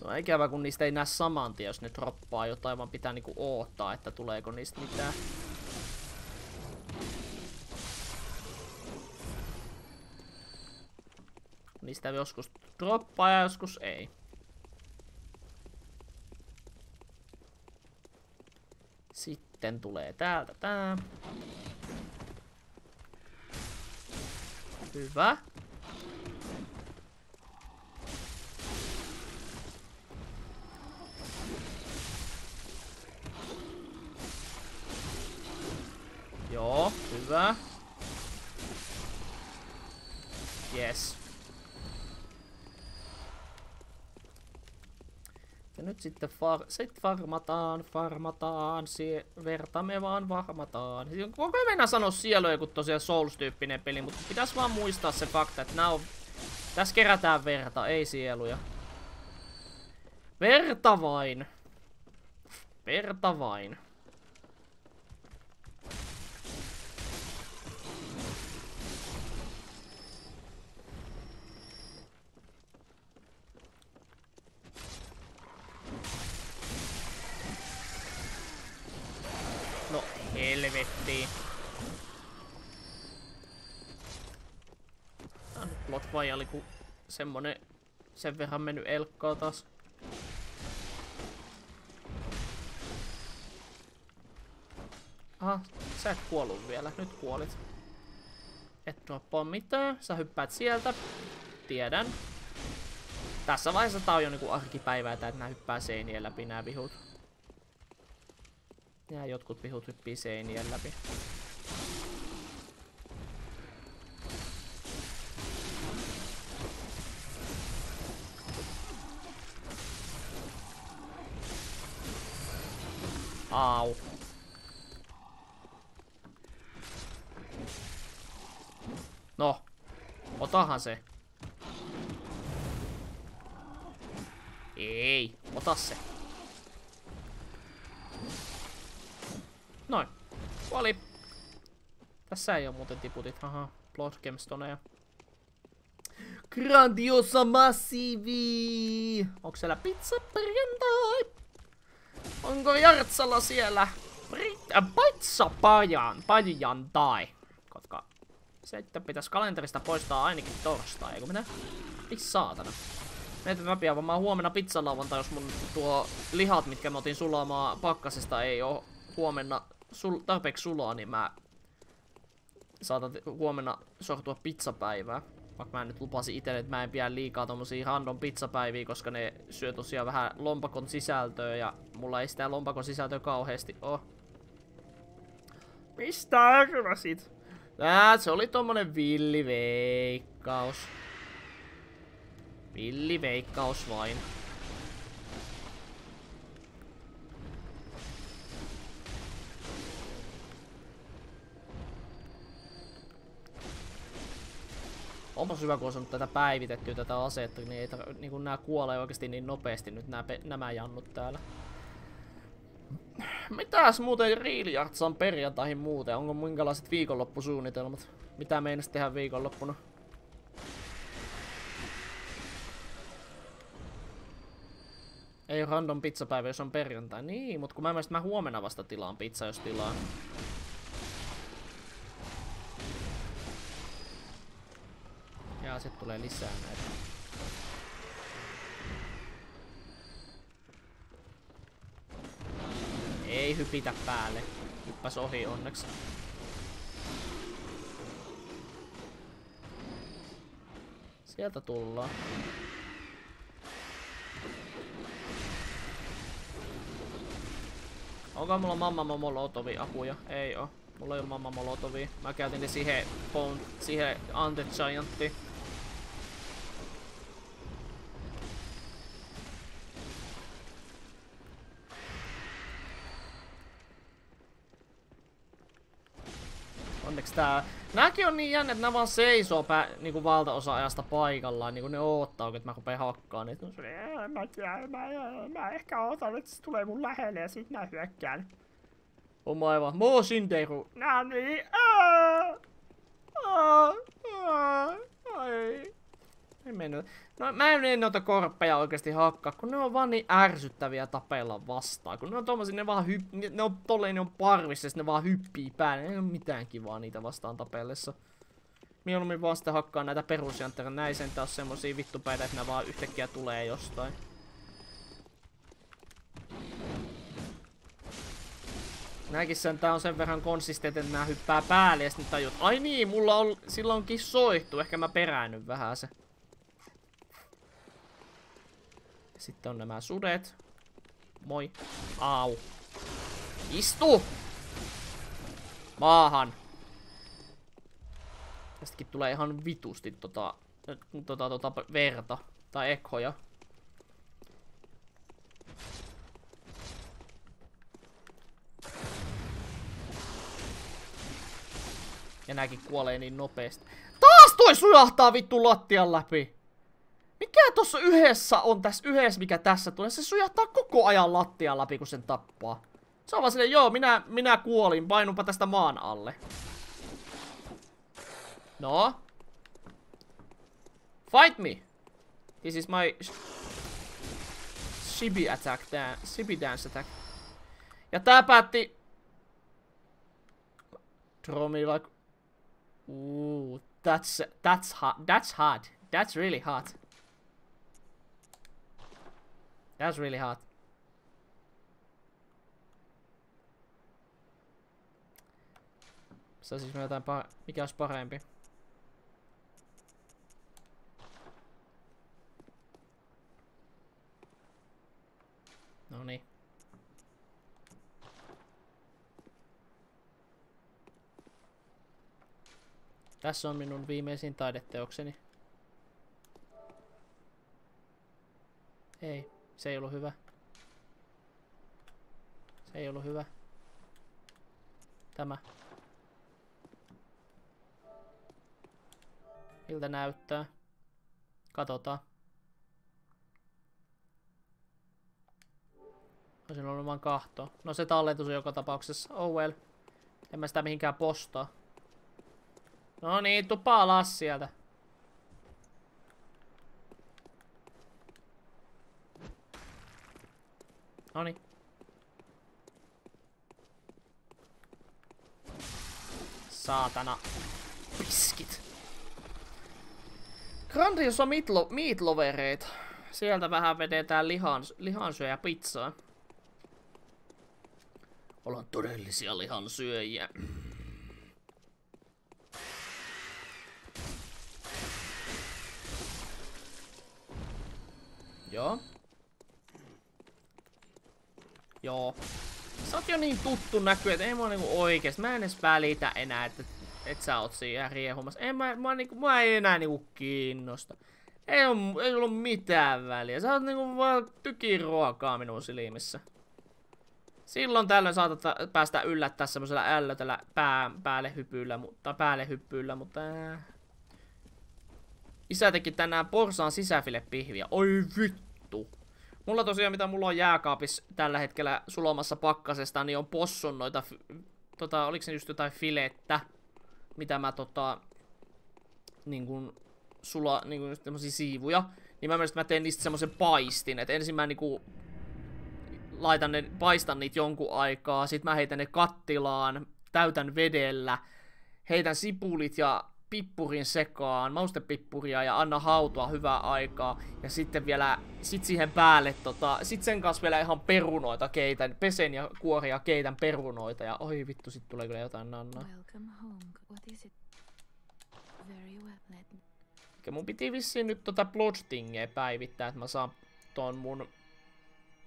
No ikävä kun niistä ei näe saman tien, jos ne droppaa jotain, vaan pitää niinku oottaa, että tuleeko niistä mitään. Niistä joskus droppaa ja joskus ei. Sitten tulee täältä tää. Hyvä. Sitten far, sit farmataan, farmataan, sie, verta me vaan varmataan. Koko mennä sanoa sieluja, kun tosiaan Souls-tyyppinen peli, mutta pitäisi vaan muistaa se fakta, että nää on... Tässä kerätään verta, ei sieluja. Verta vain. Verta vain. No nyt Blood Vial, kun semmonen sen verran mennyt elkkaa taas. Aha, sä et kuollut vielä. Nyt kuolit. Et droppaa mitään. Sä hyppäät sieltä. Tiedän. Tässä vaiheessa tää on jo niinku arkipäivää, että nää hyppää seinien läpi nää vihut. Ja jotkut vihut hyppii seinien läpi. Au. No. Otahan se. Ei. Ota se. Kuoli. Tässä ei oo muuten tiputit. Aha. Blood Gemstoneja. Grandiosa massiivi! Onko siellä pizza perjantai? Onko Jartsalla siellä äh, pizza pajan, perjantai? Koska se, että pitäisi kalenterista poistaa ainakin torstai, eikö mitä? Ei saatana. Mietin mä huomenna pizzalauantai, jos mun tuo lihat, mitkä mä otin sulamaan pakkasesta, ei oo huomenna sul tarpeeksi sulaa, niin mä saatan huomenna sortua pizzapäivää. Vaikka mä nyt lupasin itselle, että mä en pidä liikaa tommosia random pizzapäiviä, koska ne syö tosiaan vähän lompakon sisältöä ja mulla ei sitä lompakon sisältöä kauheasti oo. Mistä arvasit? Tää, se oli tommonen villiveikkaus. Villiveikkaus vain. Onpas hyvä, kun on tätä päivitettyä tätä asetta, niin, ei niin kun nää kuolee oikeasti niin nopeasti nyt nää, nämä jannut täällä. Mitäs muuten Reeliarts on perjantaihin muuten? Onko minkälaiset viikonloppusuunnitelmat? Mitä meinas tehdä viikonloppuna? Ei random pizzapäivä, jos on perjantai. Niin, mutta kun mä mä huomenna vasta tilaan pizza, jos tilaan. Ja tulee lisää näitä. Ei hypitä päälle. Hyppäs ohi onneksi. Sieltä tullaan. Onko mulla mamma molotovi apuja? Ei oo. Mulla ei oo mamma molotovi. Mä käytin ne siihen, siihen Ante Giantti. Onneksi tää... Nääkin on niin jännä, että nää vaan seisoo pää, niinku valtaosa ajasta paikallaan, niinku ne oottaa, että mä rupeen hakkaan niitä. No, mä, tiedän, mä, mä, ehkä ootan, että se tulee mun lähelle ja sit mä hyökkään. On mä aivan. Mo Shinderu. No niin. Aa, aa, aa, ai. Ei mennä. No mä en noita korppeja oikeasti hakkaa, kun ne on vaan niin ärsyttäviä tapella vastaan. Kun ne on tommosia, ne vaan hypp... Ne on tolleen, ne on parvissa, ne vaan hyppii päälle. Ei ole mitään kivaa niitä vastaan tapellessa. Mieluummin vaan sitten hakkaa näitä perusjantteja. Näin sen taas semmosia vittupäitä, että ne vaan yhtäkkiä tulee jostain. Nämäkin sen, tää on sen verran konsistent, että nää hyppää päälle ja sitten tajut, ai niin, mulla on silloinkin soihtu, ehkä mä peräännyn vähän se. Sitten on nämä sudet. Moi. Au. Istu! Maahan. Tästäkin tulee ihan vitusti tota, tota, tota verta. Tai ekhoja. Ja nääkin kuolee niin nopeasti. Taas toi sujahtaa vittu lattian läpi! Mikä tossa yhdessä on tässä yhdessä, mikä tässä tulee? Se sujahtaa koko ajan lattia läpi, kun sen tappaa. Se on vaan silleen, joo, minä, minä kuolin, painunpa tästä maan alle. No. Fight me. This is my Shibi attack, dan Shibi dance attack. Ja tää päätti... Draw me like... Ooh, that's, that's hot, that's hot, that's really That's really hot. Saisis mä jotain pa mikä olisi parempi? No niin. Tässä on minun viimeisin taideteokseni. Ei, se ei ollut hyvä. Se ei ollut hyvä. Tämä. Miltä näyttää? Katsotaan. Olisin ollut vaan kahto. No se tallentus on joka tapauksessa. Oh well. En mä sitä mihinkään postaa. No niin, tupaa alas sieltä. Noni. Saatana. Piskit. Grandiosa mitlo, meatlovereita. Sieltä vähän vedetään lihan, lihansyöjä pizzaa. Ollaan todellisia lihansyöjiä. Joo. Joo. Sä oot jo niin tuttu näky, että ei mua niinku oikeesti. Mä en edes välitä enää, että et sä oot siinä riehumassa. En mä, mä, niinku, mä ei enää niinku kiinnosta. Ei, oo, ei ollut mitään väliä. Sä oot niinku vaan tykin ruokaa minun silmissä. Silloin tällöin saatat päästä yllättää semmoisella ällötellä pää, päälle hypyllä, mutta päälle hyppyllä, mutta... Äh. Isä teki tänään porsaan sisäfile pihviä. Oi vittu. Mulla tosiaan, mitä mulla on jääkaapissa tällä hetkellä sulomassa pakkasesta, niin on possun noita, tota, oliko se just jotain filettä, mitä mä tota, niin kuin, sula, niin tämmösiä siivuja. Niin mä mielestä mä teen niistä semmoisen paistin, että ensin mä niinku laitan ne, paistan niitä jonkun aikaa, sit mä heitän ne kattilaan, täytän vedellä, heitän sipulit ja pippurin sekaan, maustepippuria ja anna hautua hyvää aikaa. Ja sitten vielä, sit siihen päälle, tota, sit sen kanssa vielä ihan perunoita keitän, pesen ja kuoria keitän perunoita. Ja oi vittu, sit tulee kyllä jotain nannaa. Eikä mun piti vissiin nyt tota Bloodstingia päivittää, että mä saan ton mun...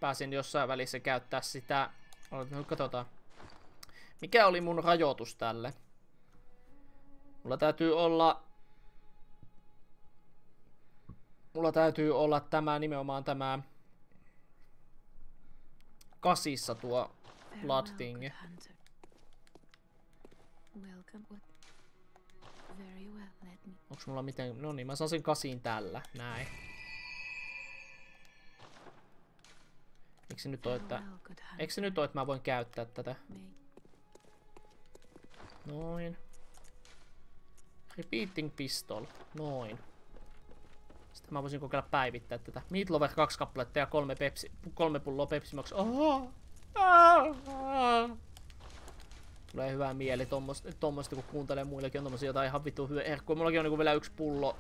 Pääsin jossain välissä käyttää sitä... Katsotaan. Mikä oli mun rajoitus tälle? Mulla täytyy olla... Mulla täytyy olla tämä nimenomaan tämä... Kasissa tuo Blood Thing. Onks mulla miten... No niin, mä saan sen kasiin tällä. Näin. Eikö se nyt oo, että... Eikö se nyt oo, että mä voin käyttää tätä? Noin. Repeating pistol. Noin. Sitten mä voisin kokeilla päivittää tätä. Meatloaf kaksi kappaletta ja kolme, pepsi, kolme pulloa Pepsi Max. Tulee hyvää mieli tommosta, tommosta, kun kuuntelee muillekin on tommosia jotain ihan vittu hyviä herkkua. Mullakin on niinku vielä yksi pullo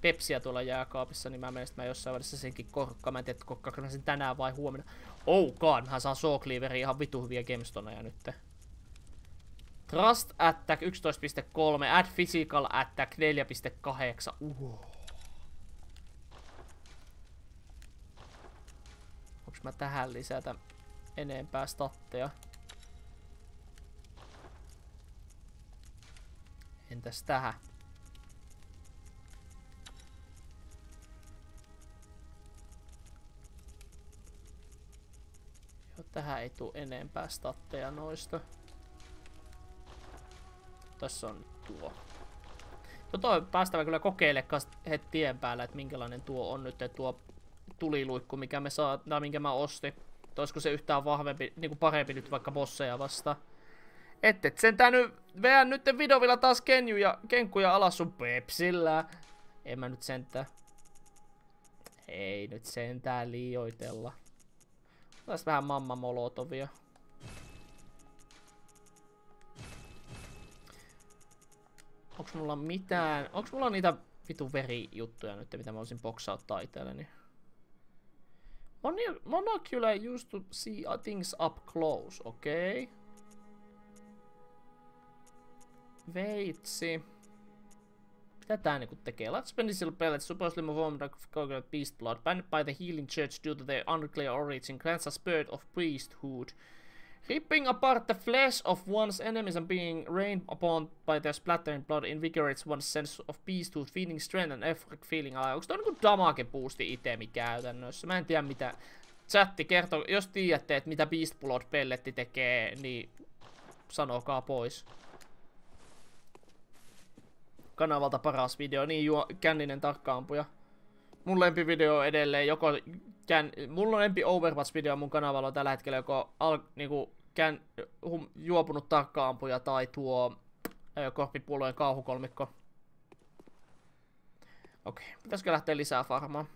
Pepsiä tuolla jääkaapissa, niin mä menen mä jossain välissä senkin korkkaan. Mä en tiedä, kokkaanko mä sen tänään vai huomenna. Oh god, mä saan Saw ihan vittu hyviä gemstoneja nytte. Trust Attack 11.3, Add Physical Attack 4.8. Uh. Onks mä tähän lisätä enempää statteja? Entäs tähän? Tähän ei tuu enempää statteja noista. Tässä on tuo. Tota päästävä kyllä kokeilemaan heti tien päällä, että minkälainen tuo on nyt tuo tuliluikku, mikä me saa, tai minkä mä ostin. Olisiko se yhtään vahvempi, niinku parempi nyt vaikka bosseja vasta. Et et sentään nyt veän nyt videovilla taas kenjuja, kenkkuja alas sun pepsillä. En mä nyt sentään. Ei nyt sentään liioitella. Tässä vähän mamma molotovia. Onks mulla mitään... Onks mulla niitä vitu verijuttuja nyt, mitä mä voisin boksauttaa itselleni? Monocular used to see things up close, okei. Okay. Veitsi. Mitä tää niinku tekee? Let's Penicillin pellets supposedly formed of coconut beast blood, banned by the healing church due to their unclear origin, grants a spirit of priesthood. Ripping apart the flesh of one's enemies and being rained upon by their splattering blood invigorates one's sense of priesthood, feeling strength and effort feeling. Onko toi niinku damage boosti itemi käytännössä? Mä en tiedä mitä. Chatti kertoo, jos tiedätte, että mitä Beast Blood pelletti tekee, niin sanokaa pois kanavalta paras video, niin juo, känninen tarkkaampuja. Mun lempivideo edelleen, joko kän, mulla on lempi Overwatch-video mun kanavalla on tällä hetkellä joko al, niinku, kän, hum, juopunut tarkkaampuja tai tuo korppipuolueen kauhukolmikko. Okei, okay. pitäisikö lähteä lisää farmaan?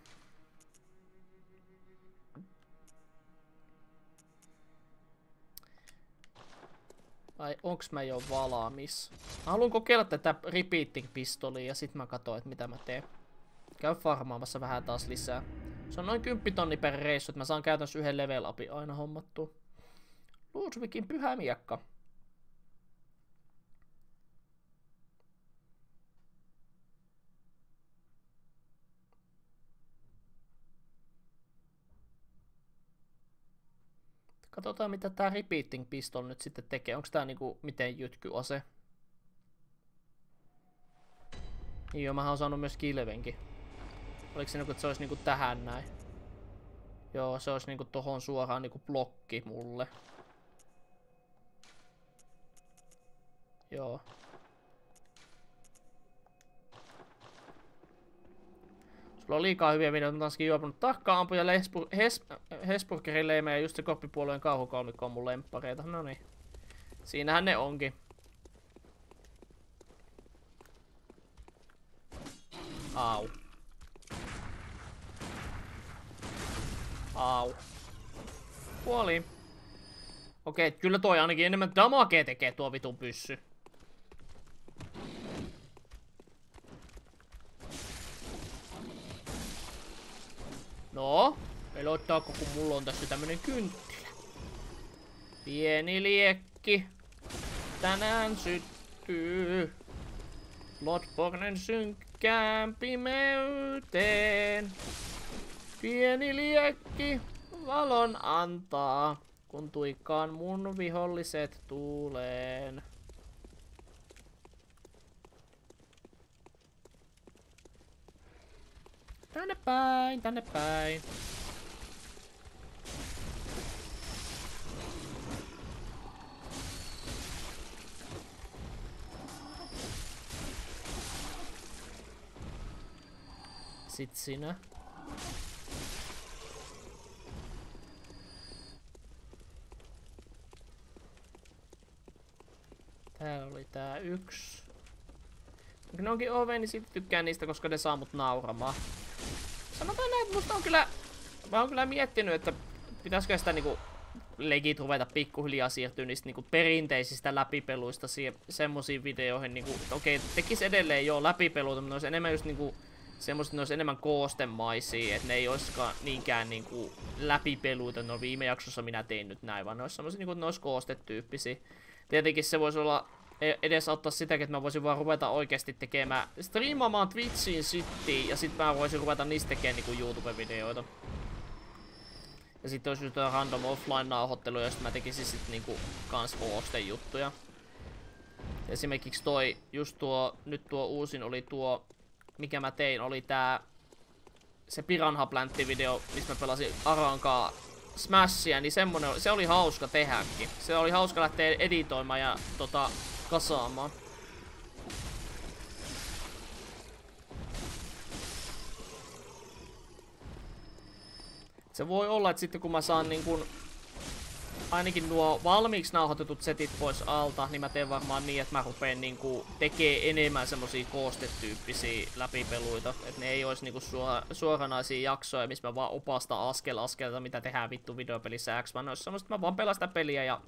Vai onks mä jo valmis? Mä haluan kokeilla tätä repeating pistolia ja sit mä katsoin, että mitä mä teen. Käy farmaamassa vähän taas lisää. Se on noin 10 tonni per reissu, että mä saan käytännössä yhden level upin aina hommattua. Ludwikin pyhä miekka. Katsotaan mitä tää repeating pistol nyt sitten tekee. Onko tää niinku miten ase? Niin joo, mä oon saanut myös kilvenkin. Oliko se niinku, että se olisi niinku tähän näin? Joo, se olisi niinku tohon suoraan niinku blokki mulle. Joo. Sulla on liikaa hyviä videoita, taaskin juopunut tarkkaan ampuja Hesburgerin Hes, Hesburgerin leimejä ja just se koppipuolueen kauhukolmikko on mun lemppareita. No niin. Siinähän ne onkin. Au. Au. Kuoli. Okei, kyllä toi ainakin enemmän damakea tekee tuo vitun pyssy. No, pelottaako kun mulla on tässä tämmönen kynttilä? Pieni liekki. Tänään syttyy. Bloodbornen synkkään pimeyteen. Pieni liekki valon antaa, kun tuikkaan mun viholliset tuuleen. Tänne päin, tänne päin. Sit sinä. Täällä oli tää yksi. Ne onkin OV, niin sitten tykkään niistä, koska ne saa mut nauramaan sanotaan näin, että musta on kyllä... Mä oon kyllä miettinyt, että pitäisikö sitä niinku legit ruveta pikkuhiljaa siirtyä niistä niinku perinteisistä läpipeluista semmoisiin videoihin. Niinku, okei, okay, tekis edelleen jo läpipeluita, mutta ne olisi enemmän just niinku semmoiset, ne olisi enemmän koostemaisia, että ne ei olisikaan niinkään niinku läpipeluita. No viime jaksossa minä tein nyt näin, vaan ne olisi semmoisia niinku, ne olisi koostetyyppisiä. Tietenkin se voisi olla E- edes auttaa sitäkin, että mä voisin vaan ruveta oikeasti tekemään, striimaamaan Twitchiin sitten ja sitten mä voisin ruveta niistä tekemään niinku YouTube-videoita. Ja sitten olisi jotain random offline-nauhoitteluja, josta mä tekisin sitten niinku kans koosten juttuja. Esimerkiksi toi, just tuo, nyt tuo uusin oli tuo, mikä mä tein, oli tää se Piranha Plantti video, missä mä pelasin Arankaa Smashia, niin semmonen, se oli hauska tehdäkin. Se oli hauska lähteä editoimaan ja tota, kasaamaan. Se voi olla, että sitten kun mä saan niin kun ainakin nuo valmiiksi nauhoitetut setit pois alta, niin mä teen varmaan niin, että mä rupeen niinku tekee enemmän semmosia koostetyyppisiä läpipeluita. Että ne ei olisi niinku suora, suoranaisia jaksoja, missä mä vaan opasta askel askelta, mitä tehdään vittu videopelissä X, vaan olisi semmoista, että mä vaan pelaan sitä peliä ja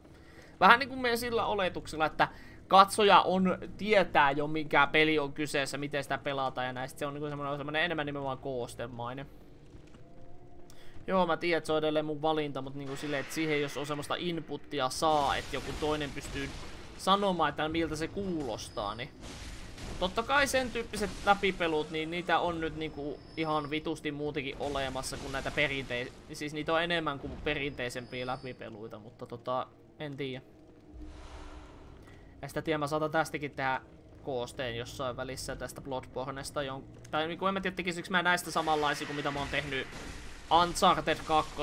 vähän niinku menen sillä oletuksella, että katsoja on, tietää jo mikä peli on kyseessä, miten sitä pelataan ja näistä. Se on niinku semmoinen, semmoinen enemmän nimenomaan koostemainen. Joo, mä tiedän, että se on edelleen mun valinta, mutta niinku silleen, että siihen jos on semmoista inputtia saa, että joku toinen pystyy sanomaan, että miltä se kuulostaa, niin totta kai sen tyyppiset läpipelut, niin niitä on nyt niinku ihan vitusti muutenkin olemassa kuin näitä perinteisiä. Siis niitä on enemmän kuin perinteisempiä läpipeluita, mutta tota, en tiedä. Ja sitä tiedä, mä saatan tästäkin tehdä koosteen jossain välissä tästä Bloodbornesta. Jon... Tai niinku en mä tiedä, tekisikö mä näistä samanlaisia kuin mitä mä oon tehnyt Uncharted 2,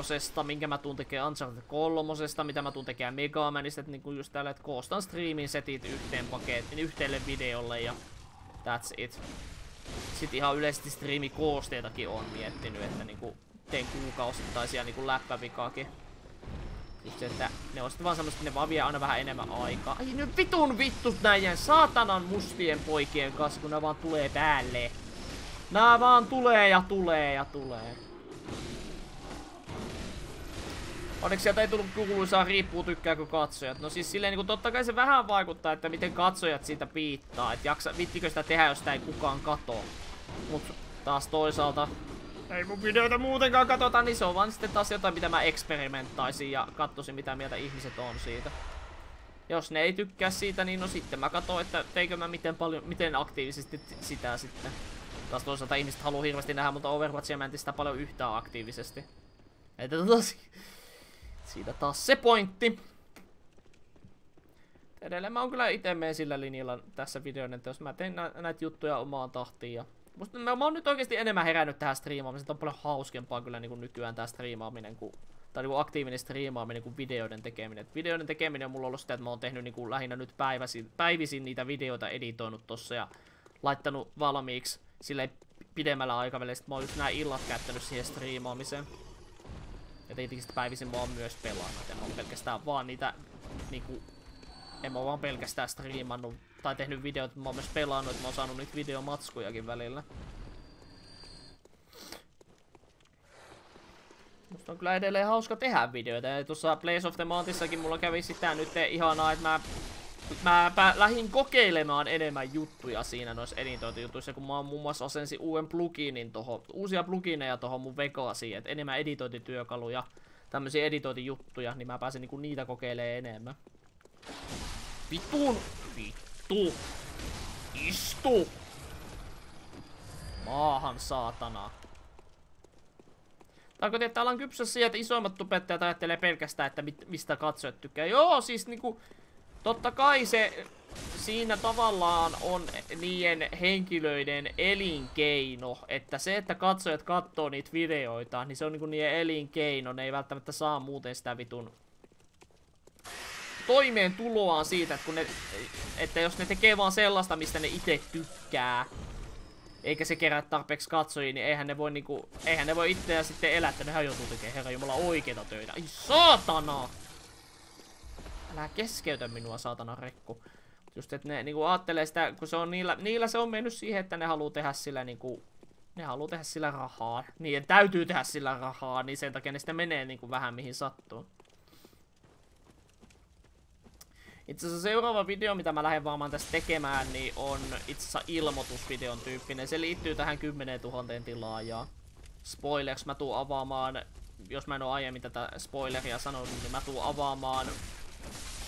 minkä mä tuun tekemään Uncharted 3, mitä mä tuun tekemään Mega Manista, että niinku just tällä, että koostan streamin setit yhteen paketin, yhteelle videolle ja that's it. Sitten ihan yleisesti striimikoosteitakin on miettinyt, että niinku teen kuukausittaisia niinku läppävikaakin. Just se, että ne on sitten vaan semmoista, ne vaan vie aina vähän enemmän aikaa. Ai nyt vitun vittu näiden saatanan mustien poikien kanssa, kun ne vaan tulee päälle. Nää vaan tulee ja tulee ja tulee. Onneksi sieltä ei tullut kuuluisaa riippuu tykkääkö katsojat. No siis silleen niin totta kai se vähän vaikuttaa, että miten katsojat siitä piittaa. Että jaksa, vittikö sitä tehdä, jos sitä ei kukaan katoo. Mut taas toisaalta ei mun videoita muutenkaan katsota, niin se on vaan sitten taas jotain, mitä mä eksperimenttaisin ja katsoisin, mitä mieltä ihmiset on siitä. Jos ne ei tykkää siitä, niin no sitten mä katson, että teikö mä miten, paljon, miten aktiivisesti sitä sitten. Taas toisaalta ihmiset haluaa hirveästi nähdä, mutta Overwatchia mä en sitä paljon yhtään aktiivisesti. Että tosi... Siitä taas se pointti. Edelleen mä oon kyllä itse menen sillä linjalla tässä videon, että jos mä teen nä näitä juttuja omaan tahtiin ja Musta mä, mä oon nyt oikeasti enemmän herännyt tähän striimaamiseen. On paljon hauskempaa kyllä niin kuin nykyään tää striimaaminen kuin, tai niin kuin aktiivinen striimaaminen kuin videoiden tekeminen. Et videoiden tekeminen on mulla ollut sitä, että mä oon tehnyt niin kuin lähinnä nyt päiväsin, päivisin niitä videoita editoinut tossa ja laittanut valmiiksi sille pidemmällä aikavälillä. Sitten mä oon just nää illat käyttänyt siihen striimaamiseen. Tietenkin sitten päivisin mä oon myös pelannut. En oon pelkästään vaan niitä niinku... En mä vaan pelkästään striimannut tai tehnyt videot, mä oon myös pelannut, että mä oon saanut niitä videomatskujakin välillä. Musta on kyllä edelleen hauska tehdä videoita. Ja tuossa Place of the Mantissakin mulla kävi sitä nyt ihanaa, että mä mä lähdin kokeilemaan enemmän juttuja siinä noissa editointijutuissa, kun mä oon muun muassa asensin uuden pluginin toho, uusia plugineja tohon mun Vegasiin, että enemmän editointityökaluja, tämmöisiä editointijuttuja, niin mä pääsen niinku niitä kokeilemaan enemmän. Vitun! Vittu! Istu! Maahan, saatana. Tarkoitin, että ollaan kypsässä siihen, että isoimmat tubettajat ajattelee pelkästään, että mit, mistä katsojat tykkää. Joo, siis niinku... Totta kai se siinä tavallaan on niiden henkilöiden elinkeino, että se, että katsojat katsoo niitä videoita, niin se on niinku niiden elinkeino, ne ei välttämättä saa muuten sitä vitun toimeentuloaan siitä, että, kun ne, että jos ne tekee vaan sellaista, mistä ne itse tykkää, eikä se kerää tarpeeksi katsojia, niin eihän ne voi niinku, eihän ne voi itseä sitten elää, että nehän joutuu tekemään herra jumala oikeita töitä. Ai saatana! Älä keskeytä minua, saatana rekku. Just, että ne niinku ajattelee sitä, kun se on niillä, niillä se on mennyt siihen, että ne haluaa tehdä sillä niinku, ne haluaa tehdä sillä rahaa. Niin täytyy tehdä sillä rahaa, niin sen takia ne sitten menee niinku vähän mihin sattuu. Itse asiassa seuraava video, mitä mä lähden vaan tässä tekemään, niin on itse asiassa ilmoitusvideon tyyppinen. Se liittyy tähän 10 000 tilaajaa. Spoilers, mä tuun avaamaan, jos mä en oo aiemmin tätä spoileria sanonut, niin mä tuun avaamaan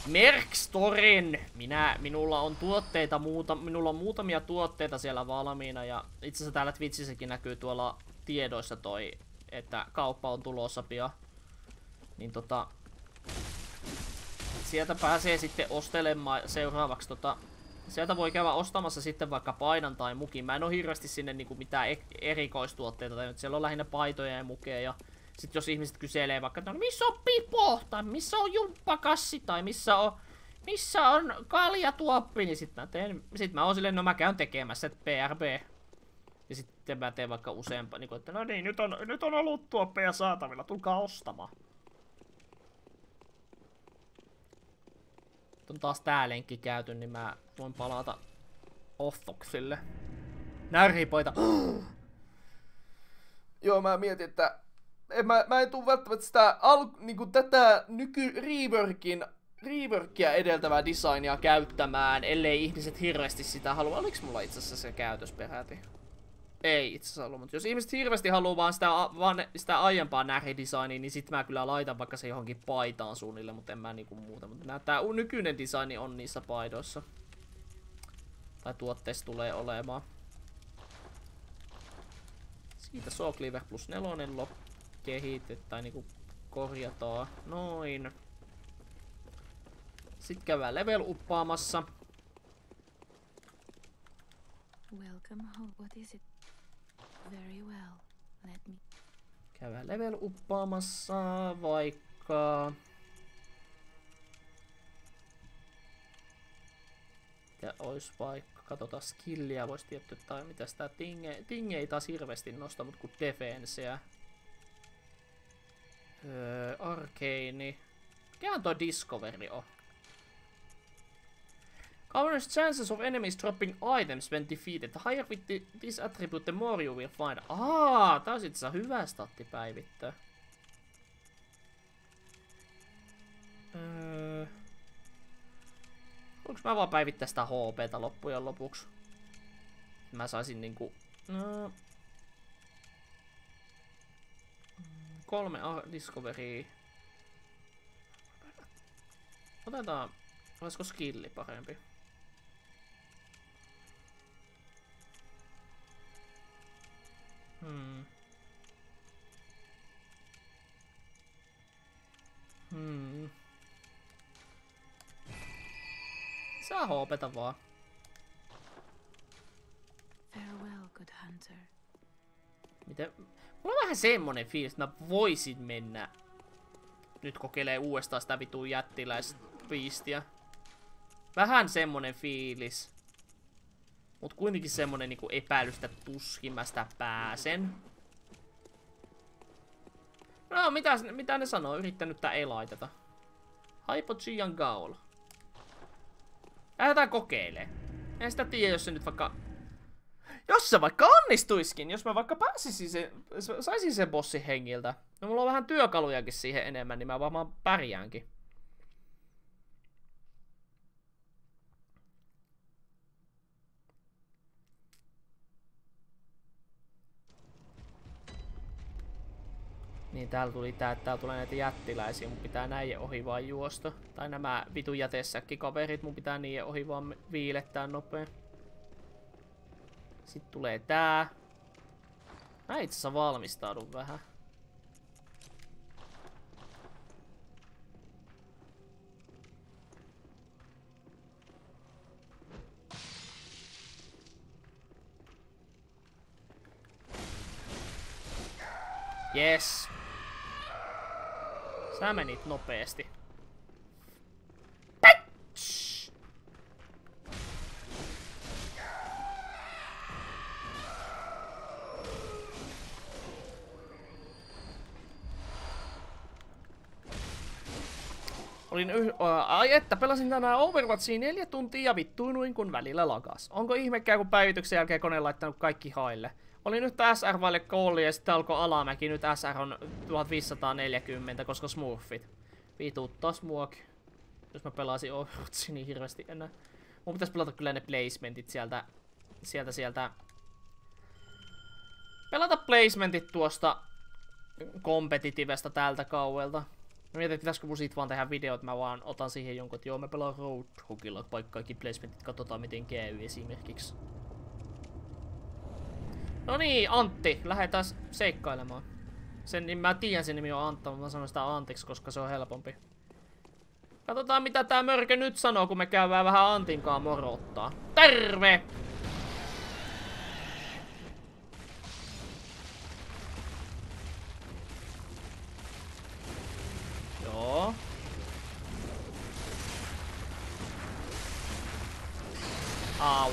Merkstorin. Minä, minulla on tuotteita, muuta, minulla on muutamia tuotteita siellä valmiina ja itse asiassa täällä Twitchissäkin näkyy tuolla tiedoissa toi, että kauppa on tulossa pian. Niin tota, sieltä pääsee sitten ostelemaan seuraavaksi tota, Sieltä voi käydä ostamassa sitten vaikka paidan tai mukin. Mä en oo hirveästi sinne niinku mitään e- erikoistuotteita tai siellä on lähinnä paitoja ja mukeja. Ja sit jos ihmiset kyselee vaikka, että no, missä on pipo, tai missä on jumppakassi, tai missä on, missä on kaljatuoppi, niin sit mä teen, sit mä oon silleen, no mä käyn tekemässä, että PRB. Ja sitten mä teen vaikka useampaa, niin kuin, että no niin, nyt on, nyt on ollut tuoppeja saatavilla, tulkaa ostamaan. on taas tää lenkki käyty, niin mä voin palata Offoksille. Närhipoita. Joo, mä mietin, että en, mä, mä en tuu välttämättä sitä al, niinku tätä nyky reworkin reworkia edeltävää designia käyttämään, ellei ihmiset hirveästi sitä halua. Oliko mulla itse asiassa se käytös peräti? Ei itse asiassa ollut, mutta jos ihmiset hirveästi haluaa vaan sitä, vaan sitä aiempaa näridesignia, niin sit mä kyllä laitan vaikka se johonkin paitaan suunnille, mutta en mä niinku muuta. Mutta nää, tää nykyinen designi on niissä paidoissa. Tai tuotteessa tulee olemaan. Siitä Soul plus nelonen lop kehitetään tai niinku korjataan. Noin. Sitten käydään level uppaamassa. Welcome home. What is it? Very well. Let me. Käydään level uppaamassa vaikka... Ja ois vaikka, katsotaan skilliä, vois tietty, tai mitä sitä tinge, tinge ei taas hirveästi nosta, mut kun defenseä. Öö, arkeini. Mikähän toi discovery on? Counters chances of enemies dropping items when defeated. The higher with this attribute, the more you will find. Aa, tää on sit se hyvä statti päivittää. Öö... Voinko mä vaan päivittää sitä HPtä loppujen lopuksi? Mä saisin niinku... No... Kolme discovery. Otetaan... Olisiko skilli parempi? Hmm. Hmm. Saa hoopeta vaan. Farewell, good hunter. Miten? Mulla on vähän semmonen fiilis, että mä voisin mennä nyt kokeilee uudestaan sitä vitun jättiläispiistiä. Vähän semmonen fiilis. Mut kuitenkin semmonen niinku epäilystä tuskin mä sitä pääsen. No, mitä, mitä ne sanoo? Yrittänyt tää ei laiteta. Hypogean Gaul. Lähdetään kokeilee. En sitä tiedä, jos se nyt vaikka... Jos se vaikka onnistuiskin, jos mä vaikka pääsisin se, saisin sen bossin hengiltä. No mulla on vähän työkalujakin siihen enemmän, niin mä varmaan pärjäänkin. Niin täällä tuli tää, että täällä tulee näitä jättiläisiä, mun pitää näiden ohi vaan juosta. Tai nämä vitun jätessäkki kaverit, mun pitää niiden ohi vaan viilettää nopeen. Sitten tulee tää. Mä itse asiassa valmistaudun vähän. Yes. Sä menit nopeesti. Olin yh... Ai että, pelasin tänään Overwatchia neljä tuntia ja vittuinuin kun välillä lagas. Onko ihmekään kun päivityksen jälkeen kone laittanut kaikki haille? Oli nyt SR vaille kooli ja sitten alkoi alamäki. Nyt SR on 1540, koska smurfit. Vituttas muakin. Jos mä pelasin Overwatchia niin hirveästi enää. Mun pitäisi pelata kyllä ne placementit sieltä, sieltä, sieltä. Pelata placementit tuosta kompetitivesta tältä kauelta. Mä mietin, että pitäisikö mun siitä vaan tehdä video, että mä vaan otan siihen jonkun, että joo mä pelaan Roadhogilla, vaikka kaikki placementit, katsotaan miten käy esimerkiksi. No niin, Antti, lähdetään seikkailemaan. Sen, niin mä tiedän sen nimi on Antta, mutta mä sanon sitä Antiksi, koska se on helpompi. Katsotaan mitä tää mörkö nyt sanoo, kun me käydään vähän Antinkaan morottaa. Terve! Au.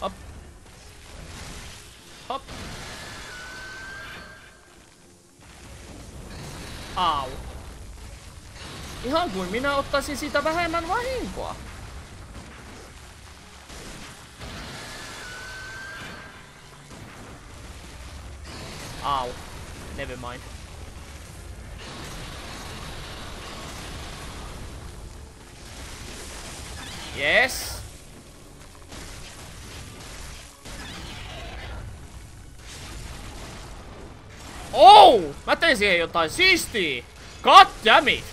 Hop. Hop. Au. Ihan kuin minä ottaisin siitä vähemmän vahinkoa. Ow. Never mind. Yes. Oh! Mä tein siihen jotain siistii! God damn it!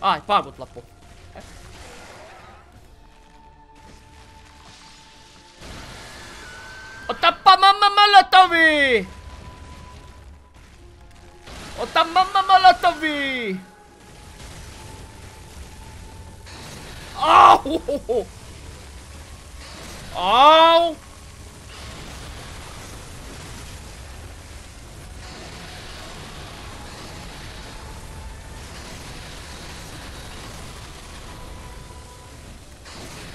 Ai, paavut loppu. Otapa mamma molotovi! Ota mamma molotovi! Au! Au!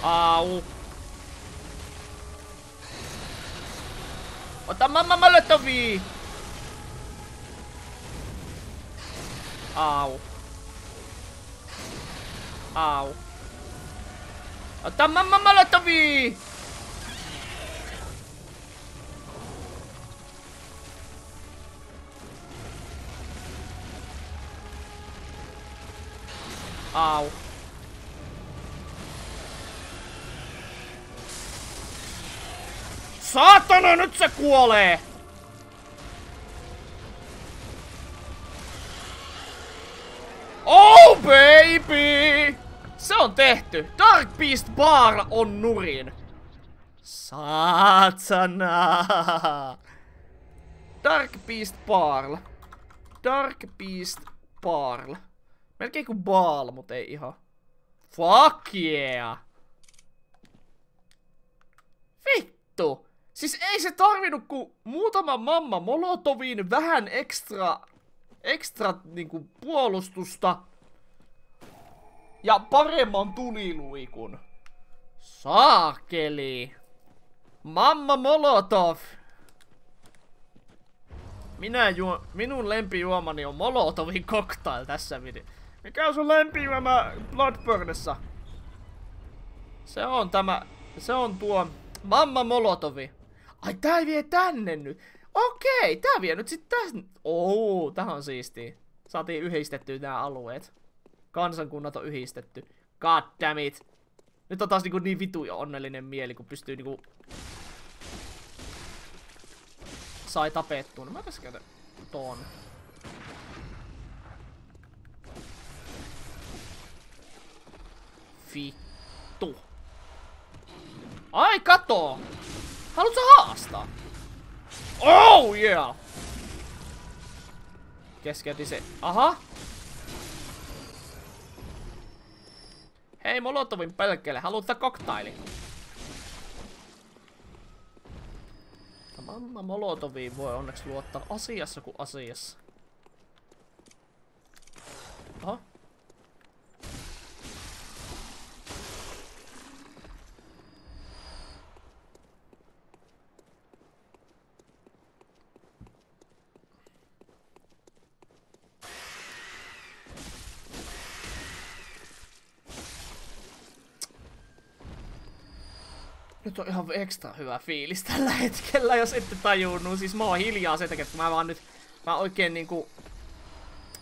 Au! Ota mamma molotovi! Au. Au. Ota mamma Saatana, nyt se kuolee! Oh baby! Se on tehty. Dark Beast Bar on nurin. Saatana. Dark Beast Barl. Dark Beast Barl. Melkein kuin Baal, mutta ei ihan. Fuck yeah! Vittu! Siis ei se tarvinnut kuin muutama mamma Molotovin vähän ekstra, ekstra niinku puolustusta ja paremman tuliluikun. Saakeli. Mamma Molotov. Minä juo, minun lempijuomani on Molotovin cocktail tässä video. Mikä on sun lempijuoma Bloodburnessa? Se on tämä, se on tuo Mamma Molotovi. Ai tää vie tänne nyt. Okei, tää vie nyt sit tänne. Oo, tää on siistiä. Saatiin yhdistettyä nämä alueet. Kansankunnat on yhdistetty. God damn it. Nyt on taas niinku niin vitu onnellinen mieli, kun pystyy niinku... Sai tapettua. No mä tässä käytän ton. Vittu. Ai kato! Haluatko haastaa? Oh yeah! Keskeytin se. Aha! Hei, Molotovin pelkkeelle. Haluatko koktaili? Mamma Molotoviin voi onneksi luottaa asiassa kuin asiassa. Aha. Nyt on ihan ekstra hyvä fiilis tällä hetkellä, jos ette tajunnut. Siis mä oon hiljaa sen takia, että mä vaan nyt... Mä oikein niinku...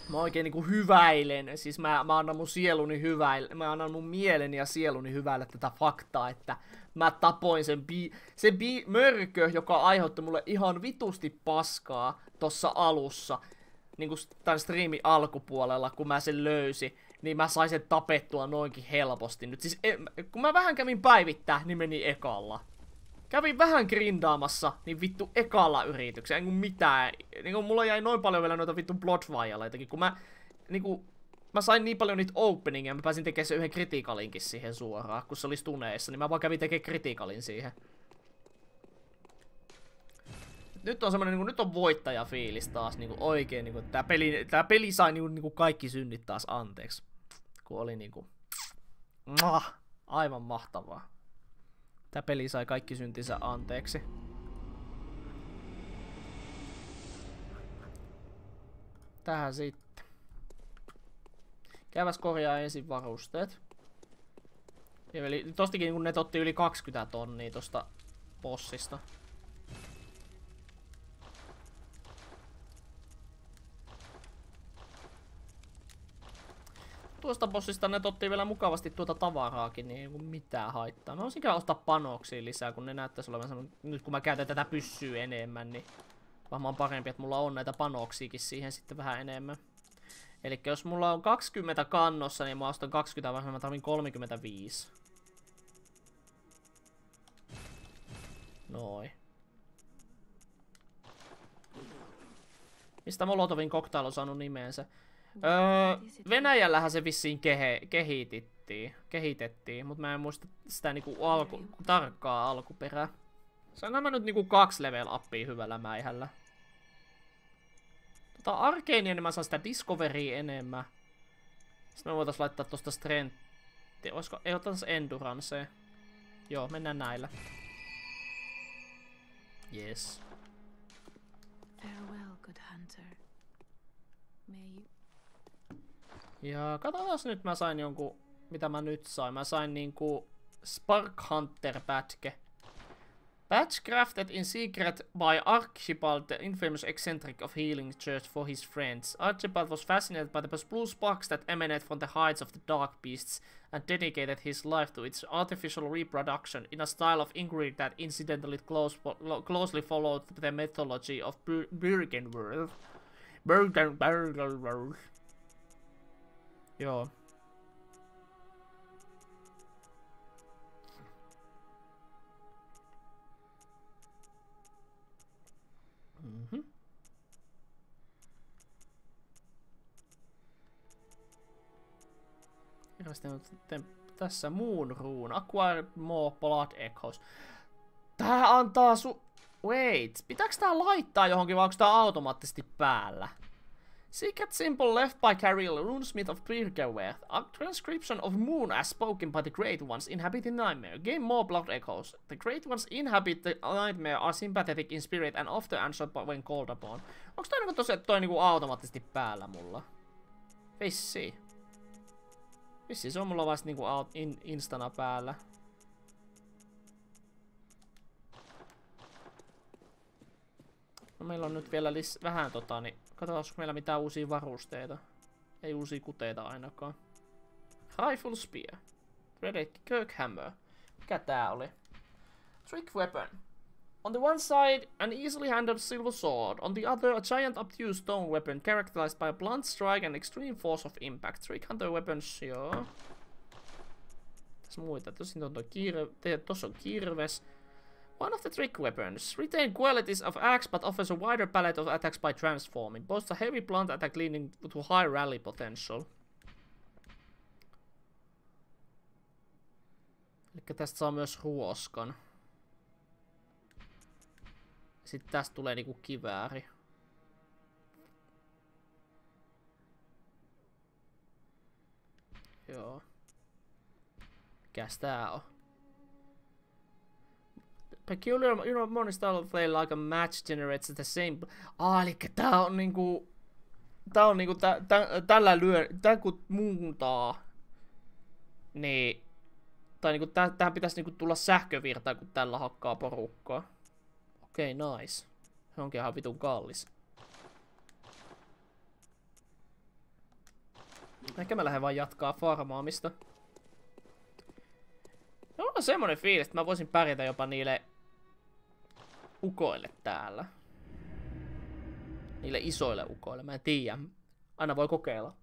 Mä oikein niinku hyväilen. Siis mä, mä annan mun sieluni hyväile. Mä annan mun mieleni ja sieluni hyväille tätä faktaa, että mä tapoin sen bi... Se bi... mörkö, joka aiheutti mulle ihan vitusti paskaa tossa alussa. Niinku tän striimin alkupuolella, kun mä sen löysin niin mä sain sen tapettua noinkin helposti. Nyt siis, kun mä vähän kävin päivittää, niin meni ekalla. Kävin vähän grindaamassa, niin vittu ekalla yrityksellä, en kun mitään. Niin kun mulla jäi noin paljon vielä noita vittu bloodvialeitakin, kun mä, niin kun, mä sain niin paljon niitä openingia, mä pääsin tekemään sen yhden kritikalinkin siihen suoraan, kun se oli stuneissa, niin mä vaan kävin tekemään kritikalin siihen. Nyt on semmonen, niin nyt on voittajafiilis taas niin oikein, niin kuin, tää, peli, tää peli sai niin kuin, niin kuin kaikki synnit taas anteeksi kun oli niinku... Mwah, aivan mahtavaa. Tämä peli sai kaikki syntinsä anteeksi. Tähän sitten. Käväs korjaa ensin varusteet. Eli tostikin kun ne otti yli 20 tonnia tosta bossista. Tuosta bossista ne otti vielä mukavasti tuota tavaraakin, niin ei niinku mitään haittaa. Mä voisin ostaa panoksia lisää, kun ne näyttäisi olevan sanon, nyt kun mä käytän tätä pyssyä enemmän, niin varmaan parempi, että mulla on näitä panoksiakin siihen sitten vähän enemmän. Eli jos mulla on 20 kannossa, niin mä ostan 20 vähemmän, mä tarvin 35. Noin. Mistä Molotovin cocktail on saanut nimensä? Öö, Venäjällähän se vissiin kehe, kehitettiin, kehitettiin, mutta mä en muista sitä niinku alku, tarkkaa alkuperää. Saanko mä nyt niinku kaksi level uppia hyvällä mäihällä? Tota Arkeinia, niin mä saan sitä Discoveria enemmän. Sitten me voitais laittaa tosta Strength. Olisiko, ei otetaan Endurance. Joo, mennään näillä. Yes. Farewell, good hunter. May you Ja katsotaan nyt mä sain jonkun, mitä mä nyt sain. Mä sain niinku Spark Hunter pätke. Badge crafted in secret by Archibald, the infamous eccentric of healing church for his friends. Archibald was fascinated by the blue sparks that emanate from the hides of the dark beasts and dedicated his life to its artificial reproduction in a style of inquiry that incidentally close, closely followed the mythology of Bur Bergenworld. Joo. Mhm. Ja sitten tässä muun ruun. Acquire more blood echoes. Tää antaa su... Wait, pitääkö tää laittaa johonkin vai onko tää automaattisesti päällä? Secret symbol left by Cariel, runesmith of Birkerwerth. A transcription of Moon as spoken by the Great Ones inhabiting Nightmare. Gain more blood echoes. The Great Ones inhabit the Nightmare are sympathetic in spirit and often answer when called upon. Onks toi niinku tosiaan toi niinku automaattisesti päällä mulla? Vissi. Vissi se on mulla vasta niinku in, instana päällä. No meillä on nyt vielä lis vähän tota, niin katsotaan, onko meillä mitään uusia varusteita. Ei uusia kuteita ainakaan. Rifle Spear. Reddick Kirkhammer. Mikä tää oli? Trick Weapon. On the one side, an easily handled silver sword. On the other, a giant obtuse stone weapon characterized by a blunt strike and extreme force of impact. Trick Hunter weapons, joo. Tässä muita. Tosin on toi kiire... Tossa on kirves. One of the trick weapons. Retain qualities of axe but offers a wider palette of attacks by transforming. Boasts a heavy blunt attack leading to high rally potential. Eli tästä saa myös ruoskan. Sitten tästä tulee niinku kivääri. Joo. Mikäs tää on? Peculiar, you know, modern style of play like a match generates the same... Ah, eli tää on niinku... Tää on niinku, tä, tä, tällä lyö... Tää kun muuntaa... Niin... Tai niinku, tä, tähän pitäisi niinku tulla sähkövirta, kun tällä hakkaa porukkaa. Okei, okay, nice. Se onkin ihan vitun kallis. Ehkä mä lähden vaan jatkaa farmaamista. No on semmonen fiilis, että mä voisin pärjätä jopa niille ukoille täällä. Niille isoille ukoille, mä en tiedä. Aina voi kokeilla.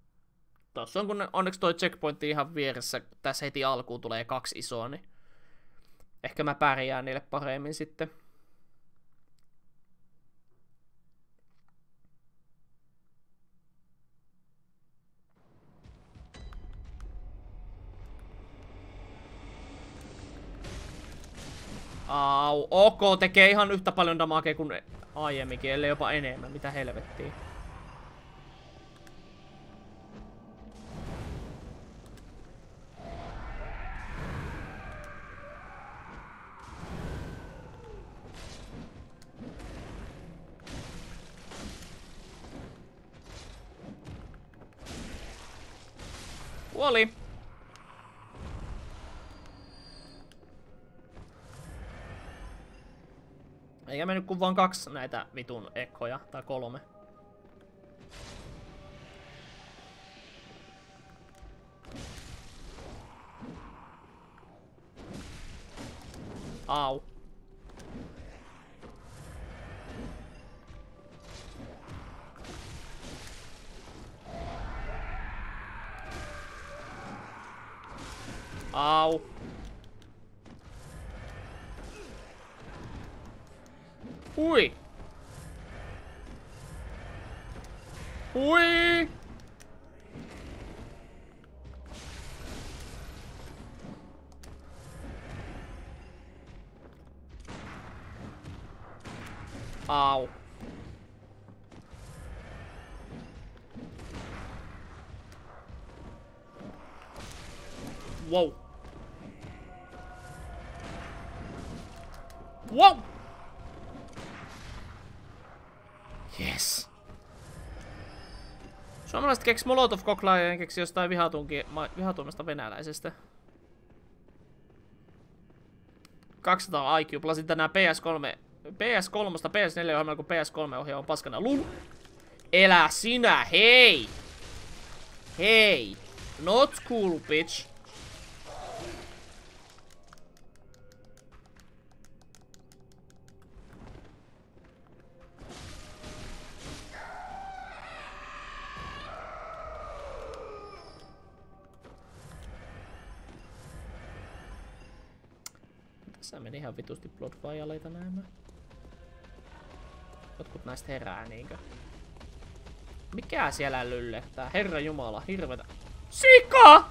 Tossa on kun onneksi toi checkpointti ihan vieressä, tässä heti alkuun tulee kaksi isoa, niin ehkä mä pärjään niille paremmin sitten. Au, OK tekee ihan yhtä paljon damakea kuin aiemminkin, ellei jopa enemmän. Mitä helvettiä. Kuoli. Eikä mennyt kuin vaan kaksi näitä vitun ekkoja, tai kolme. Au. Au. Ui. Ui. Au. Wow. Wow! Yes. Suomalaiset keksi Molotov koklaa ja keksi jostain vihatuimmasta venäläisestä. 200 IQ, plasin tänään PS3, PS3, PS4 ohjelmalla, kun PS3 ohjelma on paskana. Lul! Elä sinä, hei! Hei! Not cool, bitch. Tässä meni ihan vitusti bloodvialeita näemmä. Jotkut näistä herää niinkö? Mikä siellä lyllettää? Herra Jumala, hirvetä. Sika!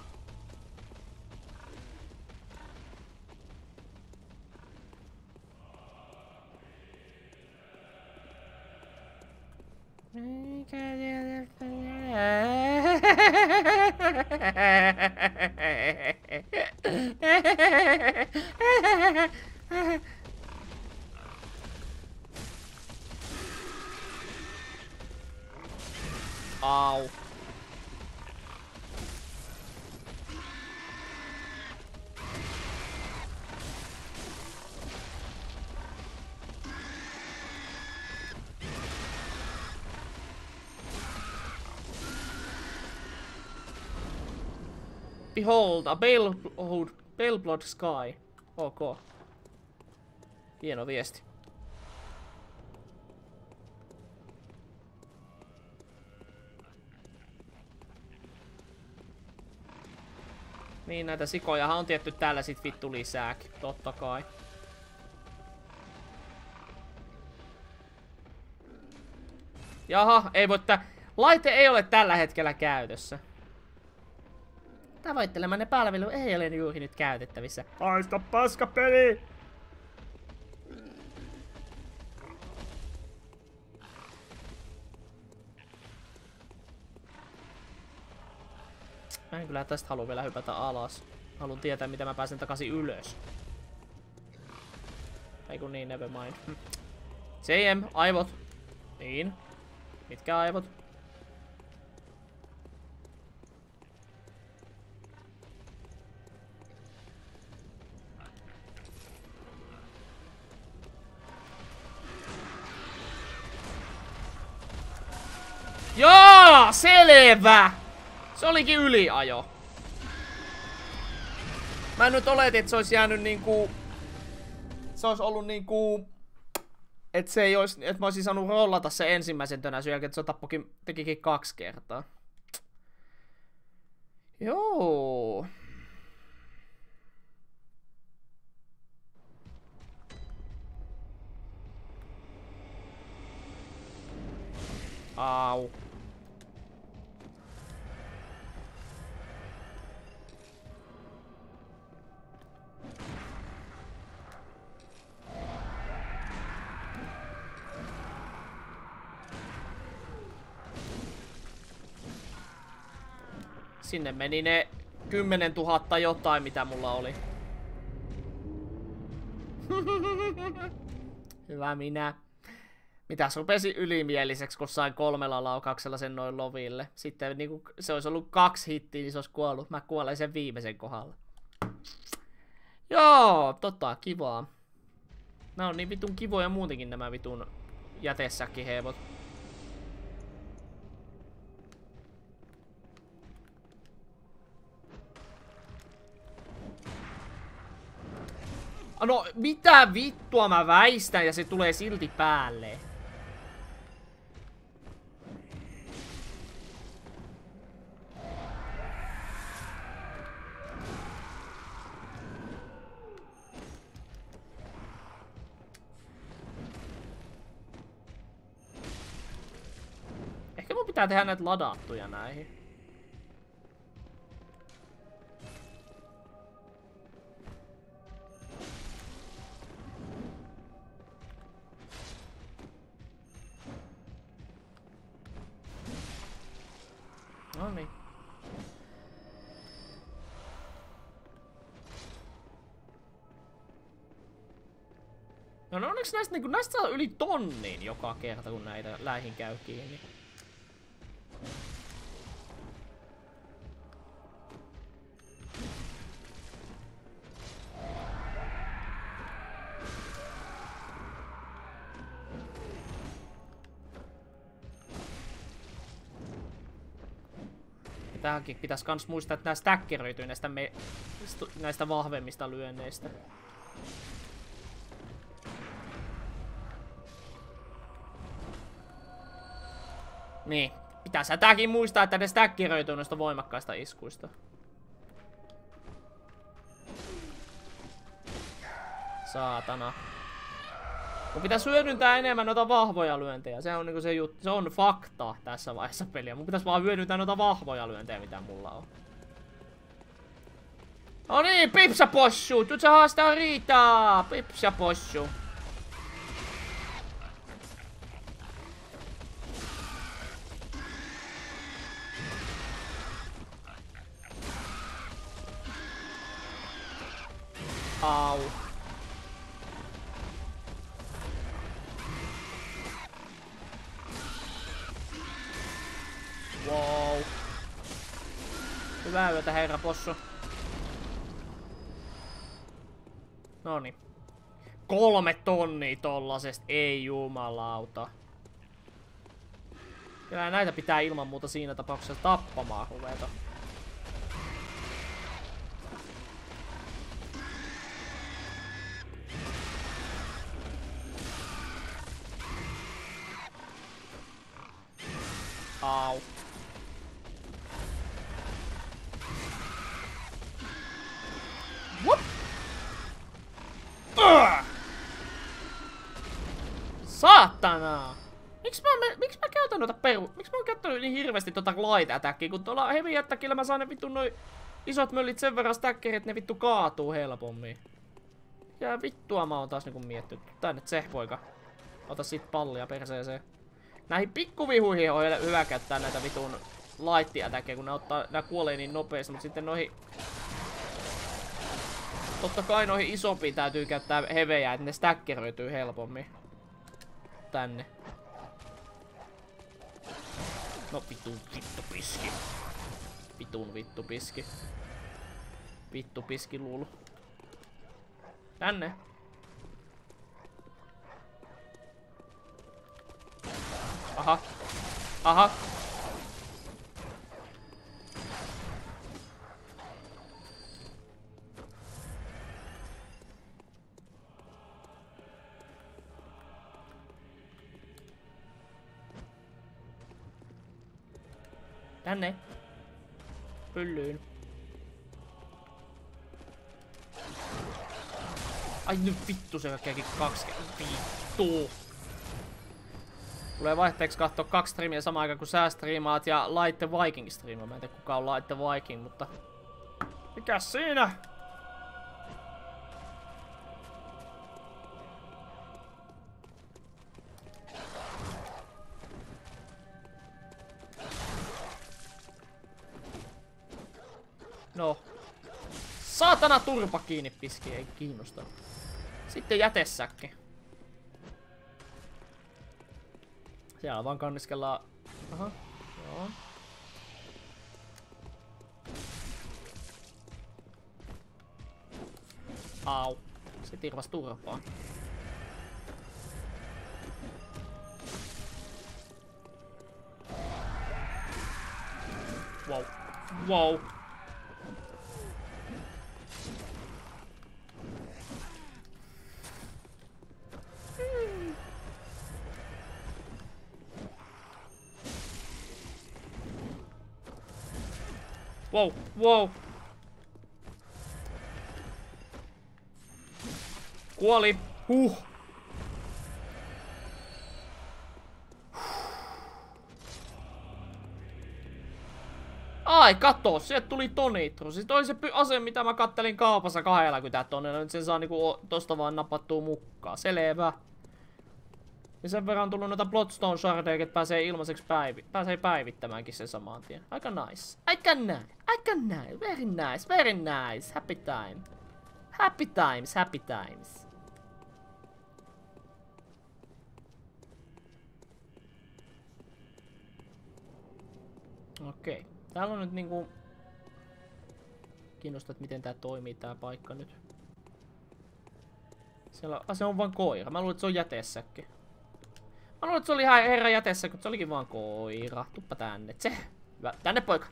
Mikä Au. Behold, a pale, pale blood sky. Ok. Hieno viesti. Niin, näitä sikojahan on tietty täällä sit vittu lisääkin, totta kai. Jaha, ei voi tää... Laite ei ole tällä hetkellä käytössä. Tavoittelemanne palvelu ei ole juuri nyt käytettävissä. Haista paska peli! Mä en kyllä tästä halua vielä hypätä alas. Haluan tietää, miten mä pääsen takaisin ylös. Ei kun niin, never mind. Hm. CM, aivot. Niin. Mitkä aivot? Selvä! Se olikin yliajo. Mä nyt oletin, että se olisi jäänyt niinku... Se olisi ollut niinku... Että se ei olisi, että mä olisin saanut rollata se ensimmäisen tönäsyn jälkeen, että se tappokin, tekikin kaksi kertaa. Joo. Au. Sinne meni ne 10 000 jotain, mitä mulla oli. Hyvä minä. Mitäs rupesi ylimieliseksi, kun sain kolmella laukauksella sen noin loville. Sitten niin kun se olisi ollut kaksi hittiä, niin se olisi kuollut. Mä kuolen sen viimeisen kohdalla. Joo, tota, kivaa. Nämä on niin vitun kivoja muutenkin nämä vitun jätesäkkihevot. No, mitä vittua mä väistän ja se tulee silti päälle. Ehkä mun pitää tehdä näitä ladattuja näihin. No niin. No, no onneksi näistä, niin näistä saa yli tonnin joka kerta, kun näitä läihin käy kiinni. Ja tähänkin pitäisi kans muistaa, että nää stackeröityy näistä, me, näistä vahvemmista lyönneistä. Niin. Pitää tääkin muistaa, että ne stackeröityy noista voimakkaista iskuista. Saatana. Mun pitäisi hyödyntää enemmän noita vahvoja lyöntejä. Se on niinku se juttu. Se on fakta tässä vaiheessa peliä. Mun pitäisi vaan hyödyntää noita vahvoja lyöntejä, mitä mulla on. No niin, pipsapossu! Nyt se haastaa riitaa! Pipsapossu. Au. Wow. Hyvää yötä, herra possu. Noni. Kolme tonnia tollasesta, ei jumalauta. Kyllä näitä pitää ilman muuta siinä tapauksessa tappamaan ruveta. Au. Saatana! Miksi mä, miksi mä käytän noita peru... Miksi mä oon käyttänyt niin hirveästi tota light attackia, kun tuolla heavy attackilla mä saan ne vittu noin isot möllit sen verran stackerit, ne vittu kaatuu helpommin. Ja vittua mä oon taas niinku miettinyt. Tänne poika. Ota sit pallia perseeseen. Näihin pikkuvihuihin on hyvä käyttää näitä vitun light attackeja, kun ne, ottaa, ne kuolee niin nopeasti, mutta sitten noihin... Totta kai noihin isompiin täytyy käyttää hevejä, että ne stackeröityy helpommin. Tänne. No vitun vittu piski. Vitun vittu piski. Vittu piski lulu. Tänne. Aha. Aha. Tänne. Pyllyyn. Ai nyt vittu se kaikki kaksi. Vittu. Tulee vaihteeksi katsoa kaksi streamia samaan aikaan kun sä striimaat ja Light the Viking striimaa. Mä en tiedä kuka on Light the Viking, mutta... Mikäs siinä? Saatana turpa kiinni piski, ei kiinnosta. Sitten jätesäkki. Siellä vaan kanniskellaan. Aha, joo. Au. Se tirvas turpaa. Wow. Wow. Wow. Kuoli. Huh. Ai, katso, se tuli tonitro. Siis toi se ase, mitä mä kattelin kaupassa 20 tonnella. Nyt sen saa niinku tosta vaan napattua mukaan. Selvä. Ja sen verran on tullut noita Bloodstone Shardeja, että pääsee ilmaiseksi päivi pääsee päivittämäänkin sen samaan tien. Aika nice. Aika nice. Aika nice. Very nice. Very nice. Happy time. Happy times. Happy times. Okei. Täällä on nyt niinku... Kiinnostaa, että miten tää toimii tää paikka nyt. Siellä ah, se on vaan koira. Mä luulen, että se on jäteessäkin. Mä luulen, että se oli ihan herra jätessä, kun se olikin vaan koira. Tuppa tänne. Se. Hyvä. Tänne poika.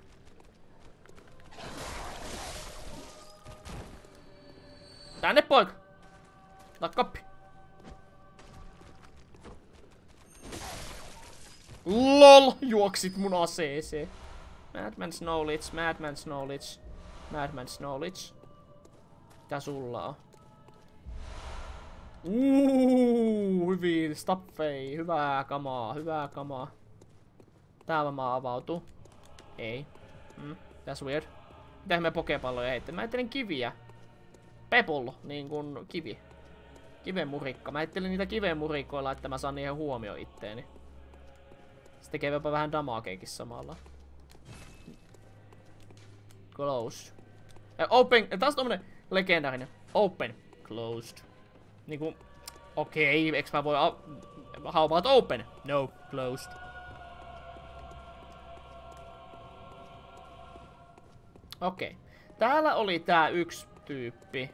Tänne poika. Lakkappi. LOL! Juoksit mun aseeseen. Madman's knowledge, madman's knowledge, madman's knowledge. Mitä sulla on? Uuu, hyvin, staffei, hyvää kamaa, hyvää kamaa. Täällä maa avautuu. Ei. Mm, that's weird. Mitä me pokepalloja heittää? Mä ajattelin kiviä. Pepullo, niin kuin kivi. Kivenmurikka. Mä ajattelin niitä kivenmurikoilla, että mä saan niihin huomioon itteeni. Se tekee jopa vähän damageekin samalla. Closed. Ja open, taas tommonen legendaarinen. Open, closed. Niinku, okei, okay, eks mä voi... How about open? No, closed. Okei. Okay. Täällä oli tää yksi tyyppi,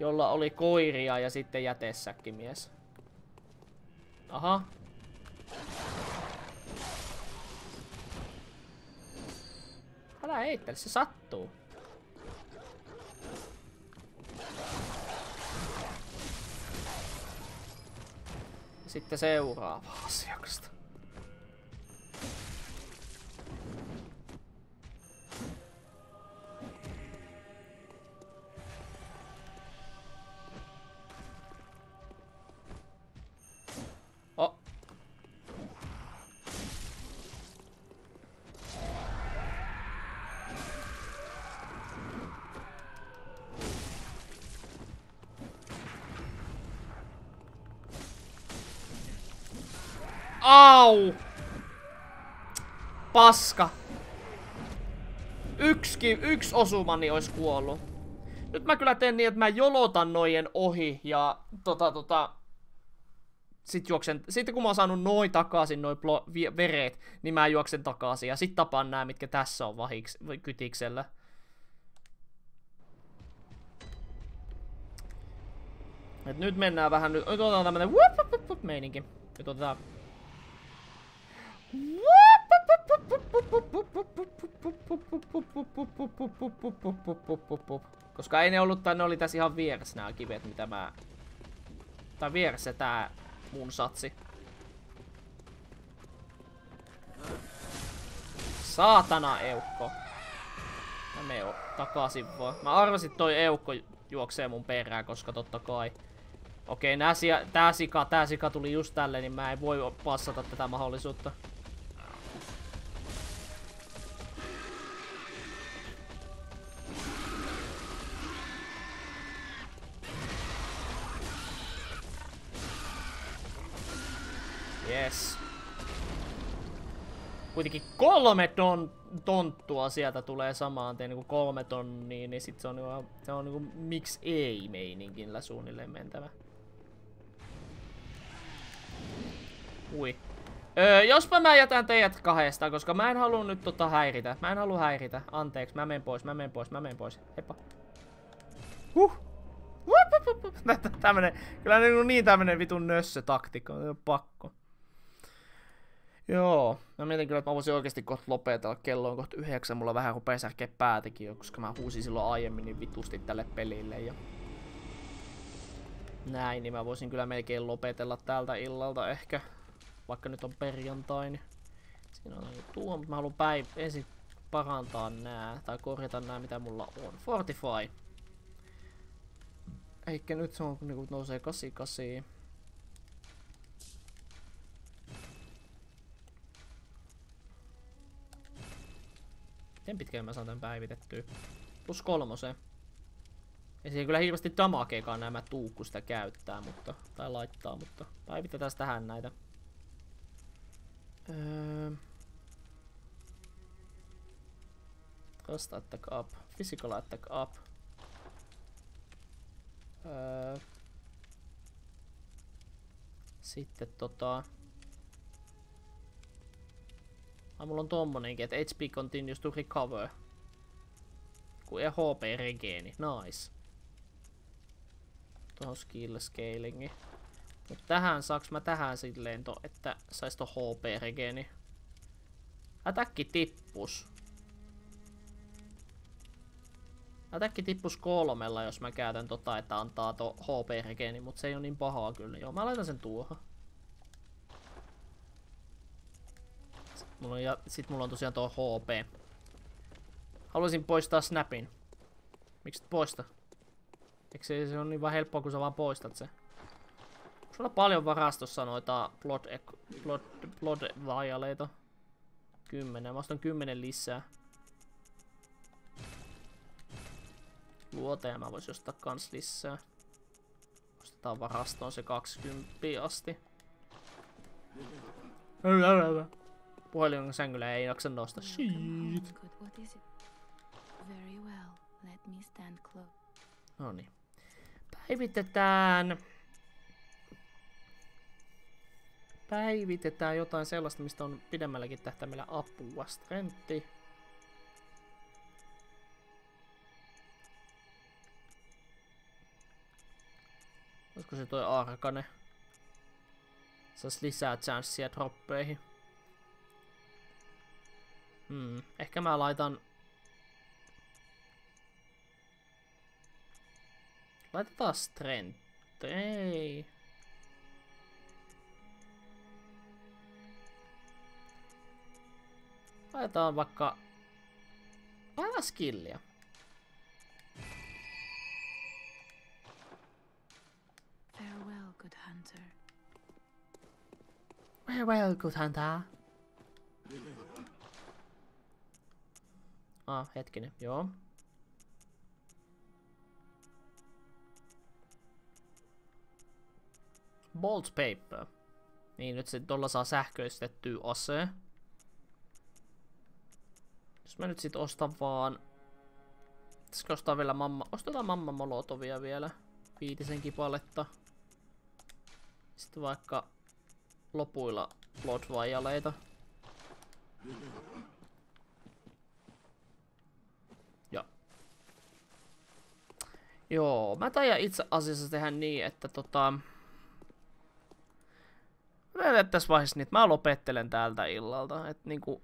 jolla oli koiria ja sitten jätesäkkimies. Aha. Älä heittele, se sattuu. Sitten seuraava asiakasta. Au! Paska. Yksi, yksi osumani olisi kuollut. Nyt mä kyllä teen niin, että mä jolotan noiden ohi ja tota tota... Sit juoksen, sitten kun mä oon saanut noin takaisin, noin veret, niin mä juoksen takaisin. Ja sit tapaan nää, mitkä tässä on vahiks, kytiksellä. Et nyt mennään vähän, nyt otetaan tämmönen wup, wup, wup, meininki. Nyt otetaan koska ei ne ollut, tai ne oli tässä ihan vieressä nämä kivet, mitä mä... Tai vieressä tää mun satsi. Saatana eukko. Mä menen takaisin vaan. Mä arvasin, toi eukko juoksee mun perään, koska totta kai. Okei, si tää sika, tää sika tuli just tälle, niin mä en voi passata tätä mahdollisuutta. Yes. Kuitenkin kolme ton, tonttua sieltä tulee samaan tien, niin kolme tonnia, niin sit se on, niinku, se on niinku miksi ei meininkillä suunnilleen mentävä. Ui. Öö, jospa mä jätän teidät kahdesta, koska mä en halua nyt tota häiritä. Mä en halua häiritä. Anteeksi, mä menen pois, mä menen pois, mä menen pois. Heippa. Huh. Tämmönen, kyllä niin, niin tämmönen vitun nössö taktiikka, on pakko. Joo, mä mietin kyllä, että mä voisin oikeasti kohta lopetella. Kello on kohta yhdeksän, mulla vähän rupee särkeä päätäkin jo, koska mä huusin silloin aiemmin niin vitusti tälle pelille. Ja... Näin, niin mä voisin kyllä melkein lopetella tältä illalta ehkä. Vaikka nyt on perjantai, niin siinä on tuo, mutta mä haluan päiv ensin parantaa nää, tai korjata nää mitä mulla on. Fortify. Eikä nyt se on niinku nousee 88. Miten pitkään mä saan tän päivitettyä? Plus kolmoseen. Ei siihen kyllä hirveästi damakeekaan nämä tuu, kun sitä käyttää, mutta, tai laittaa, mutta päivitetään tähän näitä. Öö... Thrust attack up. Physical attack up. Öö... Sitten tota... Ai mulla on tommonenkin, että HP continues to recover. Kun ja HP regeeni. Nice. Tuohon skill scalingi. Mut tähän saaks mä tähän silleen to, että sais to HP regeeni. Atäkki tippus. Atäkki tippus kolmella, jos mä käytän tota, että antaa to HP regeeni, mut se ei oo niin pahaa kyllä. Joo, mä laitan sen tuohon. Mulla on, ja sit mulla on tosiaan tuo HP. Haluaisin poistaa snapin. Miksi et poista? Eikö se, se on niin vaan helppoa, kun sä vaan poistat se? Sulla on paljon varastossa noita blood, blood, blood vialeita. Kymmenen. Mä ostan kymmenen lisää. Luoteja mä vois ostaa kans lisää. Ostetaan varastoon se 20 asti. Puhelin sängyllä ei jaksa nostaa. Shit. No niin. Päivitetään. Päivitetään jotain sellaista, mistä on pidemmälläkin tähtäimellä apua. Strentti. Olisiko se toi arkane? Saisi lisää chanssia droppeihin. Hmm. Ehkä mä laitan... Laitetaan strength. Ei. Laitetaan vaikka... Laitetaan skillia. Farewell, good hunter. Farewell, good hunter. Ah, hetkinen, joo. Bolt paper. Niin, nyt se tuolla saa sähköistettyä ase. Jos mä nyt sit ostan vaan... Pitäisikö ostaa vielä mamma... Ostetaan mamma molotovia vielä. Viitisen kipaletta. Sitten vaikka lopuilla blood vialeita. Ja. Joo, mä taidan itse asiassa tehdä niin, että tota... Mä tässä vaiheessa niin, että mä lopettelen täältä illalta. Että niinku...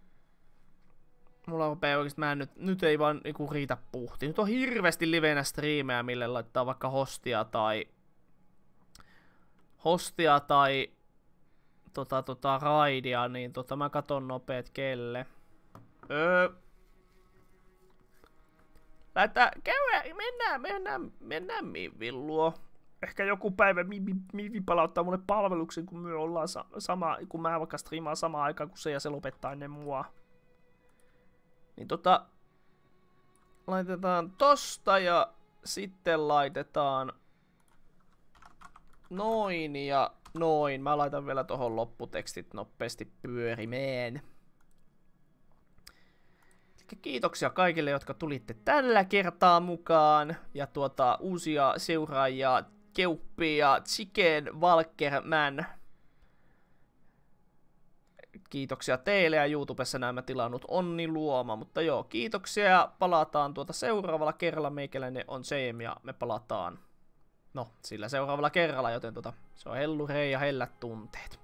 Mulla on oikeesti, mä en nyt, nyt ei vaan niinku riitä puhti. Nyt on hirveästi livenä striimejä, mille laittaa vaikka hostia tai... Hostia tai... Tota, tota, raidia, niin tota, mä katon nopeet kelle. Öö, Laita, käydään, mennään, mennään, mennään Mivin luo. Ehkä joku päivä Mivi, Mivi palauttaa mulle palveluksen, kun me ollaan sa- sama, kun mä vaikka striimaan samaan aikaan kuin se ja se lopettaa ennen mua. Niin tota, laitetaan tosta ja sitten laitetaan noin ja noin. Mä laitan vielä tohon lopputekstit nopeasti pyörimeen. Eli kiitoksia kaikille, jotka tulitte tällä kertaa mukaan. Ja tuota, uusia seuraajia, Keuppi ja Chicken Walkerman. Kiitoksia teille ja YouTubessa näemme tilannut Onni Luoma. Mutta joo, kiitoksia ja palataan tuota seuraavalla kerralla. Meikäläinen on Seem ja me palataan no, sillä seuraavalla kerralla, joten tuota, se on hellurei ja hellät tunteet.